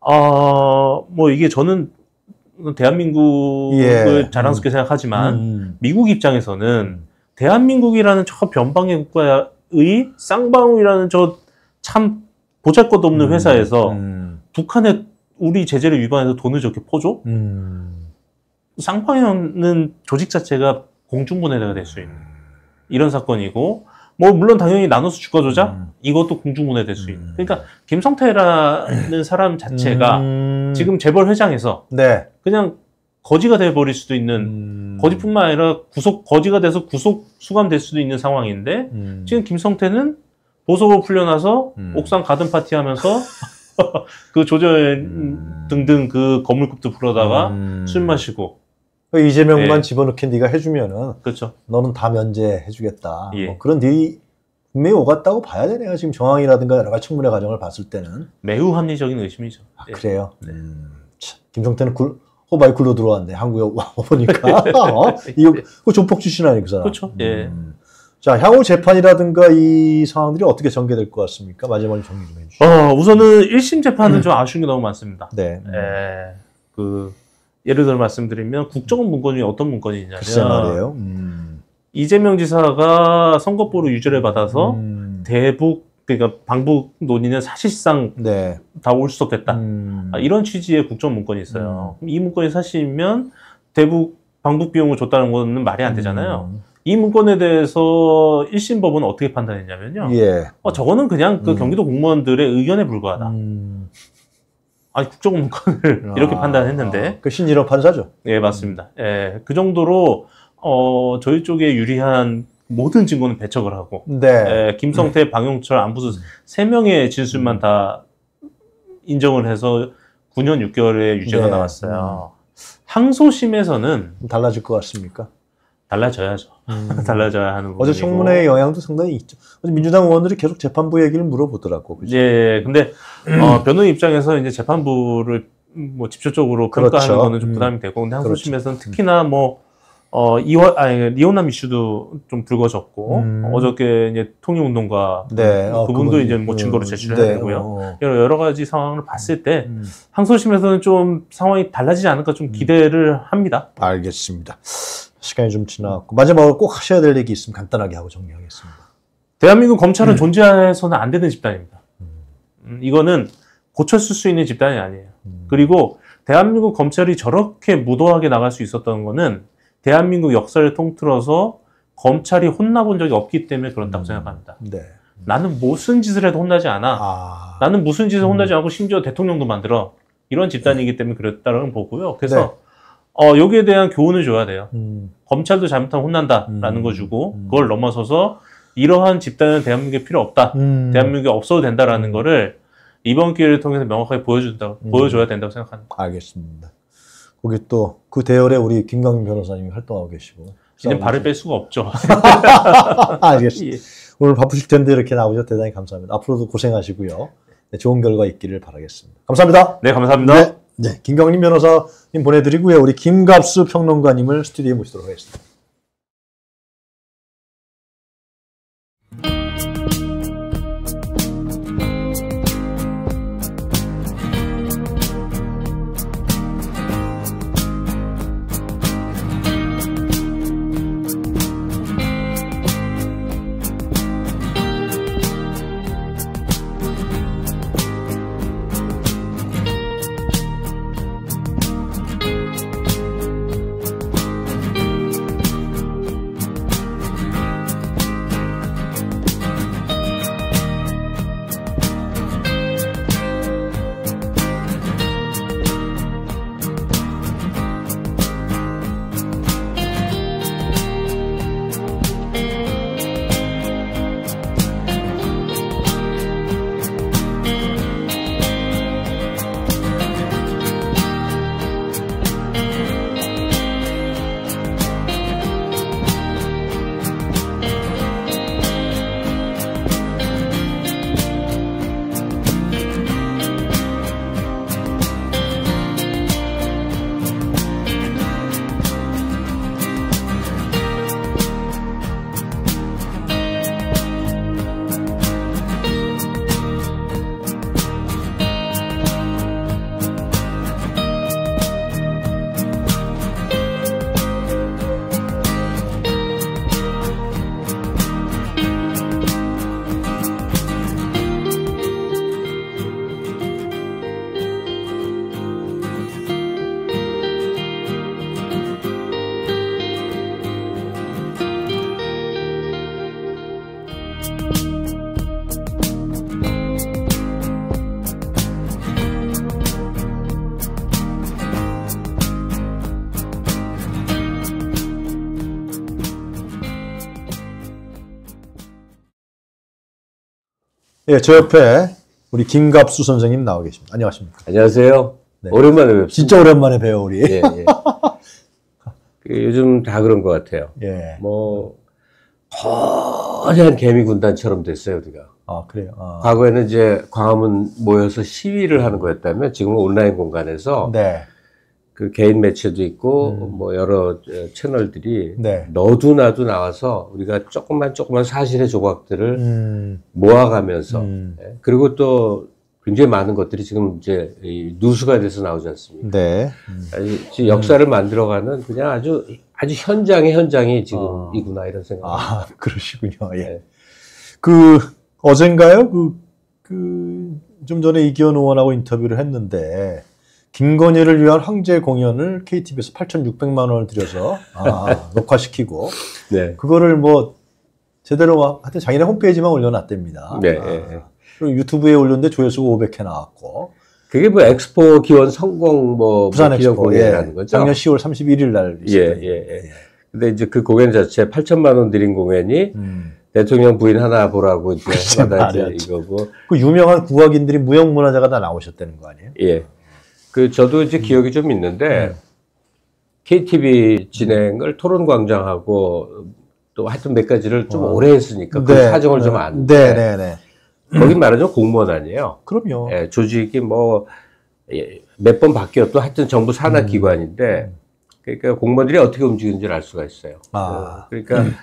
어, 뭐 이게 저는 대한민국을 예. 자랑스럽게 음. 생각하지만 음. 미국 입장에서는 대한민국이라는 저 변방의 국가의 쌍방울이라는 저 참 보잘것없는 음. 회사에서 음. 북한의 우리 제재를 위반해서 돈을 저렇게 퍼줘? 음. 쌍방울은 조직 자체가 공중분해가 될 수 있는 이런 사건이고 뭐 물론 당연히 나눠서 주가 조작 음. 이것도 공중분해 될수 있는. 음. 그러니까 김성태라는 사람 자체가 음. 지금 재벌 회장에서 네. 그냥 거지가 돼 버릴 수도 있는 음. 거지뿐만 아니라 구속 거지가 돼서 구속 수감될 수도 있는 상황인데 음. 지금 김성태는 보석을 풀려나서 음. 옥상 가든 파티 하면서 그 조절 등등 그 건물급도 불어다가 술 마시고 그 이재명만 예. 집어넣게 네가 해주면은 그렇죠. 너는 다 면제해주겠다. 예. 뭐 그런 네 분명히 오갔다고 봐야 되네요. 지금 정황이라든가 여러 가지 청문회 과정을 봤을 때는 매우 합리적인 의심이죠. 아, 예. 그래요. 네. 음, 김성태는 굴, 호바이 굴러 들어왔네. 한국에 와 보니까 어? 이거 그 조폭 출신 아니 그 사람. 그렇죠. 예. 음. 자 향후 재판이라든가 이 상황들이 어떻게 전개될 것 같습니까? 마지막으로 정리 좀 해주시죠. 어, 우선은 1심 재판은 음. 좀 아쉬운 게 너무 많습니다. 네. 예. 그 예를 들어 말씀드리면 국정원 문건 중에 어떤 문건이 있냐면 음. 이재명 지사가 선거보로 유죄를 받아서 음. 대북 그러니까 방북 논의는 사실상 네. 다올 수 없겠다 음. 아, 이런 취지의 국정 문건이 있어요. 음. 이 문건이 사실이면 대북 방북 비용을 줬다는 거는 말이 안 되잖아요. 음. 이 문건에 대해서 1심 법원은 어떻게 판단했냐면요. 예. 어, 저거는 그냥 그 음. 경기도 공무원들의 의견에 불과하다. 아니 국정원건을 아, 이렇게 판단했는데 아, 그 신진호 판사죠. 예 맞습니다. 예, 그 정도로 어 저희 쪽에 유리한 모든 증거는 배척을 하고 네. 예, 김성태, 방용철, 안부수 음. 세 명의 진술만 다 인정을 해서 9년 6개월의 유죄가 네. 나왔어요. 음. 항소심에서는 달라질 것 같습니까? 달라져야죠. 음. 달라져야 하는 어제 청문회의 영향도 상당히 있죠. 민주당 의원들이 계속 재판부 얘기를 물어보더라고. 그죠? 예, 근데 어, 변호인 입장에서 이제 재판부를 뭐 직접적으로 평가하는 그렇죠. 거는 좀 음. 부담이 되고, 근데 항소심에서는 그렇죠. 특히나 뭐 어, 이화, 아니, 리오남 이슈도 좀 불거졌고, 음. 어저께 이제 통일운동가, 네. 어, 그분도 그분, 이제 뭐 증거로 제출해야 네. 되고요. 어. 여러, 여러 가지 상황을 봤을 때, 음. 항소심에서는 좀 상황이 달라지지 않을까 좀 음. 기대를 합니다. 알겠습니다. 시간이 좀 지나갔고 마지막으로 꼭 하셔야 될 얘기 있으면 간단하게 하고 정리하겠습니다. 대한민국 검찰은 음. 존재해서는 안 되는 집단입니다. 음. 음, 이거는 고쳤을 수 있는 집단이 아니에요. 음. 그리고 대한민국 검찰이 저렇게 무도하게 나갈 수 있었던 거는 대한민국 역사를 통틀어서 검찰이 혼나본 적이 없기 때문에 그렇다고 음. 생각합니다. 네. 나는 무슨 짓을 해도 혼나지 않아. 아. 나는 무슨 짓을 혼나지 음. 않고 심지어 대통령도 만들어. 이런 집단이기 때문에 그랬다는 보고요. 그래서 네. 어, 여기에 대한 교훈을 줘야 돼요. 음. 검찰도 잘못하면 혼난다라는 음. 거 주고, 음. 그걸 넘어서서 이러한 집단은 대한민국에 필요 없다. 음. 대한민국에 없어도 된다라는 거를 이번 기회를 통해서 명확하게 보여준다, 음. 보여줘야 된다고 생각합니다. 알겠습니다. 거기 또 그 대열에 우리 김광민 변호사님이 활동하고 계시고. 이제 발을 뺄 수가 없죠. 알겠습니다. 예. 오늘 바쁘실 텐데 이렇게 나오셔서 대단히 감사합니다. 앞으로도 고생하시고요. 네, 좋은 결과 있기를 바라겠습니다. 감사합니다. 네, 감사합니다. 네, 네 김광민 변호사님 보내드리고요. 우리 김갑수 평론가님을 스튜디오에 모시도록 하겠습니다. 예, 저 옆에 우리 김갑수 선생님 나와 계십니다. 안녕하십니까? 안녕하세요. 네. 오랜만에 뵙습니다. 진짜 오랜만에 뵈요, 우리. 예, 예. 그 요즘 다 그런 것 같아요. 예. 뭐, 거대한 개미 군단처럼 됐어요, 우리가. 아, 그래요? 아. 과거에는 이제 광화문 모여서 시위를 하는 거였다면 지금은 온라인 공간에서 네. 그 개인 매체도 있고 음. 뭐 여러 채널들이 네. 너도 나도 나와서 우리가 조금만 조금만 사실의 조각들을 음. 모아가면서 음. 예. 그리고 또 굉장히 많은 것들이 지금 이제 누수가 돼서 나오지 않습니까? 네. 음. 아주 역사를 만들어가는 그냥 아주 아주 현장의 현장이 지금 아. 이구나 이런 생각. 아 그러시군요. 예. 네. 그 어젠가요? 그 그 좀 전에 이기현 의원하고 인터뷰를 했는데. 김건희를 위한 황제 공연을 KTV에서 8,600만 원을 들여서 아, 녹화시키고 네. 그거를 뭐 제대로 하여튼 자기네 홈페이지만 올려놨답니다. 네. 아, 그리고 유튜브에 올렸는데 조회수가 500회 나왔고 그게 뭐 엑스포 기원 성공 뭐 부산 엑스포 공연이라는 예. 거죠. 작년 10월 31일 날 예, 예, 예. 근데 이제 그 공연 자체 8천만 원 들인 공연이 음. 대통령 부인 하나 보라고 이제 하다 이제 이거고 그 유명한 국악인들이 무형문화재가 다 나오셨다는 거 아니에요? 예. 그 저도 이제 기억이 좀 있는데 음. KTV 진행을 토론광장하고 또 하여튼 몇 가지를 좀 어. 오래 했으니까 그 네. 사정을 좀 아는데 네, 네, 네. 거긴 말하자면 공무원 아니에요. 그럼요. 예, 조직이 뭐 몇번 예, 바뀌어도 하여튼 정부 산하 음. 기관인데 그러니까 공무원들이 어떻게 움직이는지를 알 수가 있어요. 아. 그러니까 음.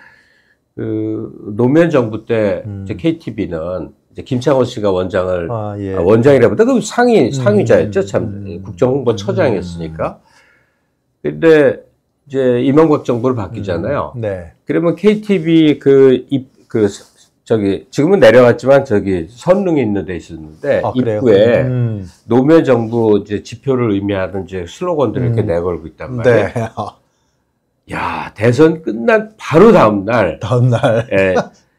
그 노무현 정부 때 음. KTV는 이제 김창호 씨가 원장을 아, 예. 아, 원장이라보다 그 상위 음, 상위자였죠 참 음, 국정홍보처장이었으니까 근데 이제 이명박 정부를 바뀌잖아요. 음, 네. 그러면 KTV 그입그 저기 지금은 내려갔지만 저기 선릉에 있는 데 있었는데 아, 입구에 음. 노무현 정부 이제 지표를 의미하는 이제 슬로건들을 음. 이렇게 내걸고 있단 말이에요. 네. 야 대선 끝난 바로 다음 날 다음 날 예,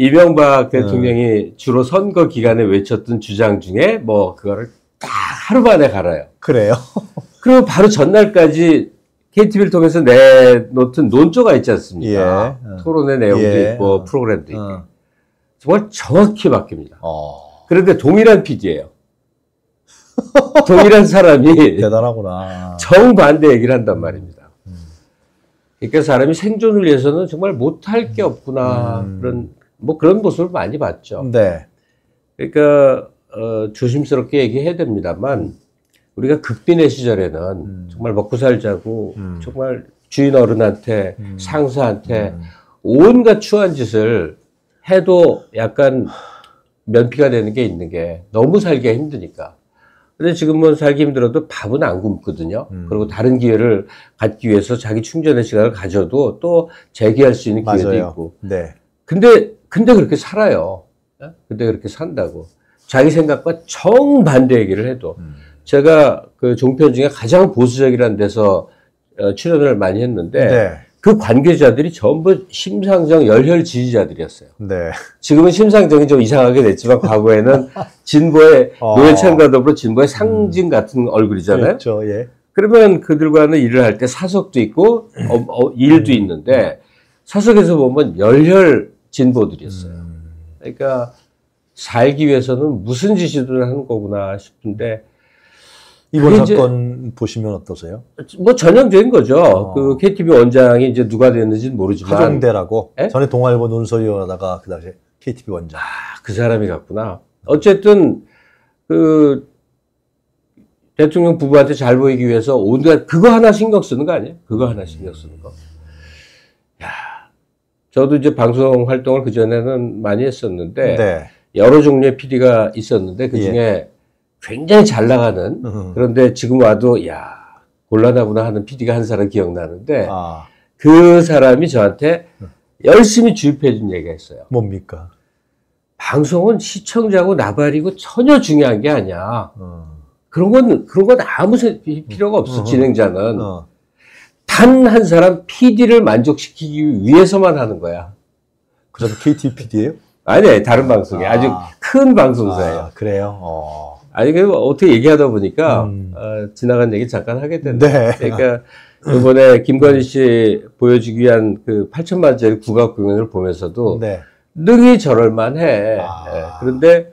이명박 대통령이 주로 선거 기간에 외쳤던 주장 중에 뭐 그거를 다 하루 만에 갈아요. 그래요? 그리고 바로 전날까지 KTV를 통해서 내놓던 논조가 있지 않습니까? 예. 토론의 내용도 예. 있고 프로그램도 있고 어. 정말 정확히 바뀝니다. 어. 그런데 동일한 PD예요. 동일한 사람이 대단하구나. 정반대 얘기를 한단 말입니다. 음. 그러니까 사람이 생존을 위해서는 정말 못할 게 없구나 음. 그런 뭐 그런 모습을 많이 봤죠. 네. 그러니까 어, 조심스럽게 얘기해야 됩니다만 우리가 극빈의 시절에는 음. 정말 먹고 살자고 음. 정말 주인 어른한테 음. 상사한테 음. 온갖 추한 짓을 해도 약간 면피가 되는 게 있는 게 너무 살기가 힘드니까. 근데 지금은 살기 힘들어도 밥은 안 굶거든요. 음. 그리고 다른 기회를 갖기 위해서 자기 충전의 시간을 가져도 또 재기할 수 있는 기회도 맞아요. 있고. 네. 근데, 근데 그렇게 살아요. 예? 근데 그렇게 산다고. 자기 생각과 정반대 얘기를 해도. 음. 제가 그 종편 중에 가장 보수적이라는 데서 어, 출연을 많이 했는데 네. 그 관계자들이 전부 심상정 열혈 지지자들이었어요. 네. 지금은 심상정이 좀 이상하게 됐지만 과거에는 진보의 어. 노회찬과 더불어 진보의 상징 같은 얼굴이잖아요. 그렇죠. 예. 그러면 그들과는 일을 할 때 사석도 있고 어, 어, 일도 음. 있는데 사석에서 보면 열혈 진보들이었어요. 음. 그러니까 살기 위해서는 무슨 짓이든 하는 거구나 싶은데 이번 사건 보시면 어떠세요? 뭐 전형적인 거죠. 어. 그 KTV 원장이 이제 누가 됐는지는 모르지만 하정대라고 에? 전에 동아일보 논설위원하다가 그 당시에 KTV 원장. 아, 그 사람이 갔구나. 어쨌든 그 대통령 부부한테 잘 보이기 위해서 온갖 그거 하나 신경 쓰는 거 아니에요? 그거 하나 신경 쓰는 거. 야, 저도 이제 방송 활동을 그 전에는 많이 했었는데 네. 여러 종류의 PD가 있었는데 그 중에 예. 굉장히 잘 나가는 그런데 지금 와도 야 곤란하구나 하는 PD가 한 사람 기억나는데 아. 그 사람이 저한테 열심히 주입해 준 얘기가 있어요. 뭡니까? 방송은 시청자고 나발이고 전혀 중요한 게 아니야. 어. 그런 건 그런 건 아무 필요가 없어. 어. 진행자는 어. 단 한 사람 PD를 만족시키기 위해서만 하는 거야. 그럼 KT PD예요? 아니, 다른 방송에 아. 아주 큰 방송사예요. 아, 그래요. 어. 아니, 그 어떻게 얘기하다 보니까, 음. 어, 지나간 얘기 잠깐 하게 됐네. 네. 그러니까, 이번에 김건희 씨 보여주기 위한 그 8천만짜리 국악 공연을 보면서도, 네. 능히 저럴만해. 아. 네. 그런데,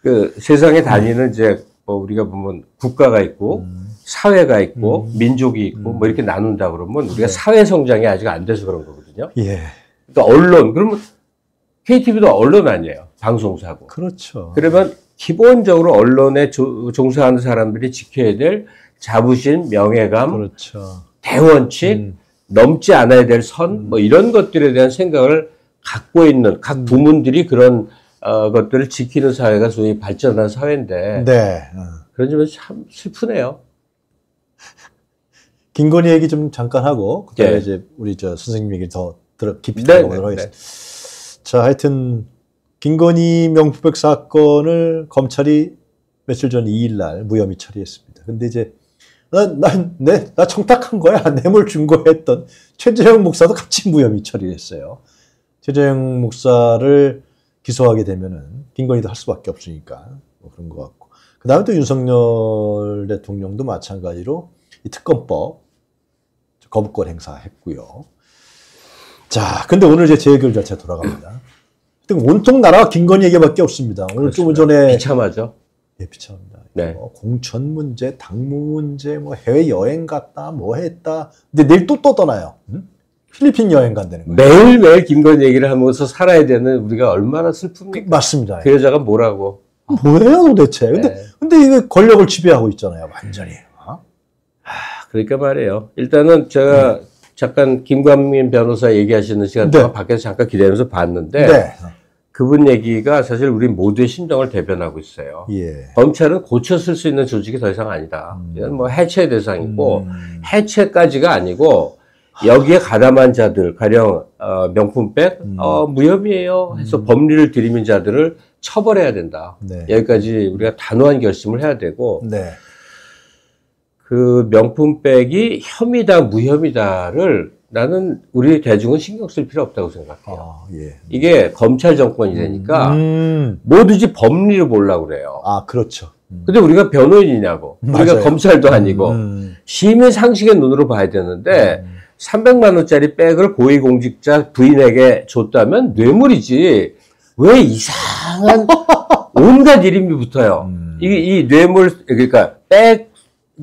그 세상에 다니는 이제, 뭐 우리가 보면 국가가 있고, 음. 사회가 있고, 음. 민족이 있고, 뭐 이렇게 나눈다 그러면 우리가 네. 사회 성장이 아직 안 돼서 그런 거거든요. 예. 그러니까 언론, 그러면 KTV도 언론 아니에요. 방송사고. 그렇죠. 그러면 기본적으로 언론에 조, 종사하는 사람들이 지켜야 될 자부심, 명예감, 그렇죠. 대원칙, 음. 넘지 않아야 될 선, 뭐 이런 것들에 대한 생각을 갖고 있는 각 음. 부문들이 그런 어, 것들을 지키는 사회가 소위 발전한 사회인데 네. 어. 그런 점에서 참 슬프네요. 김건희 얘기 좀 잠깐 하고 그다음에 네. 이제 우리 저 선생님 얘기 더 들어 깊이 네, 들어보도록 네, 네. 하겠습니다. 자, 하여튼 김건희 명품백 사건을 검찰이 며칠 전 2일 날 무혐의 처리했습니다. 근데 이제 난, 난, 내, 나 청탁한 거야. 뇌물 준 거야 했던 최재형 목사도 같이 무혐의 처리했어요. 최재형 목사를 기소하게 되면은 김건희도 할 수밖에 없으니까 뭐 그런 것 같고. 그 다음에 또 윤석열 대통령도 마찬가지로 이 특검법 거부권 행사했고요. 자, 근데 오늘 이제 재결 자체 돌아갑니다. 온통 나라가 김건희 얘기밖에 없습니다. 오늘 좀 전에 비참하죠. 예, 비참합니다. 네. 뭐 공천 문제, 당무 문제, 뭐 해외 여행 갔다, 뭐 했다. 근데 내일 또또 떠나요. 응? 필리핀 여행 간다는 거예요. 매일매일 김건희 얘기를 하면서 살아야 되는 우리가 얼마나 슬픕니까? 맞습니다. 그 여자가 뭐라고? 뭐예요 도대체? 근데 네. 근데 이거 권력을 지배하고 있잖아요, 완전히. 그러니까 말이에요. 일단은 제가 음. 잠깐 김광민 변호사 얘기하시는 시간 동안 네. 밖에서 잠깐 기다리면서 봤는데 네. 그분 얘기가 사실 우리 모두의 심정을 대변하고 있어요. 예. 검찰은 고쳐 쓸수 있는 조직이 더 이상 아니다. 음. 이건 뭐 해체 대상이고 음. 해체까지가 아니고 여기에 가담한 자들, 가령 어, 명품백 음. 어, 무혐의예요 해서 음. 법리를 들이민 자들을 처벌해야 된다. 네. 여기까지 우리가 단호한 결심을 해야 되고 네. 그 명품백이 혐의다 무혐의다를 나는 우리 대중은 신경 쓸 필요 없다고 생각해요. 아, 예. 이게 검찰 정권이 되니까 음. 뭐든지 법리를 보려고 그래요. 아, 그렇죠. 음. 근데 우리가 변호인이냐고. 맞아요. 우리가 검찰도 아니고. 음. 시민 상식의 눈으로 봐야 되는데, 음. 300만 원짜리 백을 고위공직자 부인에게 줬다면 뇌물이지. 왜 이상한 온갖 이름이 붙어요. 음. 이, 이 뇌물, 그러니까 백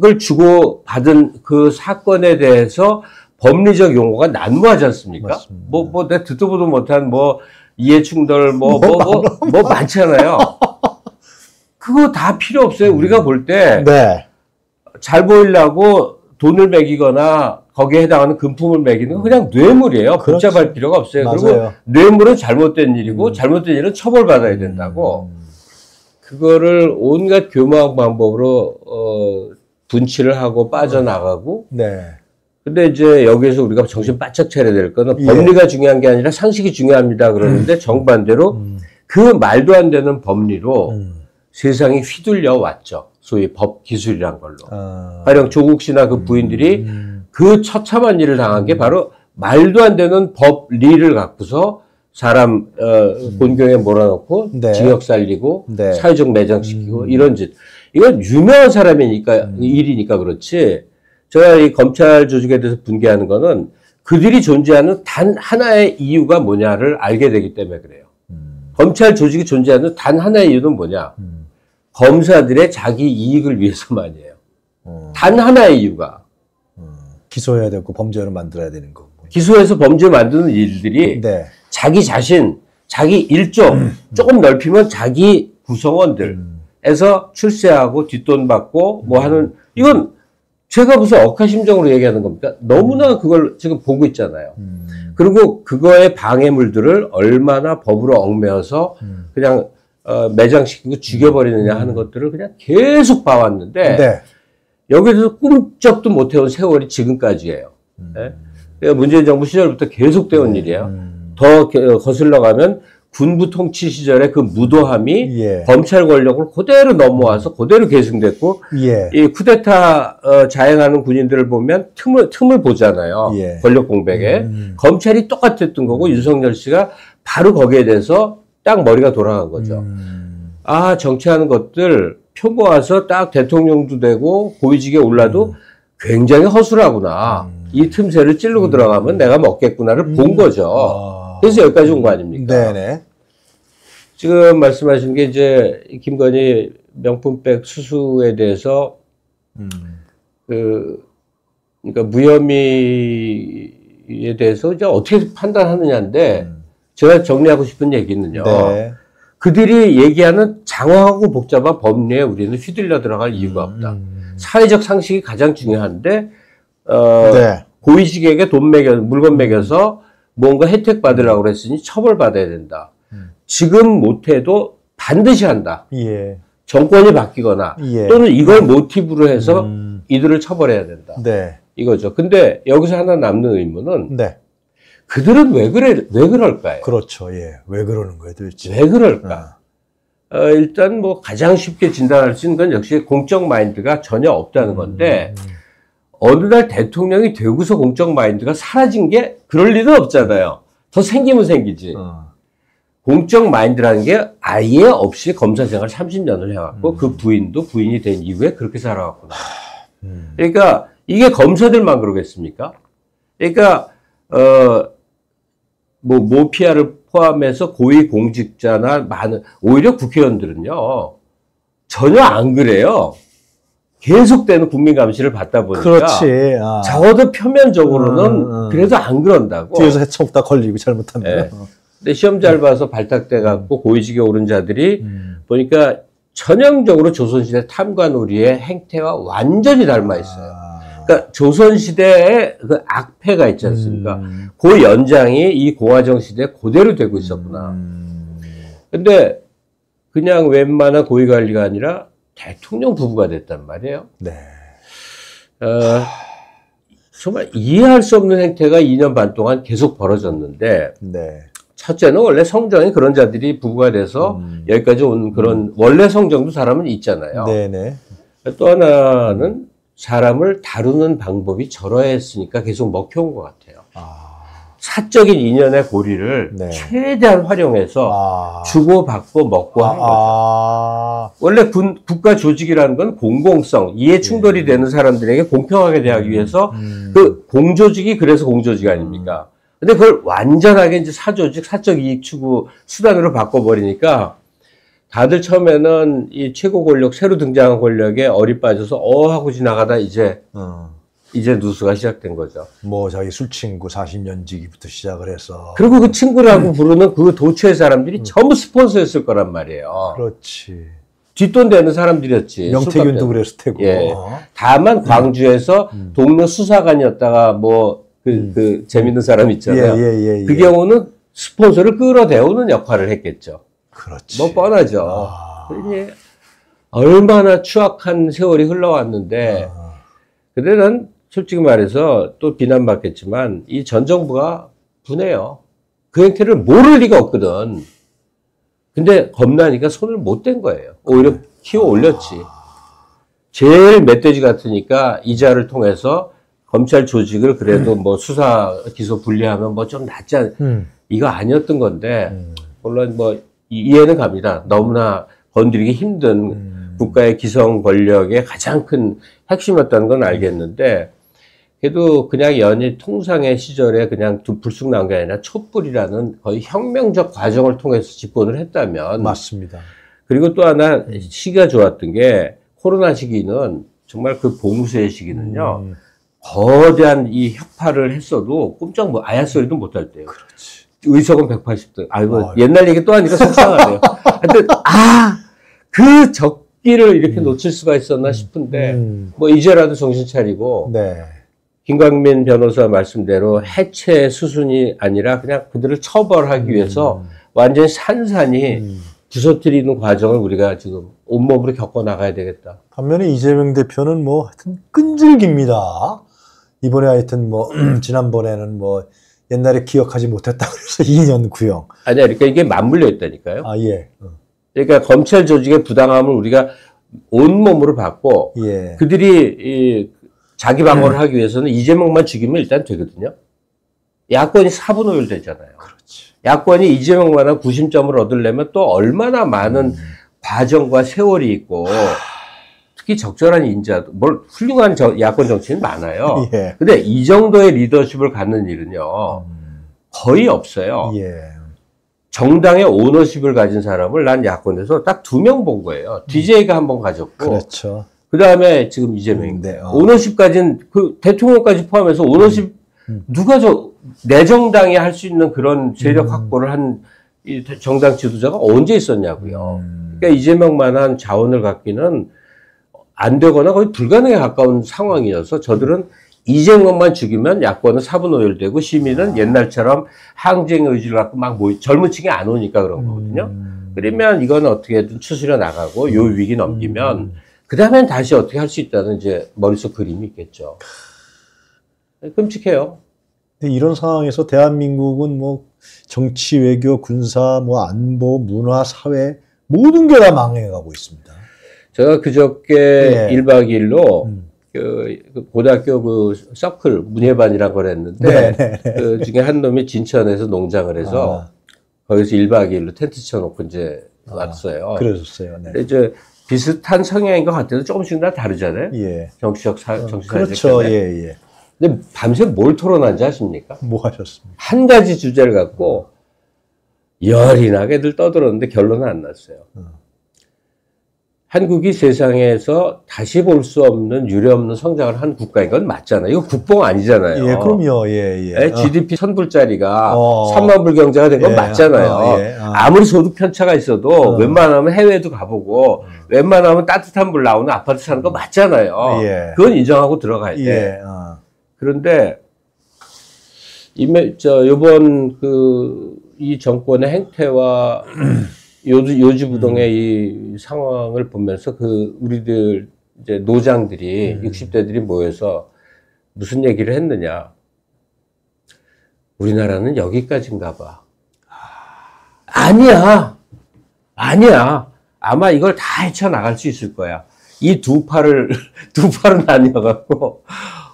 을 주고 받은 그 사건에 대해서 법리적 용어가 난무하지 않습니까? 뭐, 뭐, 내가 듣도 보도 못한 뭐, 이해충돌, 뭐, 뭐, 뭐, 뭐, 뭐 많잖아요. 그거 다 필요 없어요. 우리가 볼 때. 네. 잘 보이려고 돈을 매기거나 거기에 해당하는 금품을 매기는 건 그냥 뇌물이에요. 그렇죠. 복잡할 필요가 없어요. 맞아요. 그리고 뇌물은 잘못된 일이고 음. 잘못된 일은 처벌받아야 된다고. 음. 그거를 온갖 교묘한 방법으로 어, 분치를 하고 빠져나가고. 네. 근데 이제 여기에서 우리가 정신 바짝 차려야 될 거는 예. 법리가 중요한 게 아니라 상식이 중요합니다. 그러는데 음. 정반대로 음. 그 말도 안 되는 법리로 음. 세상이 휘둘려 왔죠. 소위 법 기술이란 걸로. 아. 가령 조국 씨나 그 부인들이 음. 그 처참한 일을 당한 게 바로 말도 안 되는 법리를 갖고서 사람 어, 음. 곤경에 몰아넣고 네. 징역 살리고 네. 사회적 매장시키고 음. 이런 짓. 이건 유명한 사람이니까 음. 일이니까 그렇지. 제가 이 검찰 조직에 대해서 분개하는 거는 그들이 존재하는 단 하나의 이유가 뭐냐를 알게 되기 때문에 그래요. 음. 검찰 조직이 존재하는 단 하나의 이유는 뭐냐? 음. 검사들의 자기 이익을 위해서만이에요. 어. 단 하나의 이유가. 기소해야 되고 범죄를 만들어야 되는 거고. 기소해서 범죄 만드는 일들이 네. 자기 자신, 자기 일조 음. 조금 넓히면 자기 구성원들 에서 음. 출세하고 뒷돈 받고 뭐 음. 하는 이건 제가 무슨 억하심정으로 얘기하는 겁니까? 너무나 음. 그걸 지금 보고 있잖아요. 음. 그리고 그거의 방해물들을 얼마나 법으로 얽매어서 음. 그냥 어, 매장시키고 죽여버리느냐 하는 것들을 그냥 계속 봐왔는데 네. 여기서 꿈쩍도 못 해온 세월이 지금까지예요. 음. 네? 문재인 정부 시절부터 계속되온 음. 일이에요. 음. 더 거슬러 가면 군부 통치 시절에 그 무도함이 예. 검찰 권력을 그대로 넘어와서 그대로 계승됐고 예. 이 쿠데타 어, 자행하는 군인들을 보면 틈을 틈을 보잖아요. 예. 권력 공백에 음. 검찰이 똑같았던 거고 음. 윤석열 씨가 바로 거기에 대해서 딱 머리가 돌아간 거죠. 음. 아 정치하는 것들 표 모아서 딱 대통령도 되고 고위직에 올라도 음. 굉장히 허술하구나. 음. 이 틈새를 찌르고 음. 들어가면 내가 먹겠구나를 본 음. 거죠. 아. 그래서 여기까지 온 거 아닙니까? 네네. 지금 말씀하신 게 이제 김건희 명품백 수수에 대해서 음. 그 그러니까 무혐의에 대해서 이제 어떻게 판단하느냐인데 음. 제가 정리하고 싶은 얘기는요. 네. 그들이 얘기하는 장황하고 복잡한 법리에 우리는 휘둘려 들어갈 이유가 없다. 음. 사회적 상식이 가장 중요한데 어, 네. 고위직에게 돈 매겨 물건 매겨서 뭔가 혜택 받으라고 그랬으니 처벌받아야 된다. 음. 지금 못해도 반드시 한다. 예. 정권이 바뀌거나 예. 또는 이걸 모티브로 해서 음. 이들을 처벌해야 된다. 네. 이거죠. 근데 여기서 하나 남는 의문은 네. 그들은 왜 그래, 왜 그럴까요? 그렇죠. 예. 왜 그러는 거예요, 도대체? 왜 그럴까? 어. 어, 일단 뭐 가장 쉽게 진단할 수 있는 건 역시 공적 마인드가 전혀 없다는 건데, 음, 음. 어느 날 대통령이 되고서 공적 마인드가 사라진 게 그럴 리는 없잖아요. 더 생기면 생기지. 어. 공적 마인드라는 게 아예 없이 검사 생활 30년을 해왔고, 음. 그 부인도 부인이 된 이후에 그렇게 살아왔구나. 음. 그러니까 이게 검사들만 그러겠습니까? 그러니까, 어, 뭐 모피아를 포함해서 고위 공직자나 많은 오히려 국회의원들은요 전혀 안 그래요. 계속되는 국민 감시를 받다 보니까 그렇지. 아. 적어도 표면적으로는 음, 음. 그래도 안 그런다고 뒤에서 해쳐먹다 걸리고 잘못하면 네. 근데 시험 잘 봐서 발탁돼 갖고 고위직에 오른 자들이 음. 보니까 전형적으로 조선시대 탐관 놀이의 행태와 완전히 닮아 있어요. 아. 그러니까 조선시대의 그 악패가 있지 않습니까? 음. 그 연장이 이 공화정 시대에 그대로 되고 있었구나. 음. 근데 그냥 웬만한 고위 관리가 아니라 대통령 부부가 됐단 말이에요. 네. 어, 정말 이해할 수 없는 행태가 2년 반 동안 계속 벌어졌는데, 네. 첫째는 원래 성정이 그런 자들이 부부가 돼서 음. 여기까지 온 그런 음. 원래 성정도 사람은 있잖아요. 네네. 또 하나는 사람을 다루는 방법이 저러했으니까 계속 먹혀온 것 같아요. 아... 사적인 인연의 고리를 네. 최대한 활용해서 아. 주고받고 먹고 하는 거죠. 아. 원래 군, 국가 조직이라는 건 공공성, 이해 충돌이 네. 되는 사람들에게 공평하게 대하기 음. 위해서 음. 그 공조직이 그래서 공조직 아닙니까? 음. 근데 그걸 완전하게 이제 사조직, 사적 이익 추구 수단으로 바꿔버리니까 다들 처음에는 이 최고 권력, 새로 등장한 권력에 어리 빠져서 어 하고 지나가다 이제 어. 이제 누수가 시작된 거죠. 뭐 자기 술 친구 40년 지기부터 시작을 해서 그리고 그 친구라고 음. 부르는 그 도처의 사람들이 음. 전부 스폰서였을 거란 말이에요. 그렇지. 뒷돈 되는 사람들이었지. 명태균도 그랬을 테고. 예. 다만 음. 광주에서 음. 동료 수사관이었다가 뭐 그, 음. 그 재밌는 사람 있잖아요. 예, 예, 예, 그 예. 경우는 스폰서를 끌어대우는 역할을 했겠죠. 그렇지. 뭐 뻔하죠. 아. 얼마나 추악한 세월이 흘러왔는데 아. 그때는 솔직히 말해서 또 비난받겠지만 이 전 정부가 분해요. 그 행태를 모를 리가 없거든. 근데 겁나니까 손을 못 댄 거예요. 오히려 키워 올렸지. 제일 멧돼지 같으니까 이자를 통해서 검찰 조직을 그래도 뭐 수사 기소 분리하면 뭐 좀 낫지 않, 음. 이거 아니었던 건데, 음. 물론 뭐 이해는 갑니다. 너무나 건드리기 힘든 음. 국가의 기성 권력의 가장 큰 핵심이었다는 건 알겠는데, 그래도 그냥 연일 통상의 시절에 그냥 좀 불쑥 나온 게 아니라 촛불이라는 거의 혁명적 과정을 통해서 집권을 했다면. 맞습니다. 그리고 또 하나 시기가 좋았던 게 코로나 시기는 정말 그 봉쇄의 시기는요. 음. 거대한 이 혁파를 했어도 꼼짝 뭐 아야 소리도 못 할 때요. 그렇지. 의석은 180등. 아이고 아, 옛날 얘기 또 하니까 속상하네요. 하여튼 아그 적기를 이렇게 음. 놓칠 수가 있었나 싶은데 음. 뭐 이제라도 정신 차리고 네. 김광민 변호사 말씀대로 해체 수순이 아니라 그냥 그들을 처벌하기 음. 위해서 완전히 산산이 음. 부서뜨리는 과정을 우리가 지금 온몸으로 겪어 나가야 되겠다. 반면에 이재명 대표는 뭐 하여튼 끈질깁니다. 이번에 하여튼 뭐 지난번에는 뭐 옛날에 기억하지 못했다 그래서 2년 구형. 아니야, 그러니까 이게 맞물려 있다니까요. 아 예. 어. 그러니까 검찰 조직의 부당함을 우리가 온 몸으로 받고 예. 그들이 이 자기 방어를 음. 하기 위해서는 이재명만 죽이면 일단 되거든요. 야권이 사분오열 되잖아요. 그렇지. 야권이 이재명만 한 구심점을 얻으려면 또 얼마나 많은 음. 과정과 세월이 있고 특히 적절한 인자, 뭘 훌륭한 저, 야권 정치는 많아요. 예. 근데 이 정도의 리더십을 갖는 일은요, 음. 거의 없어요. 예. 정당의 오너십을 가진 사람을 난 야권에서 딱 두 명 본 거예요. DJ가 한 번 가졌고. 그렇죠. 그 다음에 지금 이재명인데, 음, 네, 어. 오너십 가진, 그 대통령까지 포함해서 오너십, 음. 음. 누가 저, 내 정당이 할 수 있는 그런 세력 음. 확보를 한 정당 지도자가 언제 있었냐고요. 음. 그러니까 이재명만한 자원을 갖기는 안 되거나 거의 불가능에 가까운 상황이어서 저들은 이재명만 죽이면 야권은 사분오열되고 시민은 옛날처럼 항쟁 의지를 갖고 막 모이, 젊은 층이 안 오니까 그런 거거든요. 음. 그러면 이건 어떻게든 추스려 나가고 요 위기 넘기면 음. 그 다음엔 다시 어떻게 할 수 있다는 이제 머릿속 그림이 있겠죠. 끔찍해요. 근데 이런 상황에서 대한민국은 뭐 정치, 외교, 군사, 뭐 안보, 문화, 사회 모든 게 다 망해가고 있습니다. 제가 그저께 네. 1박 2일로 음. 그, 그 고등학교 그 서클 문예반이라고 걸 했는데 네, 네, 네. 그 중에 한 놈이 진천에서 농장을 해서 아. 거기서 1박 2일로 텐트 쳐놓고 이제 아, 왔어요. 그러셨어요. 네. 이제 비슷한 성향인 것 같아도 조금씩 다 다르잖아요. 예. 정치적 사, 어, 정치 그렇죠. 예, 예. 근데 밤새 뭘 토론한지 아십니까? 뭐 하셨습니까? 한 가지 주제를 갖고 열이 나게들 떠들었는데 결론은 안 났어요. 어. 한국이 세상에서 다시 볼 수 없는 유례 없는 성장을 한 국가인 건 맞잖아요. 이거 국뽕 아니잖아요. 예, 그럼요. 예, 예. GDP 어. 천불짜리가 어. 3만 불 경제가 된건 예. 맞잖아요. 어, 예. 어. 아무리 소득 편차가 있어도 어. 웬만하면 해외도 가보고 음. 웬만하면 따뜻한 불 나오는 아파트 사는 거 맞잖아요. 예. 그건 인정하고 들어가야 돼. 예. 그런데 요번 그 이 정권의 행태와 요지, 요지부동의 음. 이 상황을 보면서 그 우리들 이제 노장들이 음. 60대들이 모여서 무슨 얘기를 했느냐. 우리나라는 여기까지인가 봐. 아니야. 아니야. 아마 이걸 다 헤쳐나갈 수 있을 거야. 이 두 팔을, 두 팔은 아니어갖고,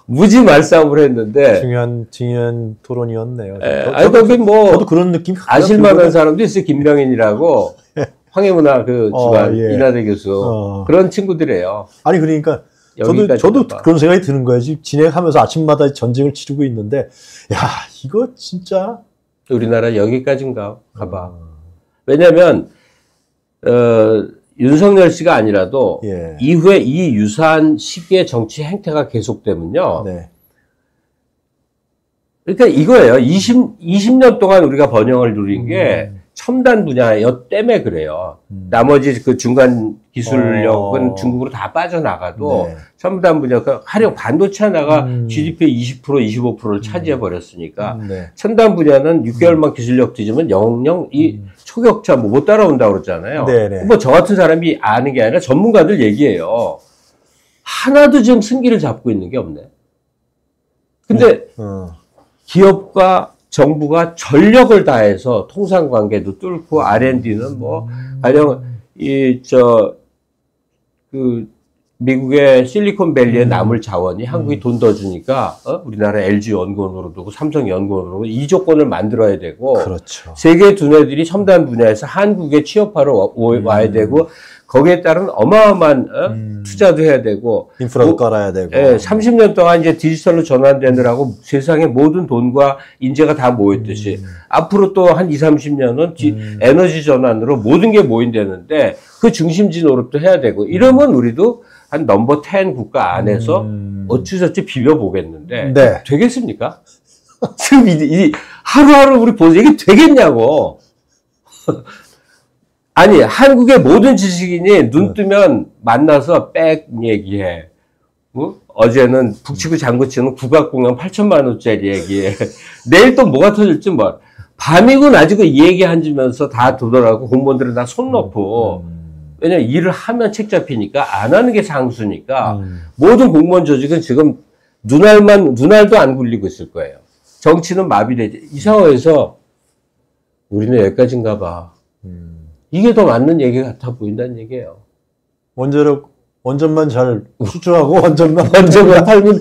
무지 말싸움을 했는데 중요한 중요한 토론이었네요. 에, 저, 아니 거기 뭐 저도 그런 느낌 아실만한 사람도 있어 요. 김명인이라고 황해문화 그 어, 집안 어, 예. 인하대 교수 어. 그런 친구들이에요. 아니 그러니까 저도 저도 봐. 그런 생각이 드는 거예요. 지금 진행하면서 아침마다 전쟁을 치르고 있는데 야 이거 진짜 우리나라 여기까지인가 가봐. 음. 왜냐하면 어, 윤석열 씨가 아니라도 예. 이후에 이 유사한 시기의 정치 행태가 계속되면요. 네. 그러니까 이거예요. 20, 20년 동안 우리가 번영을 누린 게 음. 첨단 분야였 때문에 그래요. 음. 나머지 그 중간 기술력은 어. 중국으로 다 빠져나가도 네. 첨단 분야, 그 하령 반도체 하나가 음. GDP 20% 25%를 차지해 버렸으니까 음. 네. 첨단 분야는 6개월만 기술력 뒤지면 영영 이 음. 초격차 뭐 못 따라온다고 그러잖아요. 네, 뭐저 같은 사람이 아는 게 아니라 전문가들 얘기예요. 하나도 지금 승기를 잡고 있는 게 없네. 근데 어. 기업과 정부가 전력을 다해서 통상 관계도 뚫고 R&D는 뭐 가령 이 저 그 미국의 실리콘밸리에 음. 남을 자원이 한국이 음. 돈더 주니까 어? 우리나라 LG 연구원으로 두고 삼성 연구원으로 이 조건을 만들어야 되고 그렇죠. 세계 두뇌들이 첨단 분야에서 한국에 취업하러 와, 음. 야 되고 거기에 따른 어마어마한 어? 음. 투자도 해야 되고 인프라도 뭐, 깔아야 되고 예, 30년 동안 이제 디지털로 전환되느라고 세상의 모든 돈과 인재가 다 모였듯이 음. 앞으로 또 한 2, 30년은 지, 음. 에너지 전환으로 모든 게 모인다는데 그 중심지 노릇도 해야 되고 이러면 우리도 한 넘버 10 국가 안에서 음. 어찌저찌 비벼보겠는데 네. 되겠습니까? 지금 이, 이 하루하루 우리 보세요. 이게 되겠냐고. 아니 한국의 모든 지식인이 눈 뜨면 만나서 백 얘기해. 어? 어제는 북치고 장구치는 국악공연 8천만 원짜리 얘기해. 내일 또 뭐가 터질지 뭐. 밤이고 낮이고 이 얘기 앉으면서 다 도더라고 공무원들은 다 손 놓고. 음. 왜냐 일을 하면 책 잡히니까 안 하는 게 상수니까 음. 모든 공무원 조직은 지금 눈알만 눈알도 안 굴리고 있을 거예요. 정치는 마비되지. 이 상황에서 우리는 여기까지인가 봐. 음. 이게 더 맞는 얘기 같아 보인다는 얘기예요. 원자력 원전만 잘 수주하고 원전만 원전만 팔면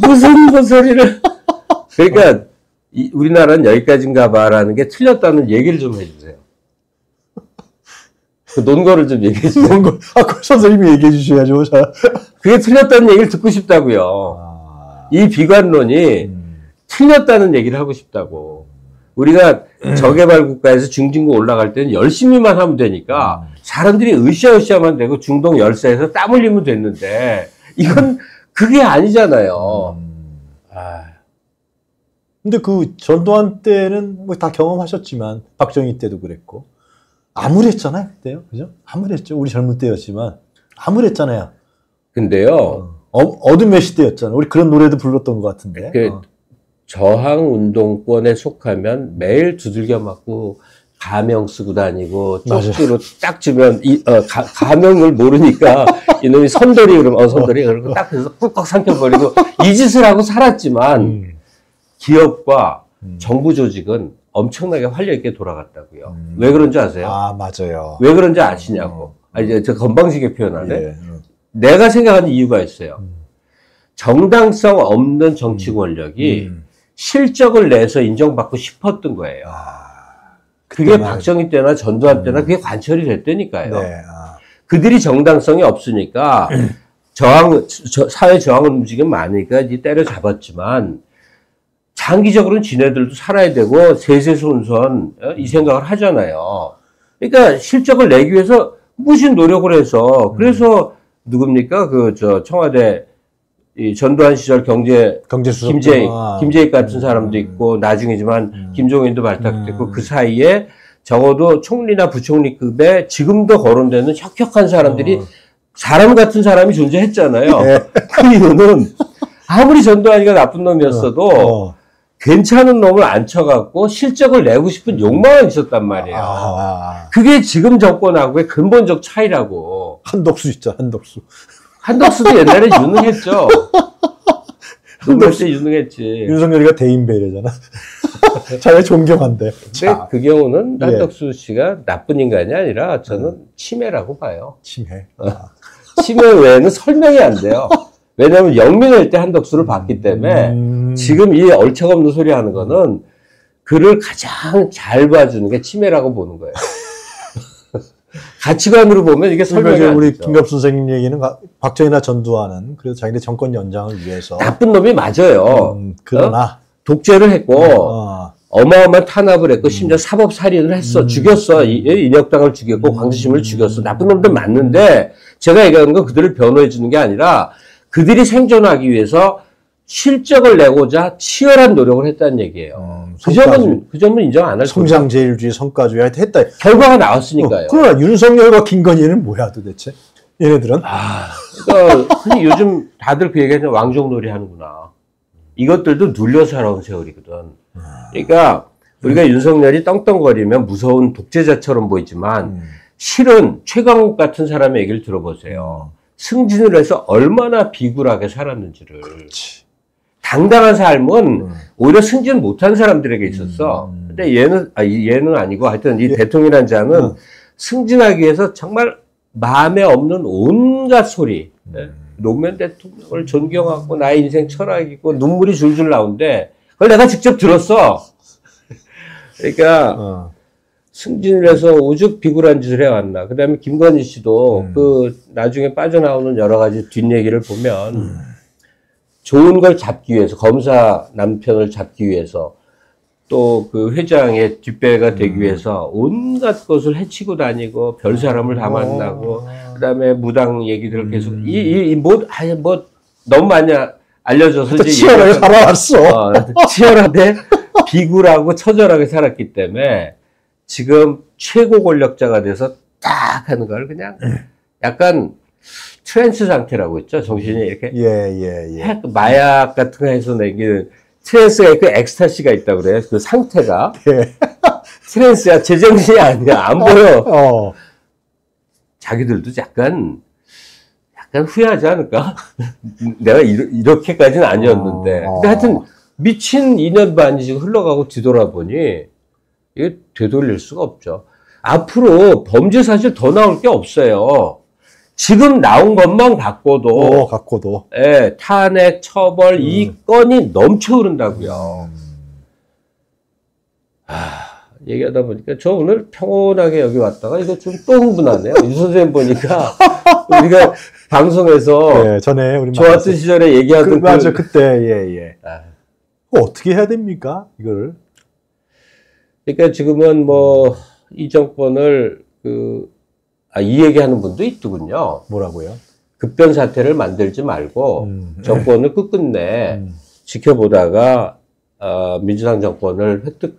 무슨 그 소리를 그러니까 이, 우리나라는 여기까지인가 봐라는 게 틀렸다는 얘기를 좀 해주세요. 그 논거를 좀 얘기해 주세요. 논거. 아, 그 선생님이 얘기해 주셔야죠. 그게 틀렸다는 얘기를 듣고 싶다고요. 아... 이 비관론이 음... 틀렸다는 얘기를 하고 싶다고. 우리가 음. 저개발 국가에서 중진국 올라갈 때는 열심히만 하면 되니까 음. 사람들이 으쌰으쌰만 되고 중동 열사에서 땀 흘리면 됐는데 이건 그게 아니잖아요. 음. 아. 근데 그 전두환 때는 뭐 다 경험하셨지만 박정희 때도 그랬고 암울했잖아요 그때요, 그죠? 암울했죠. 우리 젊은 때였지만 암울했잖아요. 근데요. 어, 어둠의 시대였잖아요. 우리 그런 노래도 불렀던 것 같은데. 그, 어. 저항 운동권에 속하면 매일 두들겨 맞고 가명 쓰고 다니고 쪽지로 딱 주면 이 어, 가, 가명을 모르니까 이놈이 선돌이 그러면 어 선돌이 그러고 딱 해서 꿀꺽 삼켜버리고 이 짓을 하고 살았지만 음. 기업과 음. 정부 조직은 엄청나게 활력 있게 돌아갔다고요. 음. 왜 그런지 아세요? 아 맞아요. 왜 그런지 아시냐고. 아 이제 저 건방지게 표현하네. 예. 내가 생각하는 이유가 있어요. 음. 정당성 없는 정치 권력이 음. 실적을 내서 인정받고 싶었던 거예요. 아, 그게 박정희 때나 전두환 때나 음. 그게 관철이 됐다니까요. 네, 아. 그들이 정당성이 없으니까 저항, 저, 사회 저항을 움직이면 많으니까 이제 때려잡았지만 장기적으로는 지네들도 살아야 되고 세세손손 어, 이 생각을 하잖아요. 그러니까 실적을 내기 위해서 무슨 노력을 해서 그래서 누굽니까 그 저 청와대 이 전두환 시절 경제 경제수석 김재익 아. 김재익 같은 사람도 음. 있고 나중이지만 음. 김종인도 발탁됐고 음. 그 사이에 적어도 총리나 부총리급에 지금도 거론되는 혁혁한 사람들이 어. 사람 같은 사람이 존재했잖아요. 네. 그 이유는 아무리 전두환이가 나쁜 놈이었어도 어. 어. 괜찮은 놈을 앉혀갖고 실적을 내고 싶은 욕망은 있었단 말이에요. 아. 그게 지금 정권하고의 근본적 차이라고. 한덕수 있죠, 한덕수. 한덕수도 옛날에 유능했죠. 한덕수 유능했지. 윤석열이가 대인 배려잖아. 자기 존경한대. 근데 그 경우는 예. 한덕수 씨가 나쁜 인간이 아니라 저는 음. 치매라고 봐요. 치매. 어. 치매 외에는 설명이 안 돼요. 왜냐하면 영민할 때 한덕수를 봤기 때문에 음. 지금 이 얼척없는 소리 하는 거는 그를 가장 잘 봐주는 게 치매라고 보는 거예요. 가치관으로 보면 이게 설명이 그러니까 우리 김갑 선생님 얘기는 박정희나 전두환은 그래도 자기네 정권 연장을 위해서 나쁜 놈이 맞아요. 음, 그러나 어? 독재를 했고 어. 마어마한 탄압을 했고 음. 심지어 사법 살인을 했어 음. 죽였어 인혁당을 죽였고 음. 광주심을 죽였어 나쁜 놈들 맞는데 제가 얘기하는 건 그들을 변호해 주는 게 아니라 그들이 생존하기 위해서 실적을 내고자 치열한 노력을 했다는 얘기예요. 음, 그 점은 그 점은 인정 안 할. 성장제일주의 성과주의 했다. 결과가 나왔으니까요. 어, 그러나 윤석열과 김건희는 뭐야 도대체? 얘네들은? 아, 그러니까 요즘 다들 그 얘기하는 왕족놀이 하는구나. 이것들도 눌려 살아온 세월이거든. 그러니까 우리가 음. 윤석열이 떵떵거리면 무서운 독재자처럼 보이지만 음. 실은 최강욱 같은 사람의 얘기를 들어보세요. 승진을 해서 얼마나 비굴하게 살았는지를. 그렇지. 당당한 삶은 음. 오히려 승진 못한 사람들에게 있었어. 음. 근데 얘는, 아, 얘는 아니고 하여튼 이 예. 대통령이라는 자는 음. 승진하기 위해서 정말 마음에 없는 온갖 소리. 네. 음. 노무현 대통령을 존경하고 나의 인생 철학이고 눈물이 줄줄 나오는데 그걸 내가 직접 들었어. 그러니까 어. 승진을 해서 오죽 비굴한 짓을 해왔나. 그 다음에 김건희 씨도 음. 그 나중에 빠져나오는 여러 가지 뒷얘기를 보면 음. 좋은 걸 잡기 위해서 검사 남편을 잡기 위해서 또 그 회장의 뒷배가 되기 음. 위해서 온갖 것을 해치고 다니고 별 사람을 다 만나고 어. 그다음에 무당 얘기들을 계속 음. 이이뭐 아니 뭐 너무 많이 알려줘서 이제 치열하게 살아왔어. 어, 치열하게 비굴하고 처절하게 살았기 때문에 지금 최고 권력자가 돼서 딱 하는 걸 그냥 약간 trance 상태라고 있죠. 정신이 이렇게. 예, 예, 예. 마약 같은 거 해서 내기는 trance가 있고 ecstasy가 있다고 그래요. 그 상태가. 예. trance야. 제정신이 아니야. 안 보여. 어. 자기들도 약간, 약간 후회하지 않을까? 내가 이렇, 게까지는 아니었는데. 어. 근데 하여튼 미친 2년 반이 지금 흘러가고 뒤돌아보니 이게 되돌릴 수가 없죠. 앞으로 범죄 사실 더 나올 게 없어요. 지금 나온 것만 갖고도 어, 갖고도 예, 탄핵 처벌 음. 이 건이 넘쳐 흐른다고요. 음. 아, 얘기하다 보니까 저 오늘 평온하게 여기 왔다가 이거 좀 또 흥분하네요. 유 선생님 보니까 우리가 방송에서 네, 전에 우리 좋았던 시절에 얘기하던 그, 맞아 그, 그때 예예. 예. 아. 어떻게 해야 됩니까 이걸? 그러니까 지금은 뭐 이 정권을 그 아, 이 얘기하는 분도 있더군요. 뭐라고요? 급변 사태를 만들지 말고 음. 정권을 끝끝내 음. 지켜보다가 어, 민주당 정권을 획득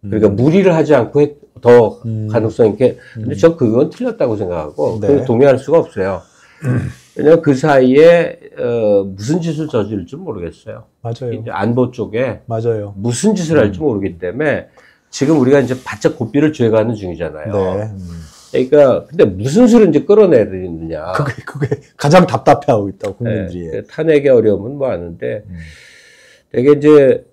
그러니까 음. 무리를 하지 않고 획, 더 음. 가능성 있게 근데 음. 저 그건 틀렸다고 생각하고 네. 동의할 수가 없어요. 음. 왜냐면 그 사이에 어, 무슨 짓을 저지를지 모르겠어요. 맞아요. 이제 안보 쪽에 맞아요. 무슨 짓을 할지 모르기 때문에 지금 우리가 이제 바짝 고삐를 죄가는 중이잖아요. 네. 그러니까 근데 무슨 수를 이제 끌어내느냐. 그게 그게 가장 답답해하고 있다고 국민들이. 네, 탄핵의 어려움은 뭐 아는데 음. 되게 이제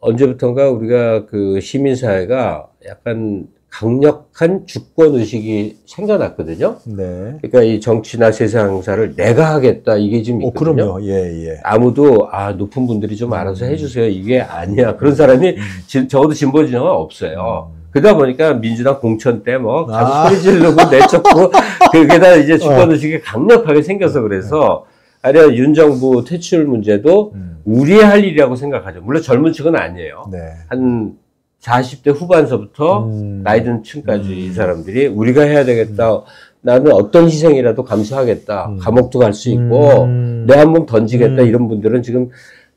언제부턴가 우리가 그 시민사회가 약간 강력한 주권 의식이 생겨났거든요. 네. 그러니까 이 정치나 세상사를 내가 하겠다 이게 지금 어, 있거든요. 어, 그럼요. 예, 예. 아무도 아 높은 분들이 좀 알아서 음. 해주세요. 이게 아니야. 그런 사람이 음. 지, 적어도 진보 진영은 없어요. 음. 그러다 보니까 민주당 공천 때 뭐 가서 아. 소리 지르고 내쫓고 그게다 이제 주권 의식이 어. 강력하게 생겨서 그래서 아니야 윤 정부 퇴출 문제도 음. 우리의 할 일이라고 생각하죠. 물론 젊은 층은 아니에요. 네. 한 40대 후반서부터 음. 나이 든 층까지 음. 이 사람들이 우리가 해야 되겠다. 음. 나는 어떤 희생이라도 감수하겠다. 음. 감옥도 갈 수 있고 음. 내한번 던지겠다. 이런 분들은 지금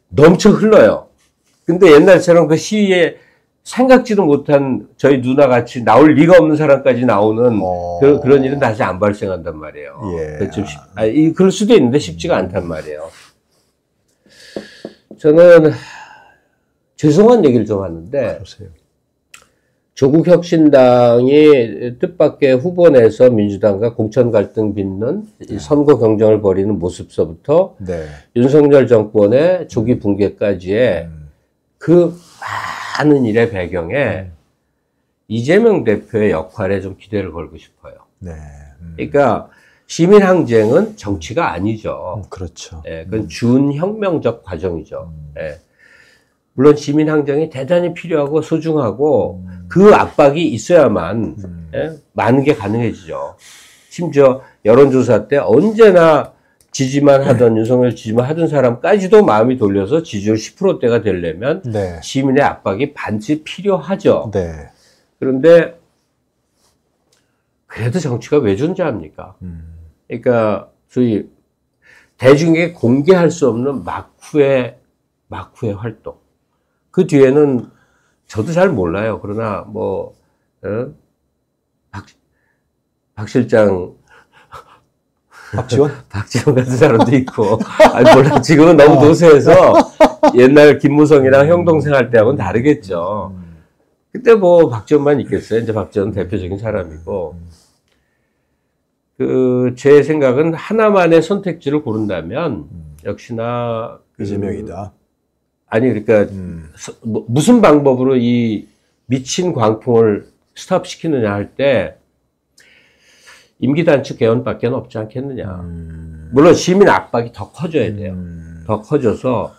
넘쳐 흘러요. 근데 옛날처럼 그 시위에 생각지도 못한 저희 누나 같이 나올 리가 없는 사람까지 나오는 어... 그, 런 일은 다시 안 발생한단 말이에요. 예. 좀 쉽, 아, 이, 그럴 수도 있는데 쉽지가 않단 말이에요. 저는 죄송한 얘기를 좀 하는데 그러세요. 조국 혁신당이 뜻밖의 후보 내서 민주당과 공천 갈등 빚는 네. 선거 경쟁을 벌이는 모습서부터 네. 윤석열 정권의 조기 붕괴까지의 음. 그 많은 일의 배경에 음. 이재명 대표의 역할에 좀 기대를 걸고 싶어요. 네. 음. 그러니까 시민 항쟁은 정치가 아니죠. 음, 그렇죠. 예, 그건 음. 준혁명적 과정이죠. 음. 예. 물론 시민 항쟁이 대단히 필요하고 소중하고 음. 그 압박이 있어야만 음. 예, 많은 게 가능해지죠. 심지어 여론조사 때 언제나 지지만 하던 네. 윤석열 지지만 하던 사람까지도 마음이 돌려서 지지율 10%대가 되려면 네. 시민의 압박이 반드시 필요하죠. 네. 그런데 그래도 정치가 왜 존재합니까? 음. 그러니까 소위 대중에게 공개할 수 없는 막후의 막후의 활동. 그 뒤에는 저도 잘 몰라요. 그러나 뭐 어? 박, 박 실장 박지원? 박지원 같은 사람도 있고. 아니, 몰라. 지금은 너무 어. 노쇠해서 옛날 김무성이랑 형 동생 할 때하고는 다르겠죠. 음. 그때 뭐 박지원만 있겠어요. 이제 박지원 대표적인 사람이고. 음. 그, 제 생각은 하나만의 선택지를 고른다면, 음. 역시나. 그, 이재명이다. 아니, 그러니까, 음. 뭐, 무슨 방법으로 이 미친 광풍을 스탑시키느냐 할 때, 임기 단축 개헌밖에 없지 않겠느냐. 음. 물론 시민 압박이 더 커져야 돼요. 음. 더 커져서,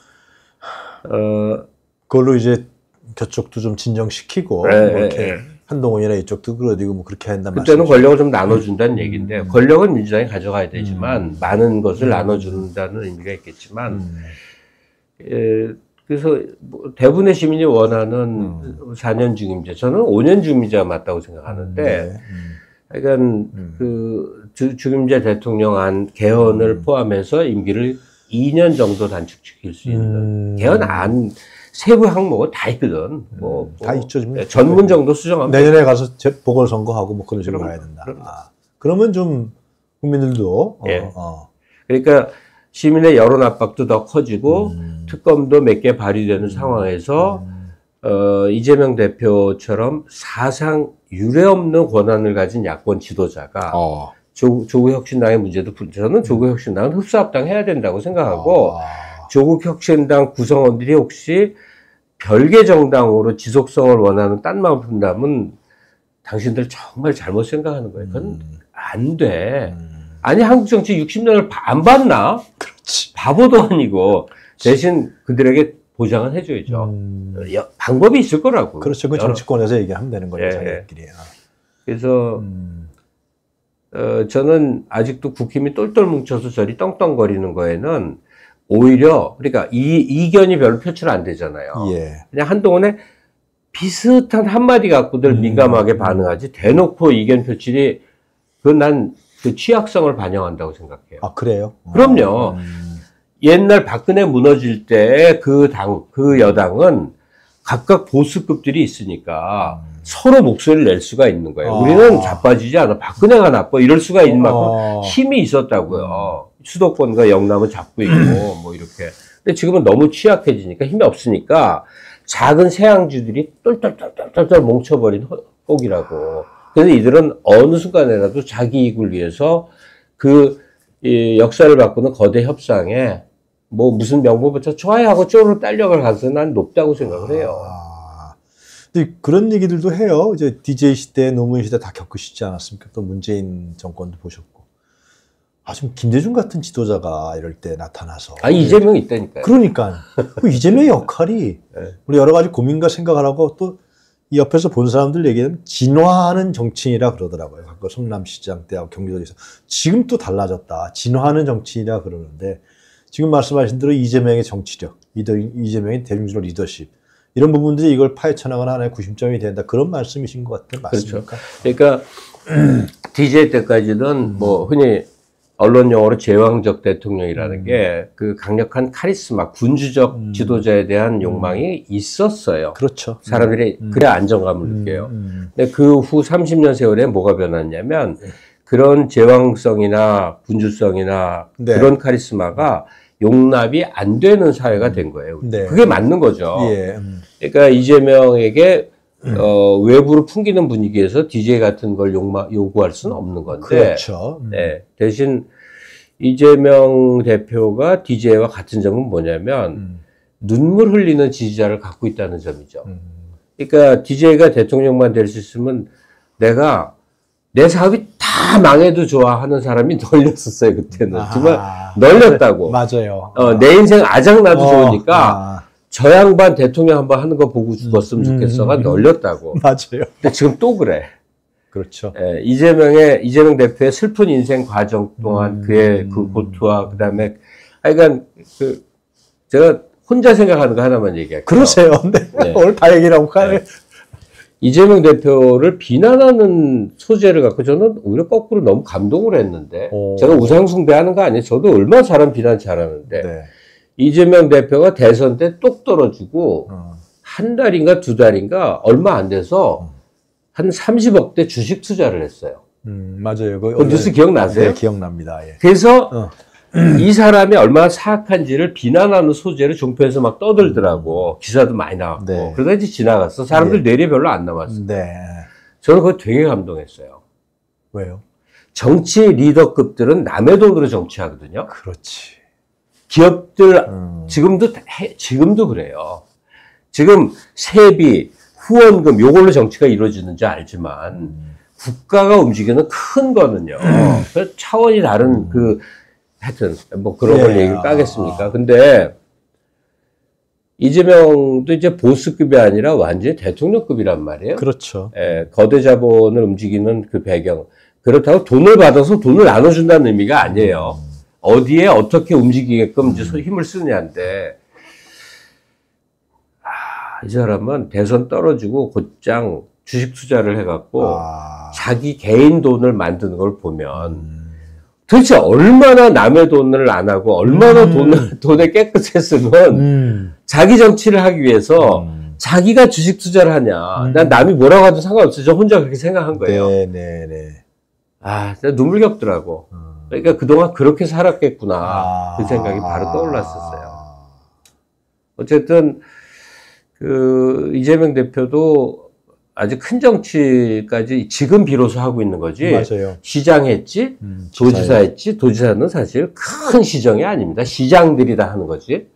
어, 그걸로 이제 저쪽도 좀 진정시키고, 네, 뭐 이렇게. 네. 한동훈이나 이쪽도 끌어들이고 뭐 그렇게 한단 말이죠. 그때는 권력을 좀 나눠준다는 음. 얘기인데 음. 권력은 민주당이 가져가야 되지만 음. 많은 것을 음. 나눠준다는 의미가 있겠지만 음. 에, 그래서 뭐 대부분의 시민이 원하는 4년 중임제 저는 5년 중임제가 맞다고 생각하는데 네. 그러니까 그 주, 중임제 대통령 안 개헌을 포함해서 임기를 2년 정도 단축시킬 수 있는 개헌 안 세부 항목은 다 있거든. 뭐, 음, 다 뭐, 있죠. 지금. 네, 전문 정도 수정하면 내년에 가서 보궐선거하고 뭐 그런 식으로 가야 된다. 그럼. 아, 그러면 좀 국민들도 어, 예. 어. 그러니까 시민의 여론 압박도 더 커지고 음. 특검도 몇 개 발의되는 음. 상황에서 음. 어, 이재명 대표처럼 사상 유례 없는 권한을 가진 야권 지도자가 어. 조, 조국 혁신당의 문제도 저는 조국 혁신당은 흡수합당 해야 된다고 생각하고 아. 조국 혁신당 구성원들이 혹시 별개 정당으로 지속성을 원하는 딴 마음 푼다면 당신들 정말 잘못 생각하는 거예요. 그건 음. 안 돼. 음. 아니 한국 정치 60년을 안 봤나? 그렇지. 바보도 아니고 대신 그들에게 보장은 해줘야죠. 음. 여, 방법이 있을 거라고. 그렇죠. 그 정치권에서 얘기하면 되는 거죠. 예. 자기들끼리. 그래서 음. 어, 저는 아직도 국힘이 똘똘 뭉쳐서 저리 떵떵거리는 거에는 오히려 그러니까 이 이견이 별로 표출 안 되잖아요. 예. 그냥 한동안에 비슷한 한마디 갖고들 음. 민감하게 반응하지 대놓고 이견 표출이 난그 취약성을 반영한다고 생각해요. 아 그래요? 그럼요. 음. 옛날 박근혜 무너질 때 그 당, 그 여당은 각각 보수급들이 있으니까 음. 서로 목소리를 낼 수가 있는 거예요. 아. 우리는 자빠지지 않아. 박근혜가 나빠. 이럴 수가 있는 만큼 아. 힘이 있었다고요. 수도권과 영남은 잡고 있고 뭐 이렇게. 근데 지금은 너무 취약해지니까 힘이 없으니까 작은 세양주들이 똘똘똘똘똘 뭉쳐버린 혹이라고. 그래서 이들은 어느 순간에라도 자기 이익을 위해서 그 역사를 바꾸는 거대 협상에 뭐 무슨 명분부터 좋아요하고 쪼로 딸려갈 가능성이 난 높다고 생각을 해요. 아, 근데 그런 얘기들도 해요. 이제 DJ 시대, 노무현 시대 다 겪으시지 않았습니까? 또 문재인 정권도 보셨고. 아, 지금 김대중 같은 지도자가 이럴 때 나타나서. 아, 이재명이 있다니까요. 그러니까. 그 이재명의 역할이 네. 우리 여러 가지 고민과 생각을 하고 또 이 옆에서 본 사람들 얘기하면 진화하는 정치인이라 그러더라고요. 그 성남시장 때하고 경기도에서. 지금 또 달라졌다. 진화하는 정치인이라 그러는데 지금 말씀하신 대로 이재명의 정치력, 이재명의 대중적 리더십 이런 부분들이 이걸 파헤쳐나가는 하나의 구심점이 된다. 그런 말씀이신 것 같아요. 맞습니까? 그렇죠. 그러니까 DJ 때까지는 음. 뭐 흔히 언론 용어로 제왕적 대통령이라는 음. 게그 강력한 카리스마, 군주적 음. 지도자에 대한 음. 욕망이 있었어요. 그렇죠. 사람들이 음. 그래 안정감을 음. 느껴요. 음. 근데 그 후 30년 세월에 뭐가 변했냐면 네. 그런 제왕성이나 군주성이나 네. 그런 카리스마가 용납이 안 되는 사회가 된 거예요. 네. 그게 맞는 거죠. 예. 그러니까 이재명에게 음. 어, 외부로 풍기는 분위기에서 DJ 같은 걸 욕마, 요구할 수는 없는 건데. 그렇죠. 음. 네. 대신 이재명 대표가 DJ와 같은 점은 뭐냐면 음. 눈물 흘리는 지지자를 갖고 있다는 점이죠. 음. 그러니까 DJ가 대통령만 될 수 있으면 내가 내 사업이 다다 망해도 좋아하는 사람이 널렸었어요 그때는 아, 정말 널렸다고 맞아요 어, 내 인생 아작나도 어, 좋으니까 아. 저 양반 대통령 한번 하는 거 보고 죽었으면 음, 좋겠어가 음, 음, 널렸다고 맞아요 근데 지금 또 그래 그렇죠 예, 이재명의 이재명 대표의 슬픈 인생 과정 동안 음, 그의 그 고투와 그다음에 하여간 그 제가 혼자 생각하는 거 하나만 얘기할게요. 그러세요. 네. 네. 오늘 다 얘기라고 가네. 네. 이재명 대표를 비난하는 소재를 갖고 저는 오히려 거꾸로 너무 감동을 했는데 오. 제가 우상숭배하는 거 아니에요. 저도 얼마나 사람 비난 잘하는데 네. 이재명 대표가 대선 때 똑 떨어지고 어. 한 달인가 두 달인가 얼마 안 돼서 어. 한 30억 대 주식 투자를 했어요. 음, 맞아요. 그, 그 뉴스 기억나세요? 네, 기억납니다. 예. 그래서 어. 이 사람이 얼마나 사악한지를 비난하는 소재를 종편에서 막 떠들더라고. 기사도 많이 나왔고. 네. 그러다 이제 지나갔어. 사람들 네. 뇌리 별로 안 남았어. 네. 저는 그거 되게 감동했어요. 왜요? 정치 리더급들은 남의 돈으로 정치하거든요. 그렇지. 기업들, 음. 지금도, 해, 지금도 그래요. 지금 세비, 후원금, 요걸로 정치가 이루어지는지 알지만, 음. 국가가 움직이는 큰 거는요. 음. 그 차원이 다른 음. 그 하여튼 뭐 그런 걸 예. 얘기를 까겠습니까? 아. 근데 이재명도 이제 보스급이 아니라 완전히 대통령급이란 말이에요. 그렇죠. 예, 거대 자본을 움직이는 그 배경. 그렇다고 돈을 받아서 돈을 나눠준다는 의미가 아니에요. 음. 어디에 어떻게 움직이게끔 이제 음. 힘을 쓰느냐인데, 아, 이 사람은 대선 떨어지고 곧장 주식 투자를 해갖고 아. 자기 개인 돈을 만드는 걸 보면 음. 도대체 얼마나 남의 돈을 안 하고 얼마나 음. 돈을 돈에 깨끗해 쓰면 음. 자기 정치를 하기 위해서 음. 자기가 주식 투자를 하냐? 음. 난 남이 뭐라고 하도 상관없어. 저 혼자 그렇게 생각한 거예요. 네, 네, 네. 아, 진짜 눈물 겹더라고. 음. 그러니까 그동안 그렇게 살았겠구나. 아. 그 생각이 바로 떠올랐었어요. 어쨌든 그 이재명 대표도 아주 큰 정치까지 지금 비로소 하고 있는 거지. 맞아요. 시장 했지, 음, 도지사 했지, 도지사는 사실 큰 시정이 아닙니다. 시장들이 다 하는 거지.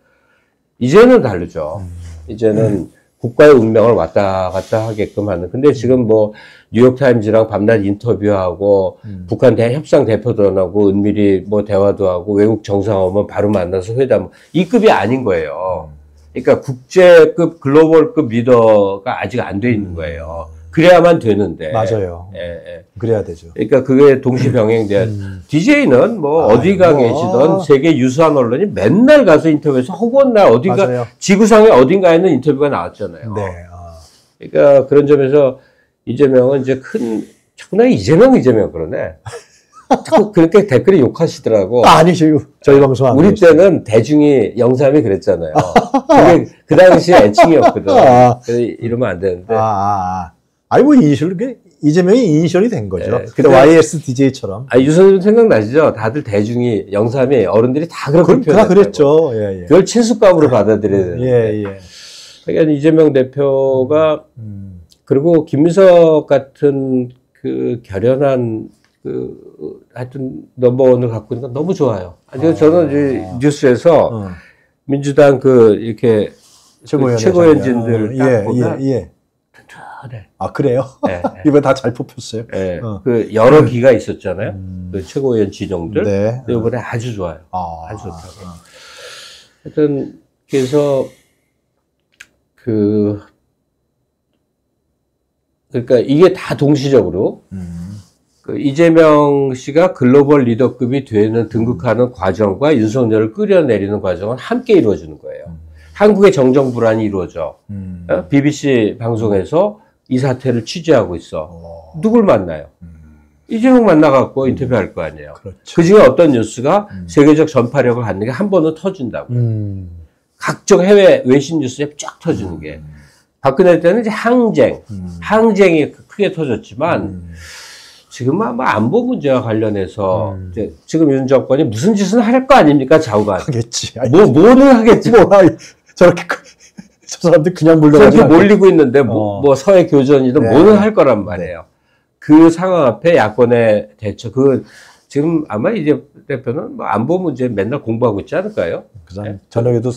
이제는 다르죠. 음. 이제는 음. 국가의 운명을 왔다 갔다 하게끔 하는. 근데 지금 뭐 뉴욕타임즈랑 밤낮 인터뷰하고 음. 북한 대 협상 대표들하고 은밀히 뭐 대화도 하고 외국 정상 오면 바로 만나서 회담. 이 급이 아닌 거예요. 음. 그러니까 국제급 글로벌급 리더가 아직 안 돼 있는 거예요. 그래야만 되는데. 맞아요. 예, 예. 그래야 되죠. 그러니까 그게 동시병행돼야. 음. DJ는 뭐 아, 어디가 뭐. 계시던 세계 유수한 언론이 맨날 가서 인터뷰해서 허구한 날 어딘가 맞아요. 지구상의 어딘가에 있는 인터뷰가 나왔잖아요. 네. 아. 그러니까 그런 점에서 이재명은 이제 큰 자꾸 나 이재명 이재명 그러네. 자꾸 그렇게 댓글에 욕하시더라고. 아, 아니죠. 저희 방송 안 우리 계시죠. 때는 대중이 영삼이 그랬잖아요. 그게 그 당시 애칭이었거든. 아. 이러면 안 되는데. 아, 아, 아. 아 니, 뭐, 이니셜, 이재명이 이니셜이 된 거죠. 네, 근데 YSDJ처럼. 아, 유선님 생각나시죠? 다들 대중이, 영삼이, 어른들이 다 그렇게 그, 다 그랬죠. 예, 예. 그걸 친숙감으로 받아들여야 되는데. 예, 예. 그러니까 이재명 대표가, 음. 그리고 김민석 같은 그 결연한 그 하여튼 넘버원을 갖고 있는 건 너무 좋아요. 아니 아, 저는 이제 뉴스에서 어. 민주당 그 이렇게 최고위원 그 최고위원진들 어, 예, 예, 예. 튼튼해. 아 그래요? 네, 네. 이번 다 잘 뽑혔어요. 네. 어. 그 여러 기가 있었잖아요. 음. 그 최고위원 지정들. 네. 이번에 아주 좋아요. 아, 아주 좋다고. 아. 하여튼 그래서 그 그러니까 이게 다 동시적으로 음. 그 이재명 씨가 글로벌 리더급이 되는 등극하는 과정과 윤석열을 끌어내리는 과정은 함께 이루어지는 거예요. 음. 한국의 정정 불안이 이루어져. 음. 어? BBC 방송에서 이 사태를 취재하고 있어. 오. 누굴 만나요? 음. 이재명 만나갖고 인터뷰할 거 아니에요. 그렇죠. 그 중에 어떤 뉴스가 음. 세계적 전파력을 갖는 게 한 번은 터진다고. 음. 각종 해외 외신 뉴스에 쫙 터지는 게. 음. 박근혜 때는 이제 항쟁, 항쟁이 크게 터졌지만, 지금 아마 안보 문제와 관련해서 음. 이제 지금 윤 정권이 무슨 짓은 할 거 아닙니까 좌우가 하겠지. 뭐 뭐는 하겠지. 뭐 저렇게 저 사람들 그냥 물러가지 몰리고 있는데 뭐, 어. 뭐 서해 교전이든 네. 뭐는 할 거란 말이에요. 네. 그 상황 앞에 야권의 대처 그 지금 아마 이제 대표는 뭐 안보 문제 맨날 공부하고 있지 않을까요? 그다음 네. 저녁에도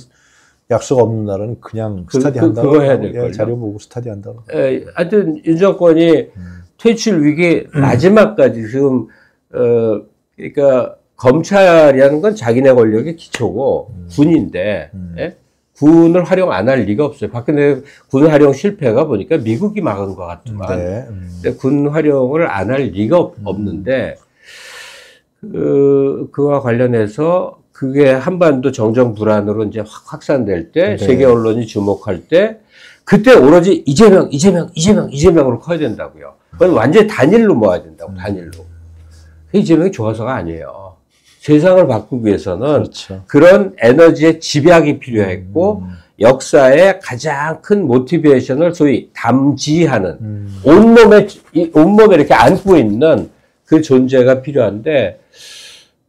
약속 없는 날은 그냥 그, 스타디 그, 한다고 그 거 해야 될 예, 거예요. 자료 보고 스타디 한다고. 예, 하여튼 윤 정권이 음. 퇴출 위기 음. 마지막까지 지금 어 그러니까 검찰이라는 건 자기네 권력의 기초고 음. 군인데 음. 예? 군을 활용 안 할 리가 없어요. 박근혜 군 활용 실패가 보니까 미국이 막은 것 같지만 네. 음. 군 활용을 안 할 리가 없, 음. 없는데 그, 그와 관련해서 그게 한반도 정정 불안으로 이제 확 확산될 때 네. 세계 언론이 주목할 때 그때 오로지 이재명, 이재명, 이재명, 이재명으로 커야 된다고요. 그건 완전히 단일로 모아야 된다고, 음. 단일로. 이재명이 좋아서가 아니에요. 세상을 바꾸기 위해서는 그렇죠. 그런 에너지의 집약이 필요했고, 음. 역사의 가장 큰 모티베이션을 소위 담지하는, 음. 온몸에, 온몸에 이렇게 안고 있는 그 존재가 필요한데,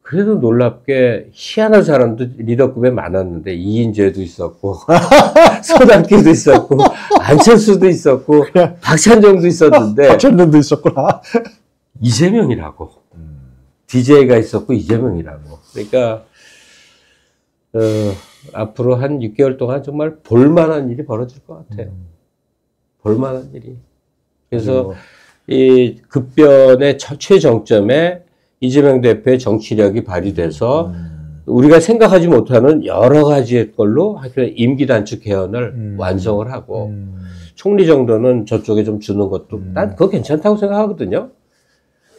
그래도 놀랍게 희한한 사람도 리더급에 많았는데 이인재도 있었고 손학규도 있었고 안철수도 있었고 박찬정도 있었는데 박찬정도 있었구나 이재명이라고 음. DJ가 있었고 이재명이라고 그러니까 어, 앞으로 한 6개월 동안 정말 볼만한 일이 벌어질 것 같아요 음. 볼만한 일이 그래서 이 급변의 최정점에 이재명 대표의 정치력이 발휘돼서 음. 우리가 생각하지 못하는 여러 가지의 걸로 임기 단축 개헌을 음. 완성을 하고 음. 총리 정도는 저쪽에 좀 주는 것도 음. 난 그거 괜찮다고 생각하거든요.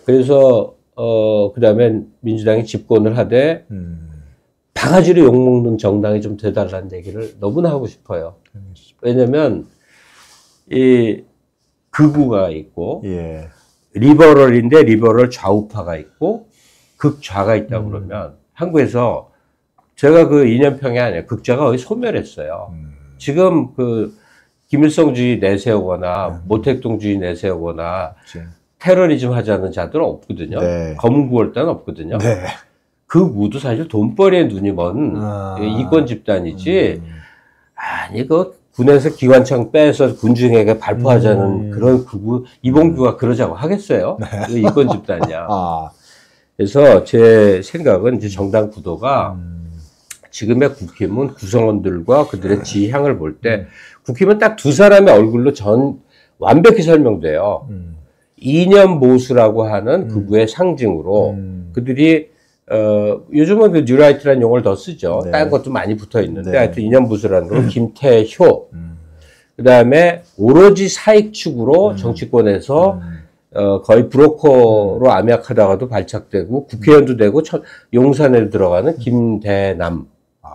그래서 어 그다음에 민주당이 집권을 하되 음. 바가지로 욕먹는 정당이 좀 되달라는 얘기를 너무나 하고 싶어요. 왜냐면 이 극우가 있고 예. 리버럴인데 리버럴 좌우파가 있고 극좌가 있다 음. 그러면 한국에서 제가 그 이념평이 아니에요. 극좌가 거의 소멸했어요. 음. 지금 그 김일성주의 내세우거나 음. 모택동주의 내세우거나 그치. 테러리즘 하자는 자들은 없거든요. 네. 검구월단 없거든요. 네. 그 무도 사실 돈벌이에 눈이 먼 아. 이권 집단이지. 음. 아니 그 군에서 기관총 빼서 군중에게 발포하자는 음. 그런 극우 이봉규가 그러자고 하겠어요? 네. 이권 집단이야. 아. 그래서 제 생각은 이제 정당 구도가 음. 지금의 국힘은 구성원들과 그들의 네. 지향을 볼때 음. 국힘은 딱 두 사람의 얼굴로 전 완벽히 설명돼요. 음. 이념 보수라고 하는 극우의 음. 상징으로 음. 그들이 어, 요즘은 그 뉴라이트라는 용어를 더 쓰죠. 네. 다른 것도 많이 붙어 있는데, 네. 하여튼 이념보수라는 건 음. 김태효. 음. 그 다음에 오로지 사익 축으로 음. 정치권에서 음. 어, 거의 브로커로 암약하다가도 발착되고 국회의원도 되고 천, 용산에 들어가는 음. 김대남. 아.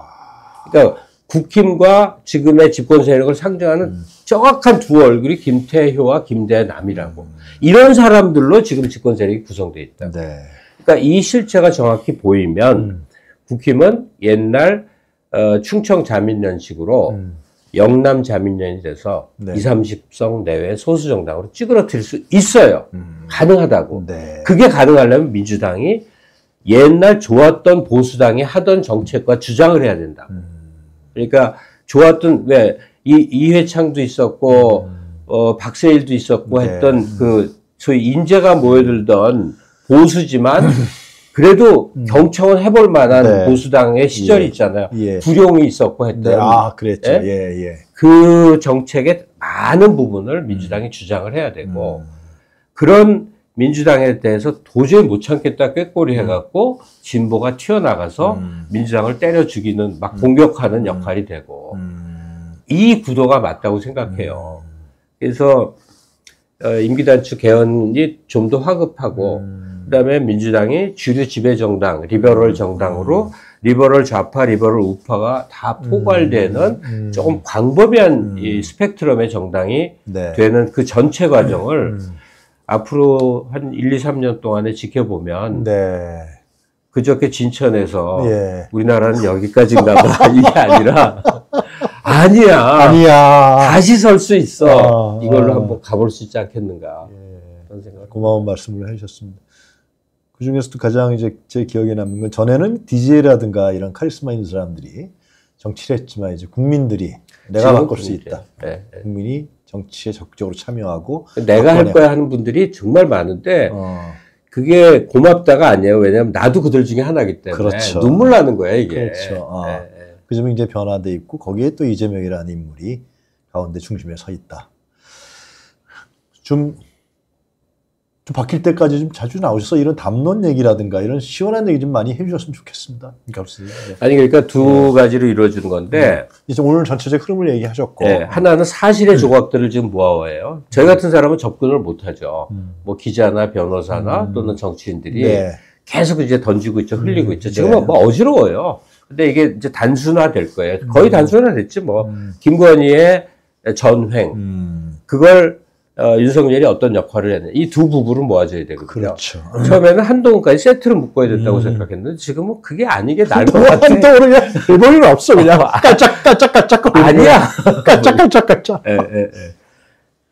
그러니까 국힘과 지금의 집권 세력을 상징하는 음. 정확한 두 얼굴이 김태효와 김대남이라고. 이런 사람들로 지금 집권 세력이 구성되어 있다. 네. 그러니까 이 실체가 정확히 보이면 음. 국힘은 옛날 어, 충청 자민련식으로 음. 영남 자민련이 돼서 네. 20, 30석 내외 소수 정당으로 찌그러뜨릴 수 있어요. 음. 가능하다고. 네. 그게 가능하려면 민주당이 옛날 좋았던 보수당이 하던 정책과 주장을 해야 된다. 음. 그러니까 좋았던 왜 이, 이회창도 있었고 음. 어, 박세일도 있었고 네. 했던 그 소위 인재가 모여들던 보수지만 그래도 음. 경청을 해볼 만한 네. 보수당의 시절이 예. 있잖아요. 예. 불용이 있었고 했던. 네. 아, 그랬죠. 예? 예, 예. 그 정책의 많은 부분을 민주당이 음. 주장을 해야 되고, 음. 그런 민주당에 대해서 도저히 못 참겠다 꾀꼬리 해갖고, 음. 진보가 튀어나가서 음. 민주당을 때려 죽이는, 막 음. 공격하는 역할이 되고, 이 구도가 맞다고 생각해요. 그래서, 어, 임기단축 개헌이 좀 더 화급하고, 그다음에 민주당이 주류 지배 정당, liberal 음. 정당으로 liberal 좌파, liberal 우파가 다 포괄되는 음, 음. 조금 광범위한 음. 이 스펙트럼의 정당이 네. 되는 그 전체 과정을 음. 앞으로 한 1, 2, 3년 동안에 지켜보면 네. 그저께 진천에서 예. 우리나라는 여기까지인가 봐 이게 아니라 아니야 아니야 다시 설 수 있어 아, 이걸로 아. 한번 가볼 수 있지 않겠는가 예. 그런 생각 고마운 말씀을 해주셨습니다. 그 중에서도 가장 이제 제 기억에 남는 건 전에는 DJ라든가 이런 카리스마 있는 사람들이 정치를 했지만 이제 국민들이 내가 바꿀 수 있다. 네, 네. 국민이 정치에 적극적으로 참여하고 내가 할 거야 하는 분들이 정말 많은데 어. 그게 고맙다가 아니에요. 왜냐하면 나도 그들 중에 하나기 때문에 그렇죠. 눈물 나는 거야 이게. 그렇죠. 어. 네, 네. 그 점이 이제 변화돼 있고 거기에 또 이재명이라는 인물이 가운데 중심에 서 있다. 좀 좀 바뀔 때까지 좀 자주 나오셔서 이런 담론 얘기라든가 이런 시원한 얘기 좀 많이 해주셨으면 좋겠습니다. 그러니까 네. 아니 그러니까 두 네. 가지로 이루어지는 건데 네. 이제 오늘 전체적 흐름을 얘기하셨고 네. 하나는 사실의 음. 조각들을 지금 모아와요. 저희 같은 사람은 접근을 못하죠. 음. 뭐 기자나 변호사나 음. 또는 정치인들이 네. 계속 이제 던지고 있죠, 흘리고 음. 있죠. 지금은 네. 뭐 어지러워요. 근데 이게 이제 단순화 될 거예요. 거의 음. 단순화 됐지 뭐. 김건희의 전횡 그걸 어, 윤석열이 어떤 역할을 했는지 이 두 부분을 모아줘야 되거든요. 그렇죠. 처음에는 한동훈까지 세트를 묶어야 된다고 음. 생각했는데 지금은 그게 아니게 나을 것 같아. 한동훈은 그냥 일본인 없어 그냥 깔짝 깔짝 깔짝 아니야. 깔짝 깔짝 깔짝. 예, 예,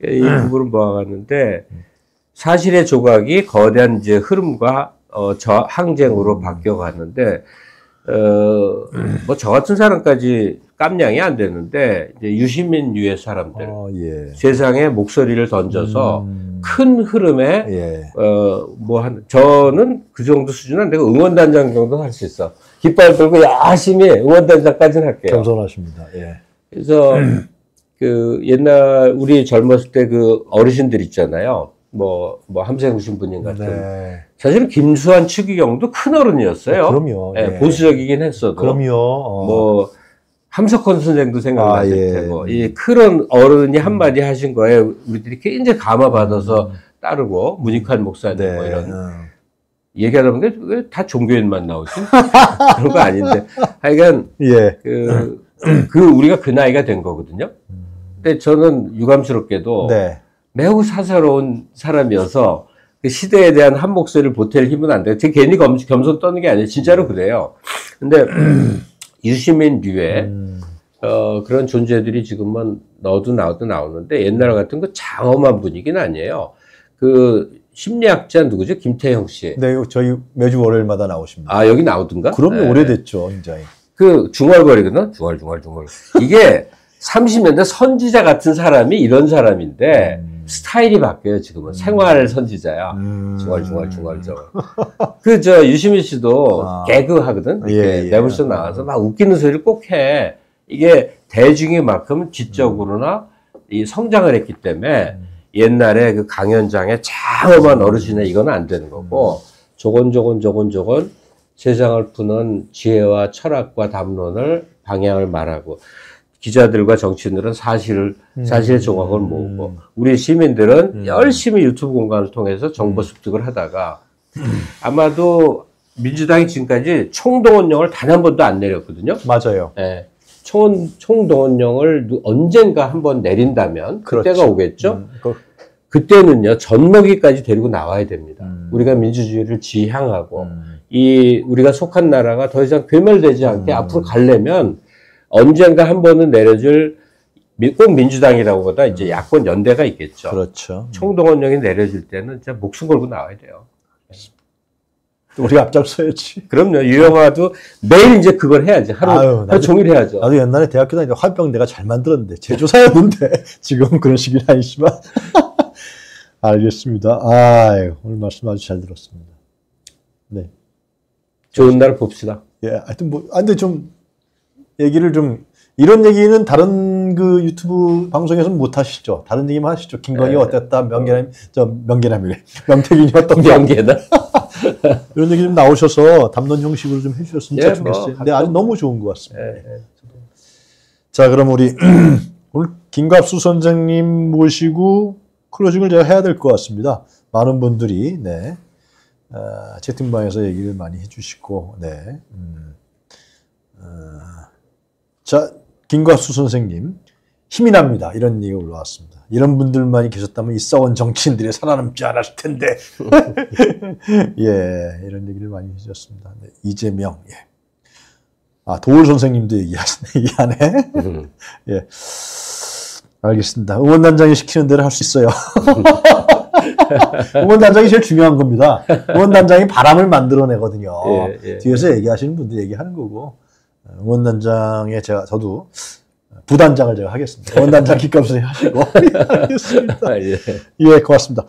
예. 이 부분을 모아갔는데 사실의 조각이 거대한 이제 흐름과 어, 저 항쟁으로 음. 바뀌어갔는데 어, 뭐 저 같은 사람까지 깜냥이 안 되는데 이제 유시민 유의 사람들 어, 예. 세상에 목소리를 던져서 음. 큰 흐름에 예. 어뭐 한 저는 그 정도 수준은 내가 응원단장 정도 할 수 있어 깃발 들고 열심히 응원단장까지는 할게요. 겸손하십니다. 예. 그래서 그 옛날 우리 젊었을 때 그 어르신들 있잖아요. 뭐, 뭐, 함세구 신부님 같은. 네. 사실은 김수환 추기경도 큰 어른이었어요. 어, 그럼요. 네, 예. 보수적이긴 했어도. 그럼요. 어. 뭐, 함석헌 선생도 생각나실 아, 예. 테고 이 그런 어른이 한마디 하신 거에 우리들이 굉장히 감화받아서 음. 따르고 문익환 목사님 네. 뭐 이런 음. 얘기하다 보니까 왜 다 종교인만 나오지? 그런 거 아닌데 하여간 예. 그, 그 우리가 그 나이가 된 거거든요. 근데 저는 유감스럽게도 네. 매우 사사로운 사람이어서 그 시대에 대한 한 목소리를 보탤 힘은 안 돼요. 제 괜히 겸, 겸손 떠는 게 아니에요. 진짜로 그래요. 근데 유시민 류의 음. 어, 그런 존재들이 지금은 너도 나도 나오는데 옛날 같은 그 장엄한 분위기는 아니에요. 그 심리학자 누구죠? 김태형 씨. 네, 저희 매주 월요일마다 나오십니다. 아, 여기 나오던가? 그럼요, 네. 오래됐죠, 굉장히. 그 중얼거리거든? 중얼, 중얼, 중얼. 이게 30년대 선지자 같은 사람이 이런 사람인데, 음. 스타일이 바뀌어요, 지금은. 음. 생활 선지자야. 음. 중얼, 중얼, 중얼, 중얼. 그, 저, 유시민 씨도 아. 개그 하거든? 예, 예. 매불쇼 나와서 막 웃기는 소리를 꼭 해. 이게 대중의 만큼 지적으로나 이 성장을 했기 때문에 음. 옛날에 그 강연장에 장엄한 어르신의 이건 안 되는 거고, 음. 조곤조곤 조곤조곤 세상을 푸는 지혜와 철학과 담론을 방향을 말하고, 기자들과 정치인들은 사실을 음. 사실의 조각을 모으고 우리 시민들은 음. 열심히 유튜브 공간을 통해서 정보 음. 습득을 하다가 아마도 민주당이 지금까지 총동원령을 단 한 번도 안 내렸거든요. 맞아요. 네. 총, 총동원령을 언젠가 한 번 내린다면 그렇죠. 그때가 오겠죠. 음, 그... 그때는요 젖먹이까지 데리고 나와야 됩니다. 음. 우리가 민주주의를 지향하고 음. 이 우리가 속한 나라가 더 이상 괴멸되지 않게 앞으로 가려면 언젠가 한 번은 내려줄 꼭 민주당이라고 보다 이제 야권 연대가 있겠죠. 그렇죠. 총동원령이 내려질 때는 진짜 목숨 걸고 나와야 돼요. 우리가 앞장서야지. 그럼요. 유영아도 매일 이제 그걸 해야지. 하루, 아유, 나도, 하루 종일 해야죠. 나도 옛날에 대학교 다닐 때 화병 내가 잘 만들었는데 제조사였는데 지금 그런 식이 아니지만 알겠습니다. 아 오늘 말씀 아주 잘 들었습니다. 네. 좋은 날 봅시다. 예, 하여튼 뭐, 아, 근데 좀 얘기를 좀 이런 얘기는 다른 그 유튜브 방송에서는 못 하시죠. 다른 얘기만 하시죠. 김건희 네. 어땠다, 명계남, 저 명계남이래. 명태균이 어떤 명계남. 이런 얘기 좀 나오셔서 담론 형식으로 좀 해주셨으면 예, 좋겠어요. 뭐, 근데 아주 너무 좋은 것 같습니다. 예, 예. 자, 그럼 우리 오늘 김갑수 선생님 모시고 클로징을 제가 해야 될 것 같습니다. 많은 분들이 네 어, 채팅방에서 얘기를 많이 해주시고 네. 음, 어, 자, 김과수 선생님, 힘이 납니다. 이런 얘기가 올라왔습니다. 이런 분들만이 계셨다면 이 썩은 정치인들이 살아남지 않았을 텐데. 예, 이런 얘기를 많이 해주셨습니다. 네, 이재명, 예. 아, 도울 선생님도 얘기하시네, 얘기하네. 음. 예. 알겠습니다. 응원단장이 시키는 대로 할 수 있어요. 응원단장이 제일 중요한 겁니다. 응원단장이 바람을 만들어내거든요. 예, 예. 뒤에서 얘기하시는 분들 얘기하는 거고. 응원단장에 제가 저도 부단장을 제가 하겠습니다. 응원단장 기값을 하시고 하겠습니다. 아, 예. 예, 고맙습니다.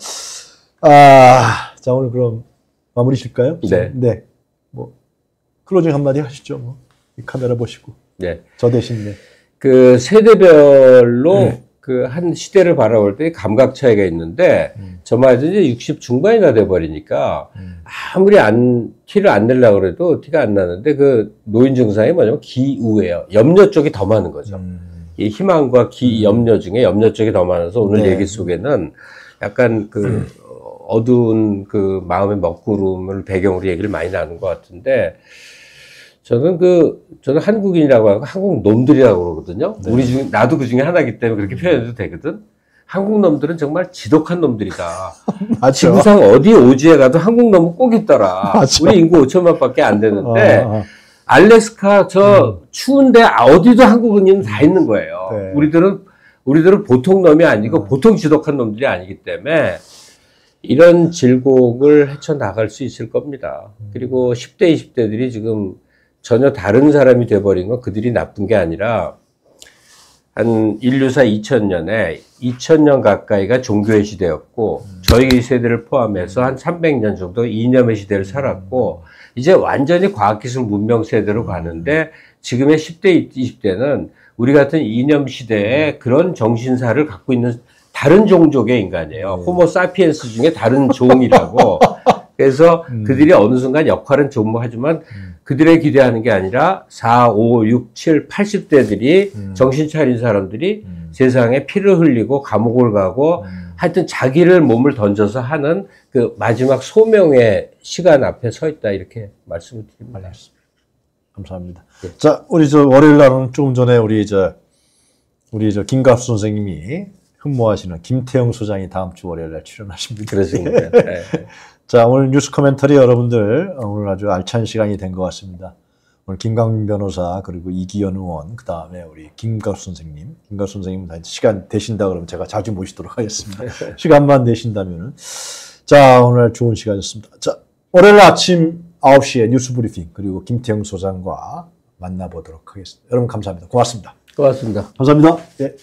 아, 자 오늘 그럼 마무리 칠까요? 네. 네. 뭐 closing 한마디 하시죠. 뭐. 이 카메라 보시고. 네. 저 대신 네. 그 세대별로 네. 그그한 시대를 바라볼 때 감각 차이가 있는데 음. 저마저 이제 60 중반이나 돼 버리니까 음. 아무리 안 티를 안 내려고 그래도 티가 안 나는데 그 노인 증상이 뭐냐면 기우예요. 염려 쪽이 더 많은 거죠. 음. 이 희망과 기 음. 염려 중에 염려 쪽이 더 많아서 오늘 네. 얘기 속에는 약간 그 음. 어두운 그 마음의 먹구름을 배경으로 얘기를 많이 나눈 것 같은데 저는 그 저는 한국인이라고 하고 한국 놈들이라고 그러거든요. 네. 우리 중 나도 그 중에 하나이기 때문에 그렇게 표현해도 되거든. 한국 놈들은 정말 지독한 놈들이다. 지구상 어디 오지에 가도 한국 놈은 꼭 있더라. 맞죠. 우리 인구 5천만밖에 안 되는데 어, 어. 알래스카 저 음. 추운데 어디도 한국인은 다 있는 거예요. 네. 우리들은 우리들은 보통 놈이 아니고 음. 보통 지독한 놈들이 아니기 때문에 이런 질곡을 헤쳐 나갈 수 있을 겁니다. 음. 그리고 10대, 20대들이 지금 전혀 다른 사람이 돼버린 건 그들이 나쁜 게 아니라 한 인류사 2000년에 2000년 가까이가 종교의 시대였고 음. 저희 세대를 포함해서 한 300년 정도 이념의 시대를 살았고 이제 완전히 과학기술 문명 세대로 가는데 지금의 10대, 20대는 우리 같은 이념 시대에 그런 정신사를 갖고 있는 다른 종족의 인간이에요. 네. 호모 사피엔스 중에 다른 종이라고. 그래서 음. 그들이 어느 순간 역할은 조무하지만 음. 그들의 기대하는 게 아니라 4, 5, 6, 7, 80대들이 음. 정신 차린 사람들이 음. 세상에 피를 흘리고 감옥을 가고 음. 하여튼 자기를 몸을 던져서 하는 그 마지막 소명의 시간 앞에 서 있다 이렇게 말씀을 드립니다. 알겠습니다. 감사합니다. 네. 자, 우리 저 월요일 날은 조금 전에 우리 저 우리 저 김갑수 선생님이 흠모하시는 김태형 소장이 다음 주 월요일 날 출연하십니다. 그렇습니다. 네. 자, 오늘 뉴스 코멘터리 여러분들 오늘 아주 알찬 시간이 된 것 같습니다. 오늘 김강민 변호사 그리고 이기현 의원 그 다음에 우리 김갑수 선생님 김갑수 선생님 시간 되신다 그러면 제가 자주 모시도록 하겠습니다. 시간만 되신다면은 자 오늘 좋은 시간이었습니다. 자 월요일 아침 9시에 뉴스 브리핑 그리고 김태형 소장과 만나보도록 하겠습니다. 여러분 감사합니다. 고맙습니다. 고맙습니다. 감사합니다. 네.